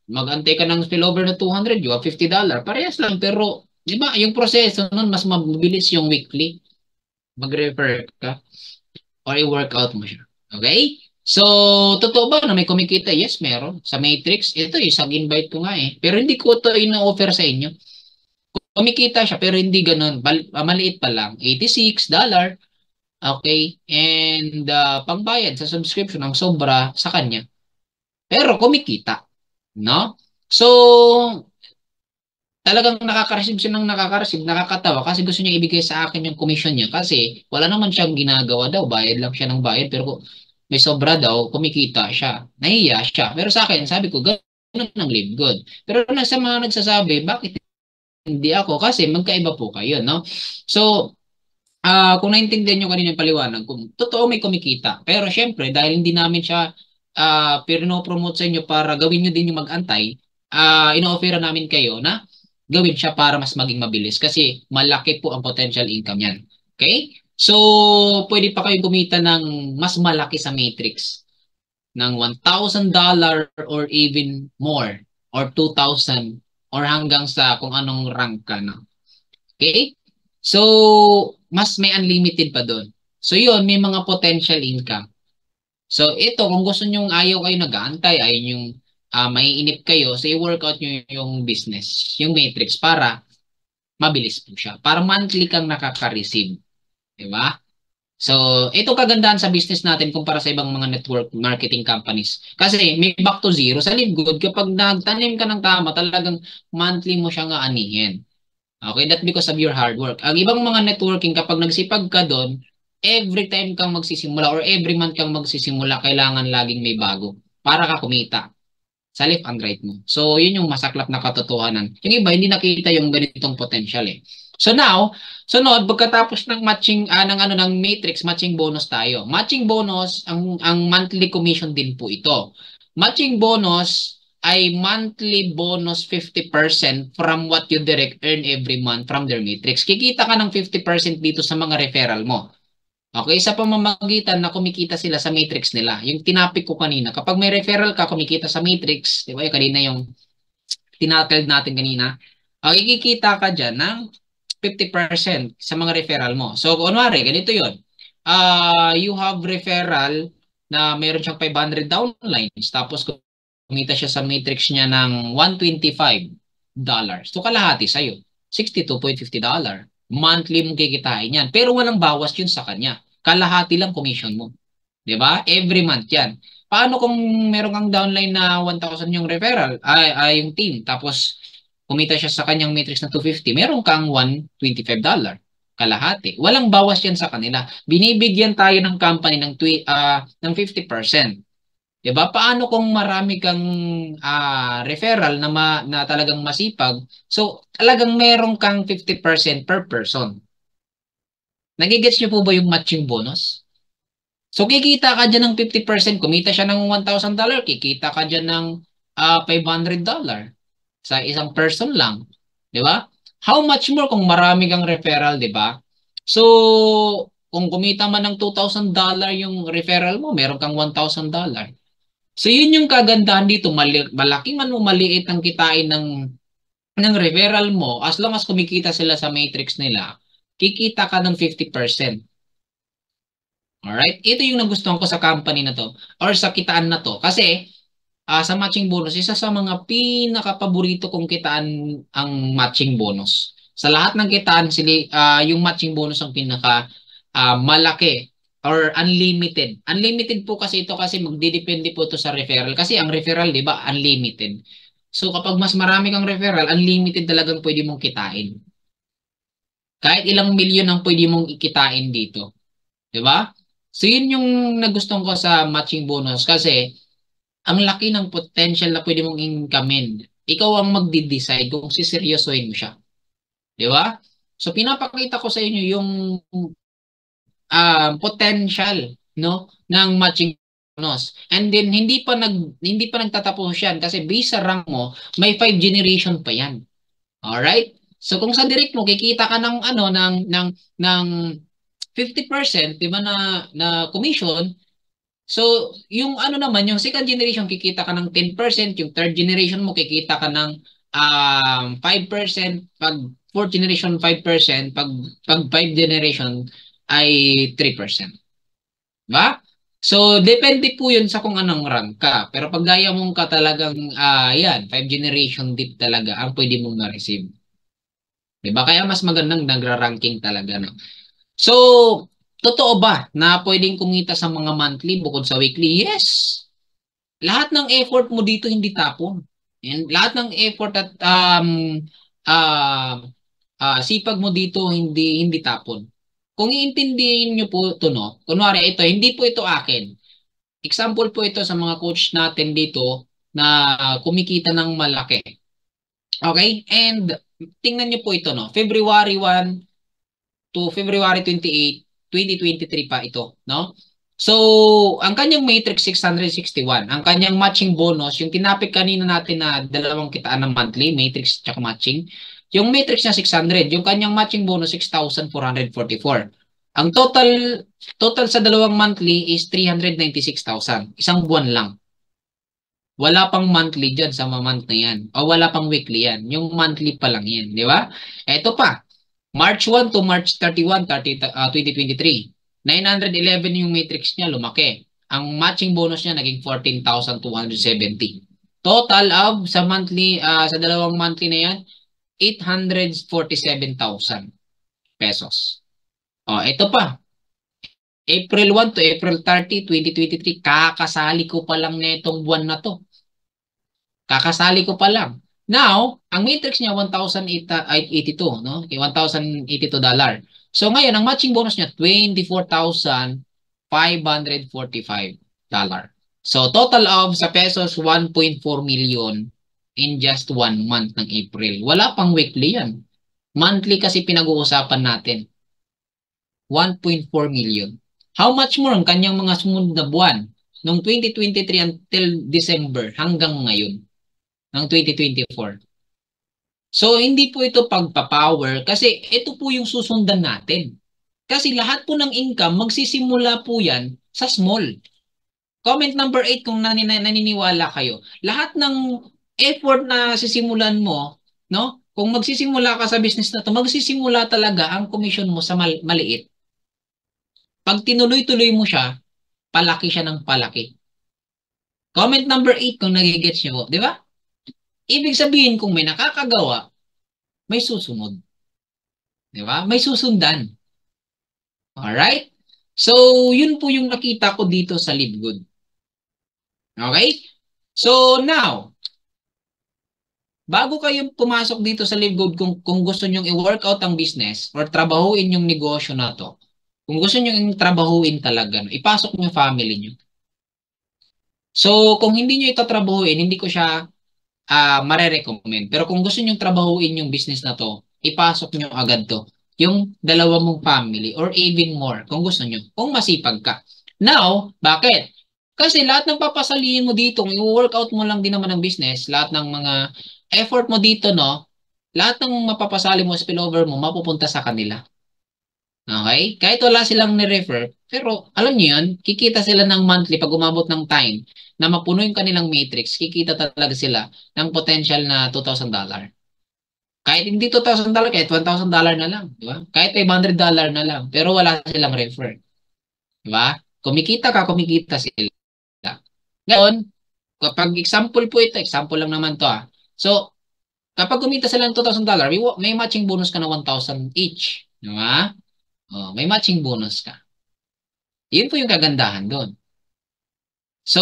Mag-antay ka ng spillover na 200, you have $50. Parehas lang, pero, di ba, yung proseso nun, mas mabilis yung weekly. Mag-refer ka or i-workout mo siya. Okay? So, totoo ba na may kumikita? Yes, meron. Sa Matrix, ito isang invite ko nga eh. Pero hindi ko ito ino-offer sa inyo. Kumikita siya, pero hindi ganun. Maliit pa lang. $86, Okay? And uh, pangbayad sa subscription ang sobra sa kanya. Pero kumikita. No? So, talagang nakaka-receive siya ng nakaka-receive, nakakatawa kasi gusto niya ibigay sa akin yung commission niya kasi wala naman siyang ginagawa daw, bayad lang siya ng bayad pero may sobra daw, kumikita siya. Nahiya siya. Pero sa akin, sabi ko, ganun ang live good. Pero sa mga nagsasabi, bakit hindi ako? Kasi magkaiba po kayo, no? So, uh, kung naintindihan nyo kanina yung paliwanag, kung totoo may kumikita. Pero syempre, dahil hindi namin siya uh, pinopromote sa inyo para gawin nyo din yung mag-antay, uh, ino-offera namin kayo na gawin siya para mas maging mabilis kasi malaki po ang potential income yan. Okay? So, pwede pa kayong kumita ng mas malaki sa matrix ng $1,000 or even more or 2,000 or hanggang sa kung anong rank ka na. Okay? So, mas may unlimited pa doon. So, yun, may mga potential income. So, ito, kung gusto nyo ayaw kayo nag-aantay, ayaw nyo uh, maiinip kayo, so i-workout nyo yung business, yung matrix, para mabilis po siya. Para monthly kang nakaka-receive. Diba? So, ito kagandahan sa business natin kumpara sa ibang mga network marketing companies. Kasi may back to zero. Sa Live kapag nagtanim ka ng tama, talagang monthly mo siyang aanihin. Okay, that because of your hard work. Ang ibang mga networking, kapag nagsipag ka doon, every time kang magsisimula or every month kang magsisimula, kailangan laging may bago para ka kumita sa left and right mo. So, yun yung masaklap na katotohanan. Yung iba, hindi nakita yung ganitong potential eh. So now, sunod pagkatapos ng matching uh, ng ano ng matrix, matching bonus tayo. Matching bonus ang ang monthly commission din po ito. Matching bonus ay monthly bonus 50% from what you direct earn every month from their matrix. Kikita ka ng 50% dito sa mga referral mo. Okay, sa pamamagitan na kumikita sila sa matrix nila. Yung tinapik ko kanina, kapag may referral ka, kumikita sa matrix, di ba? Yung kanina yung tinatag natin kanina. Okay, kikita ka dyan ng 50% sa mga referral mo. So, kunwari, ganito yon uh, you have referral na meron siyang 500 downlines. Tapos, kumita siya sa matrix niya ng 125 dollars. So, kalahati sa'yo. $62.50 dollar. Monthly mong kikitain yan. Pero walang bawas yun sa kanya. Kalahati lang commission mo. 'Di ba? Every month yan. Paano kung meron kang downline na 1,000 yung referral, ay, ay yung team, tapos kumita siya sa kanyang matrix na 250, meron kang 125 dollar kalahati. Walang bawas yan sa kanila. Binibigyan tayo ng company ng twi, uh, ng 50%. 'Di ba? Paano kung marami kang uh, referral na ma, na talagang masipag? So, talagang meron kang 50% per person. Nagigets niyo po ba yung matching bonus? So, kikita ka dyan ng 50%. Kumita siya ng $1,000. Kikita ka dyan ng uh, $500 sa isang person lang. Di ba? How much more kung marami kang referral, di ba? So, kung kumita man ng $2,000 yung referral mo, meron kang $1,000. So, yun yung kagandahan dito. Malaki man o maliit ang kitain ng, ng referral mo, as long as kumikita sila sa matrix nila, kikita ka ng 50%. Alright? Ito yung nagustuhan ko sa company na to or sa kitaan na to. Kasi, uh, sa matching bonus, isa sa mga pinaka-paborito kong kitaan ang matching bonus. Sa lahat ng kitaan, sili, uh, yung matching bonus ang pinaka uh, malaki or unlimited. Unlimited po kasi ito kasi magdidepende po ito sa referral. Kasi ang referral, di ba, unlimited. So kapag mas marami kang referral, unlimited talagang pwede mong kitain. Kahit ilang milyon ang pwede mong ikitain dito. Di ba? So yun yung nagustuhan ko sa matching bonus kasi ang laki ng potential na pwede mong incomein. Ikaw ang magdi-decide kung siseryosohin mo siya. Di ba? So pinapakita ko sa inyo yung uh, potential no ng matching bonus. And then hindi pa nag hindi pa nagtatapos yan kasi based sa rank mo, may 5 generation pa yan. All right? So kung sa direct mo kikita ka ng ano ng ng ng 50%, 'di ba na na commission, So, yung ano naman, yung second generation, kikita ka ng 10%, yung third generation mo, kikita ka ng um, 5%, pag fourth generation, 5%, pag, pag five generation, ay 3%. Ba? So, depende po yun sa kung anong rank ka. Pero pag gaya mong ka talagang, uh, yan, 5 generation dip talaga, ang pwede mong ma-receive. Diba? Kaya mas magandang nagra-ranking talaga. No? So, Totoo ba na pwedeng kumita sa mga monthly bukod sa weekly? Yes. Lahat ng effort mo dito hindi tapon. And lahat ng effort at um, uh, uh, sipag mo dito hindi hindi tapon. Kung iintindihin niyo po ito, no? Kunwari ito, hindi po ito akin. Example po ito sa mga coach natin dito na kumikita ng malaki. Okay? And tingnan niyo po ito, no? February 1 to February 28, 2023 pa ito, no? So, ang kanyang matrix 661, ang kanyang matching bonus, yung tinapik kanina natin na dalawang kitaan ng monthly, matrix at matching, yung matrix niya 600, yung kanyang matching bonus 6,444. Ang total total sa dalawang monthly is 396,000. Isang buwan lang. Wala pang monthly dyan sa month na yan. O wala pang weekly yan. Yung monthly pa lang yan. Di ba? Ito pa. March 1 to March 31, 30, uh, 2023. 911 yung matrix niya, lumaki. Ang matching bonus niya naging 14,270. Total of sa monthly, uh, sa dalawang monthly na yan, 847,000 pesos. Oh, ito pa. April 1 to April 30, 2023, kakasali ko pa lang netong buwan na to. Kakasali ko pa lang. Now, ang matrix niya 1,082, no? Okay, 1,082 dollar. So ngayon, ang matching bonus niya 24,545 dollar. So total of sa pesos 1.4 million in just one month ng April. Wala pang weekly yan. Monthly kasi pinag-uusapan natin. 1.4 million. How much more ang kanyang mga sumunod na buwan noong 2023 until December hanggang ngayon ng 2024. So, hindi po ito pagpapower kasi ito po yung susundan natin. Kasi lahat po ng income, magsisimula po yan sa small. Comment number 8 kung nanin naniniwala kayo. Lahat ng effort na sisimulan mo, no? Kung magsisimula ka sa business na to, magsisimula talaga ang commission mo sa mal- maliit. Pag tinuloy-tuloy mo siya, palaki siya ng palaki. Comment number 8 kung nagigets nyo, di ba? Ibig sabihin kung may nakakagawa, may susunod. Di ba? May susundan. Alright? So, yun po yung nakita ko dito sa Live Good. Okay? So, now, bago kayo pumasok dito sa Live Good, kung, kung gusto nyo i-workout ang business or trabahuin yung negosyo na to, kung gusto nyo trabahuin talaga, ipasok nyo family nyo. So, kung hindi nyo ito trabahuin, hindi ko siya uh, marerecommend. Pero kung gusto nyo trabahuin yung business na to, ipasok nyo agad to. Yung dalawa mong family or even more kung gusto nyo. Kung masipag ka. Now, bakit? Kasi lahat ng papasalihin mo dito, kung i-workout mo lang din naman ng business, lahat ng mga effort mo dito, no, lahat ng mapapasali mo, spillover mo, mapupunta sa kanila. Okay? Kahit wala silang ni-refer, pero alam niyo yun, kikita sila ng monthly pag umabot ng time na mapuno yung kanilang matrix, kikita talaga sila ng potential na $2,000. Kahit hindi $2,000, kahit $1,000 na lang. Di ba? Kahit $500 na lang. Pero wala silang refer. Di ba? Kumikita ka, kumikita sila. Ngayon, kapag example po ito, example lang naman to ah. So, kapag kumita sila ng $2,000, may, may matching bonus ka na 1,000 each. Di ba? Oh, may matching bonus ka. Yun po yung kagandahan doon. So,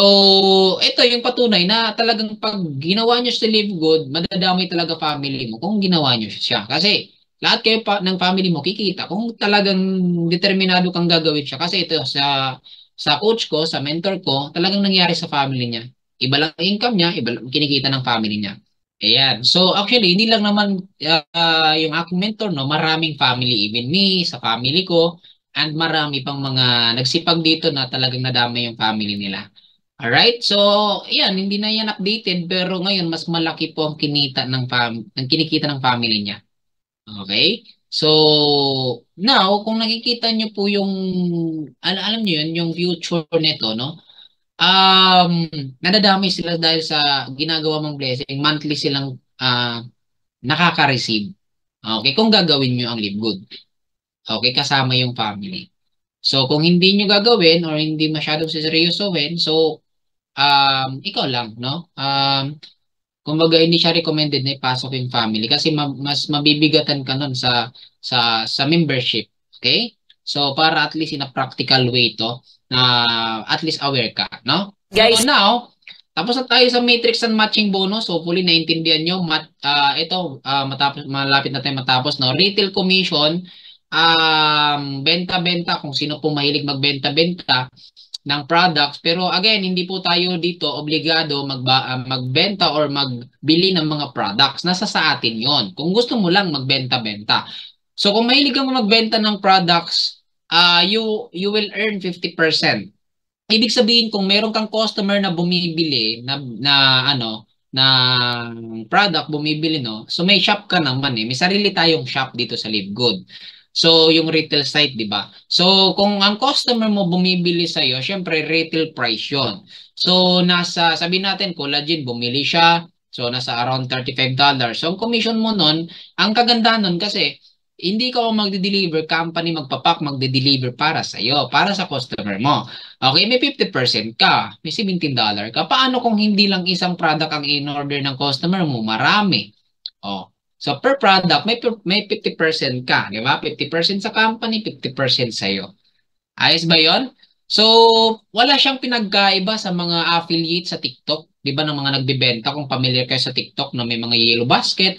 ito yung patunay na talagang pag ginawa nyo si live good, madadamay talaga family mo kung ginawa nyo siya. Kasi lahat kayo pa, ng family mo kikita kung talagang determinado kang gagawin siya. Kasi ito sa sa coach ko, sa mentor ko, talagang nangyari sa family niya. Iba lang income niya, iba lang kinikita ng family niya. Ayan. So actually, hindi lang naman uh, yung aking mentor, no, maraming family, even me, sa family ko, and marami pang mga nagsipag dito na talagang nadamay yung family nila. Alright? So, yan, hindi na yan updated, pero ngayon, mas malaki po ang kinita ng fam ang kinikita ng family niya. Okay? So, now, kung nakikita nyo po yung, al alam nyo yun, yung future nito, no? Um, nadadami sila dahil sa ginagawa mong blessing, monthly silang uh, nakaka-receive. Okay, kung gagawin nyo ang live good. Okay, kasama yung family. So, kung hindi nyo gagawin or hindi masyadong seryosohin, so, um, ikaw lang, no? Um, kumbaga hindi siya recommended na ipasok yung family kasi ma mas mabibigatan ka nun sa sa sa membership. Okay? So para at least in a practical way to na uh, at least aware ka, no? Guys, so now tapos na tayo sa matrix and matching bonus. Hopefully naintindihan nyo mat uh, ito uh, matapos malapit na tayo matapos no. Retail commission um benta-benta kung sino po mahilig magbenta-benta ng products. Pero again, hindi po tayo dito obligado magba, uh, magbenta or magbili ng mga products. Nasa sa atin yon. Kung gusto mo lang magbenta-benta. So kung mahilig kang magbenta ng products, uh, you, you will earn 50%. Ibig sabihin kung meron kang customer na bumibili na, na ano, na product bumibili no. So may shop ka naman eh. May sarili tayong shop dito sa Live Good. So, yung retail site, di ba? So, kung ang customer mo bumibili sa iyo, syempre retail price 'yon. So, nasa sabi natin collagen bumili siya. So, nasa around $35. So, ang commission mo nun, ang kagandahan nun kasi hindi ka magde-deliver, company magpapak, magde-deliver para sa iyo, para sa customer mo. Okay, may 50% ka, may $17 ka. Paano kung hindi lang isang product ang in-order ng customer mo? Marami. Oh, So per product, may may 50% ka, di ba? 50% sa company, 50% sa iyo. Ayos ba 'yon? So, wala siyang pinagkaiba sa mga affiliate sa TikTok, 'di ba, ng mga nagbebenta kung familiar kayo sa TikTok na may mga yellow basket.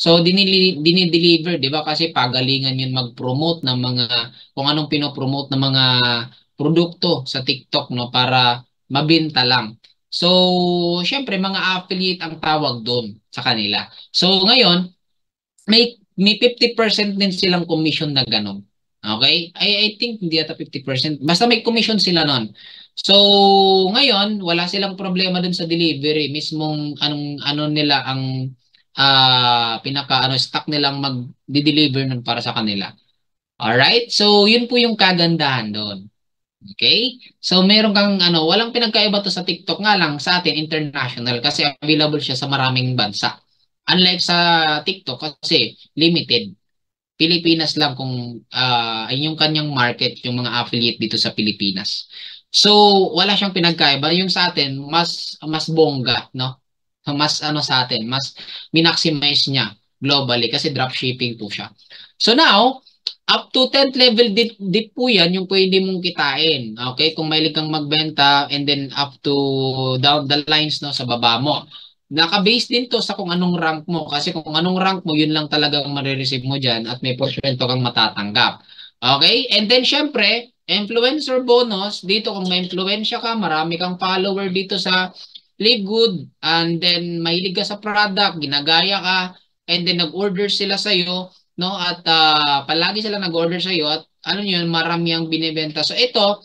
So, dinili, dinideliver, 'di ba? Kasi pagalingan 'yun mag-promote ng mga kung anong pino-promote ng mga produkto sa TikTok no para mabenta lang. So, syempre mga affiliate ang tawag doon sa kanila. So, ngayon, may may 50% din silang commission na ganun. Okay? I, I think hindi ata 50%. Basta may commission sila nun. So, ngayon, wala silang problema dun sa delivery. Mismong anong ano nila ang uh, pinaka ano stock nilang mag-deliver nun para sa kanila. Alright? So, yun po yung kagandahan doon. Okay? So, meron kang ano, walang pinagkaiba to sa TikTok nga lang sa atin international kasi available siya sa maraming bansa. Unlike sa TikTok kasi limited. Pilipinas lang kung uh, yung kanyang market, yung mga affiliate dito sa Pilipinas. So, wala siyang pinagkaiba. Yung sa atin, mas mas bongga, no? Mas ano sa atin, mas minaximize niya globally kasi dropshipping po siya. So now, up to 10th level dip, dip po yan yung pwede mong kitain. Okay? Kung mahilig kang magbenta and then up to down the lines no sa baba mo. Naka-base din to sa kung anong rank mo. Kasi kung anong rank mo, yun lang talaga ang marireceive mo dyan at may porsyento kang matatanggap. Okay? And then, syempre, influencer bonus. Dito, kung may influensya ka, marami kang follower dito sa Live Good. And then, mahilig ka sa product, ginagaya ka, and then nag-order sila sa'yo, no? At uh, palagi sila nag-order sa'yo at ano yun, marami ang binibenta. So, ito,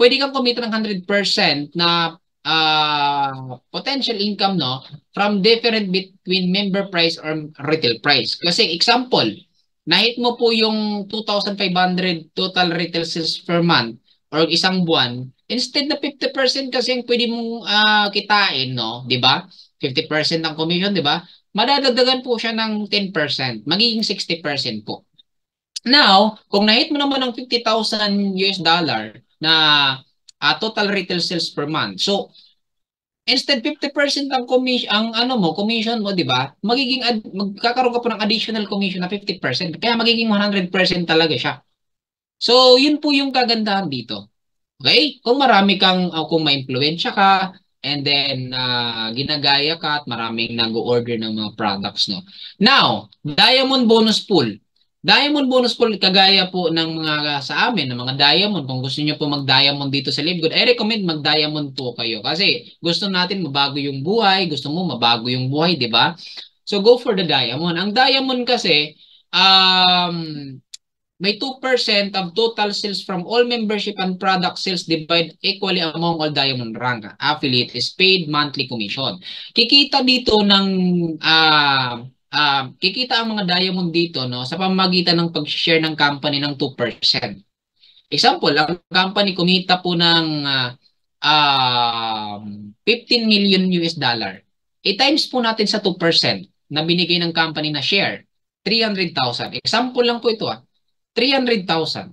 pwede kang kumita ng 100% na uh, potential income no from different between member price or retail price. Kasi example, nahit mo po yung 2,500 total retail sales per month or isang buwan, instead na 50% kasi yung pwede mong uh, kitain, no? 'Di ba? 50% ng commission, 'di ba? Madadagdagan po siya ng 10%, magiging 60% po. Now, kung nahit mo naman ng 50,000 US dollar na uh, total retail sales per month. So, instead 50% ang commission ang ano mo, commission mo, 'di ba? Magiging ad, magkakaroon ka po ng additional commission na 50%. Kaya magiging 100% talaga siya. So, yun po yung kagandahan dito. Okay? Kung marami kang uh, kung ma-impluwensya ka and then uh, ginagaya ka at maraming nag-order ng mga products no. Now, Diamond Bonus Pool. Diamond bonus pool, kagaya po ng mga sa amin, ng mga diamond. Kung gusto niyo po mag-diamond dito sa Livegood, I recommend mag-diamond po kayo. Kasi gusto natin mabago yung buhay, gusto mo mabago yung buhay, di ba? So go for the diamond. Ang diamond kasi, um, may 2% of total sales from all membership and product sales divide equally among all diamond rank. Affiliate is paid monthly commission. Kikita dito ng uh, uh, kikita ang mga diamond dito no sa pamamagitan ng pag-share ng company ng 2%. Example, ang company kumita po ng uh, uh, 15 million US dollar. I-times po natin sa 2% na binigay ng company na share. 300,000. Example lang po ito ah. 300,000.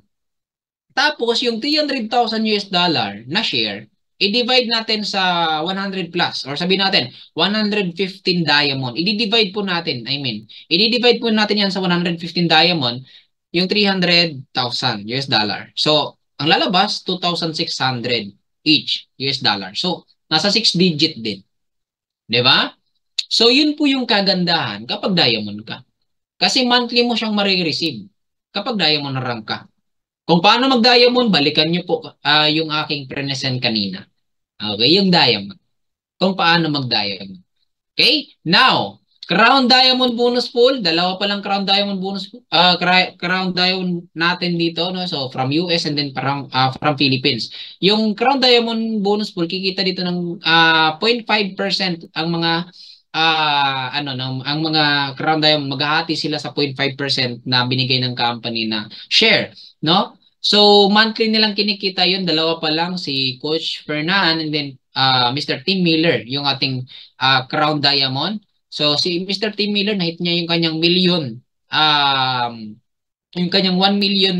Tapos yung 300,000 US dollar na share, i-divide natin sa 100 plus or sabihin natin 115 diamond. I-divide po natin, I mean, i-divide po natin yan sa 115 diamond yung 300,000 US dollar. So, ang lalabas 2,600 each US dollar. So, nasa 6 digit din. 'Di ba? So, yun po yung kagandahan kapag diamond ka. Kasi monthly mo siyang marireceive kapag diamond rank ka. Kung paano mag-diamond, balikan nyo po uh, yung aking present kanina. Okay, yung diamond. Kung paano mag-diamond. Okay? Now, Crown Diamond bonus pool, dalawa pa lang Crown Diamond bonus uh, Crown Diamond natin dito no. So from US and then from uh, from Philippines. Yung Crown Diamond bonus pool kikita dito ng uh, 0.5% ang mga uh, ano no, ang mga Crown Diamond maghahati sila sa 0.5% na binigay ng company na share, no? So, monthly nilang kinikita yun. Dalawa pa lang, si Coach Fernan and then uh, Mr. Tim Miller, yung ating uh, Crown Diamond. So, si Mr. Tim Miller, nahit niya yung kanyang million, um, yung kanyang 1 million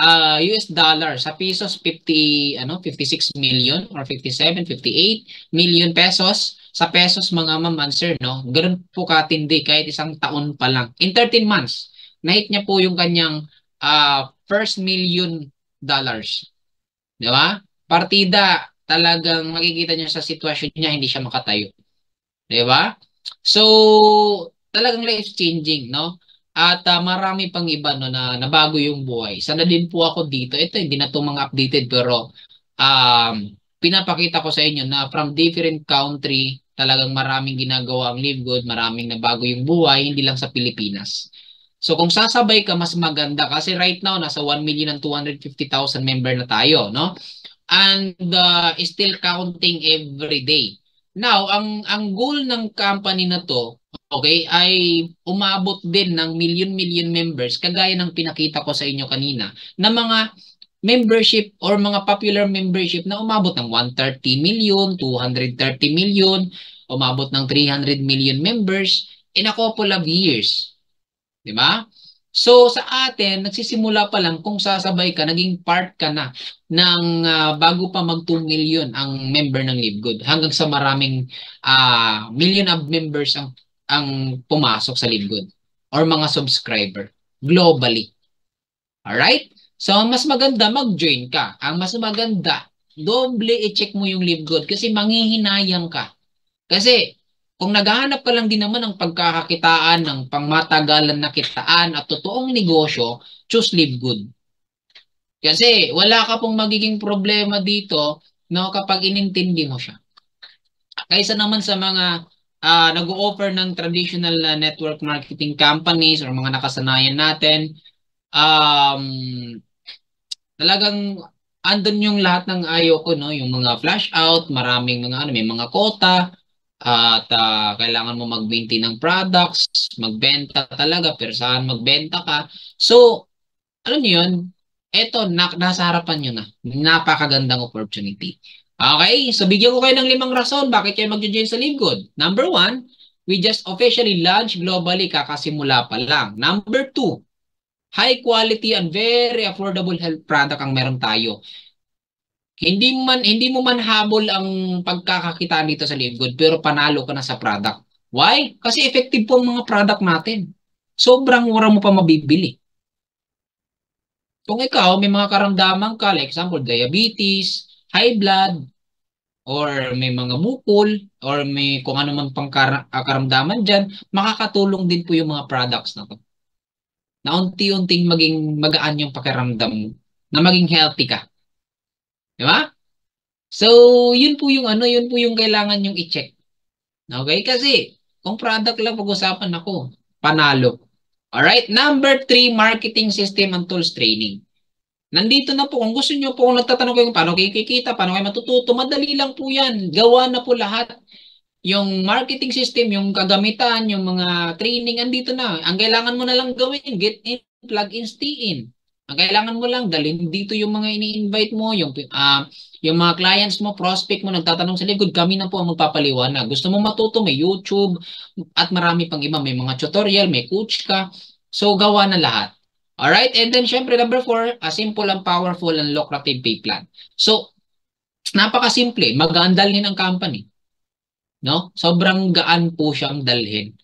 uh, US dollar sa pesos 50 ano 56 million or 57 58 million pesos sa pesos mga ma'am sir no ganoon po katindi kahit isang taon pa lang in 13 months nahit niya po yung kanyang uh, first million dollars. Di ba? Partida, talagang makikita niya sa sitwasyon niya, hindi siya makatayo. Di ba? So, talagang life-changing, no? At uh, marami pang iba no, na nabago yung buhay. Sana din po ako dito. Ito, hindi na to mga updated, pero um, pinapakita ko sa inyo na from different country, talagang maraming ginagawa ang live good, maraming nabago yung buhay, hindi lang sa Pilipinas. So kung sasabay ka, mas maganda kasi right now nasa 1 million and 250,000 member na tayo, no? And uh, still counting every day. Now, ang ang goal ng company na to, okay, ay umabot din ng million-million members kagaya ng pinakita ko sa inyo kanina na mga membership or mga popular membership na umabot ng 130 million, 230 million, umabot ng 300 million members in a couple of years. 'Di ba? So sa atin, nagsisimula pa lang kung sasabay ka, naging part ka na ng uh, bago pa mag 2 million ang member ng LiveGood hanggang sa maraming uh, million of members ang ang pumasok sa LiveGood or mga subscriber globally. Alright? So mas maganda mag-join ka. Ang mas maganda, doble i-check mo yung LiveGood kasi manghihinayang ka. Kasi kung naghahanap ka lang din naman ng pagkakakitaan ng pangmatagalan na kitaan at totoong negosyo, choose live good. Kasi wala ka pong magiging problema dito no, kapag inintindi mo siya. Kaysa naman sa mga uh, nag-o-offer ng traditional uh, network marketing companies or mga nakasanayan natin, um, talagang andun yung lahat ng ayoko, no? Yung mga flash out, maraming mga ano, may mga quota, at uh, kailangan mo mag-maintain ng products, magbenta talaga, pero saan magbenta ka. So, ano nyo yun? Eto, na, nasa harapan nyo na. Napakagandang opportunity. Okay, so bigyan ko kayo ng limang rason bakit kayo mag-join sa LiveGood. Number one, we just officially launched globally kakasimula pa lang. Number two, high quality and very affordable health product ang meron tayo. Hindi man hindi mo man habol ang pagkakakitaan dito sa Live Good pero panalo ka na sa product. Why? Kasi effective po ang mga product natin. Sobrang mura mo pa mabibili. Kung ikaw may mga karamdaman ka, like example, diabetes, high blood, or may mga bukol, or may kung ano man pang karamdaman dyan, makakatulong din po yung mga products na to. Na unti-unting maging magaan yung pakiramdam na maging healthy ka. Di ba? So, yun po yung ano, yun po yung kailangan yung i-check. Okay? Kasi, kung product lang pag-usapan ako, panalo. Alright? Number three, marketing system and tools training. Nandito na po. Kung gusto nyo po, kung nagtatanong kayo paano kayo kikita, paano kayo matututo, madali lang po yan. Gawa na po lahat. Yung marketing system, yung kagamitan, yung mga training, andito na. Ang kailangan mo na lang gawin, get in, plug in, stay in. Ang kailangan mo lang dalhin dito yung mga ini-invite mo, yung uh, yung mga clients mo, prospect mo nagtatanong sa likod, kami na po ang magpapaliwanag. Gusto mo matuto, may YouTube at marami pang iba, may mga tutorial, may coach ka. So gawa na lahat. Alright? And then syempre number four, a simple and powerful and lucrative pay plan. So napakasimple, magaan dalhin ang company. No? Sobrang gaan po siyang dalhin.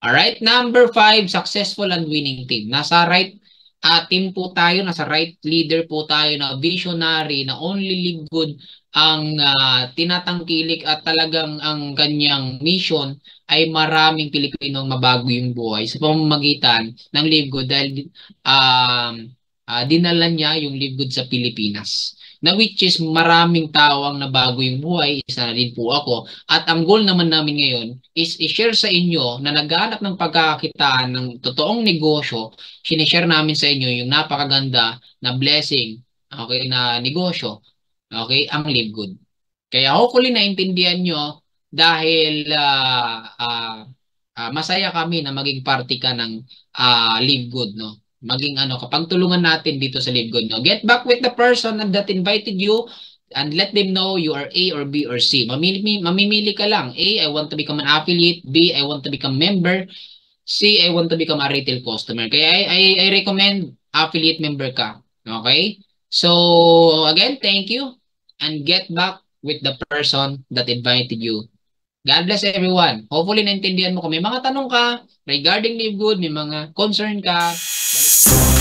Alright? Number five, successful and winning team. Nasa right uh, team po tayo, nasa right leader po tayo na visionary, na only live good ang uh, tinatangkilik at talagang ang kanyang mission ay maraming Pilipino mabago yung buhay sa pamamagitan ng Live Good dahil um, uh, dinala niya yung Live Good sa Pilipinas na which is maraming tao ang nabago yung buhay, isa na din po ako. At ang goal naman namin ngayon is i-share sa inyo na naghahanap ng pagkakakitaan ng totoong negosyo, sinishare namin sa inyo yung napakaganda na blessing, okay, na negosyo, okay, ang Live Good. Kaya hopefully naintindihan nyo dahil uh, uh, uh, masaya kami na maging party ka ng uh, Live Good, no? Maging ano, kapag tulungan natin dito sa Live Good. No? Get back with the person that invited you and let them know you are A or B or C. Mamili, mamimili ka lang. A, I want to become an affiliate. B, I want to become member. C, I want to become a retail customer. Kaya I, I, I recommend affiliate member ka. Okay? So, again, thank you. And get back with the person that invited you. God bless everyone. Hopefully, naintindihan mo kung may mga tanong ka regarding Live Good, may mga concern ka, Balik Peace.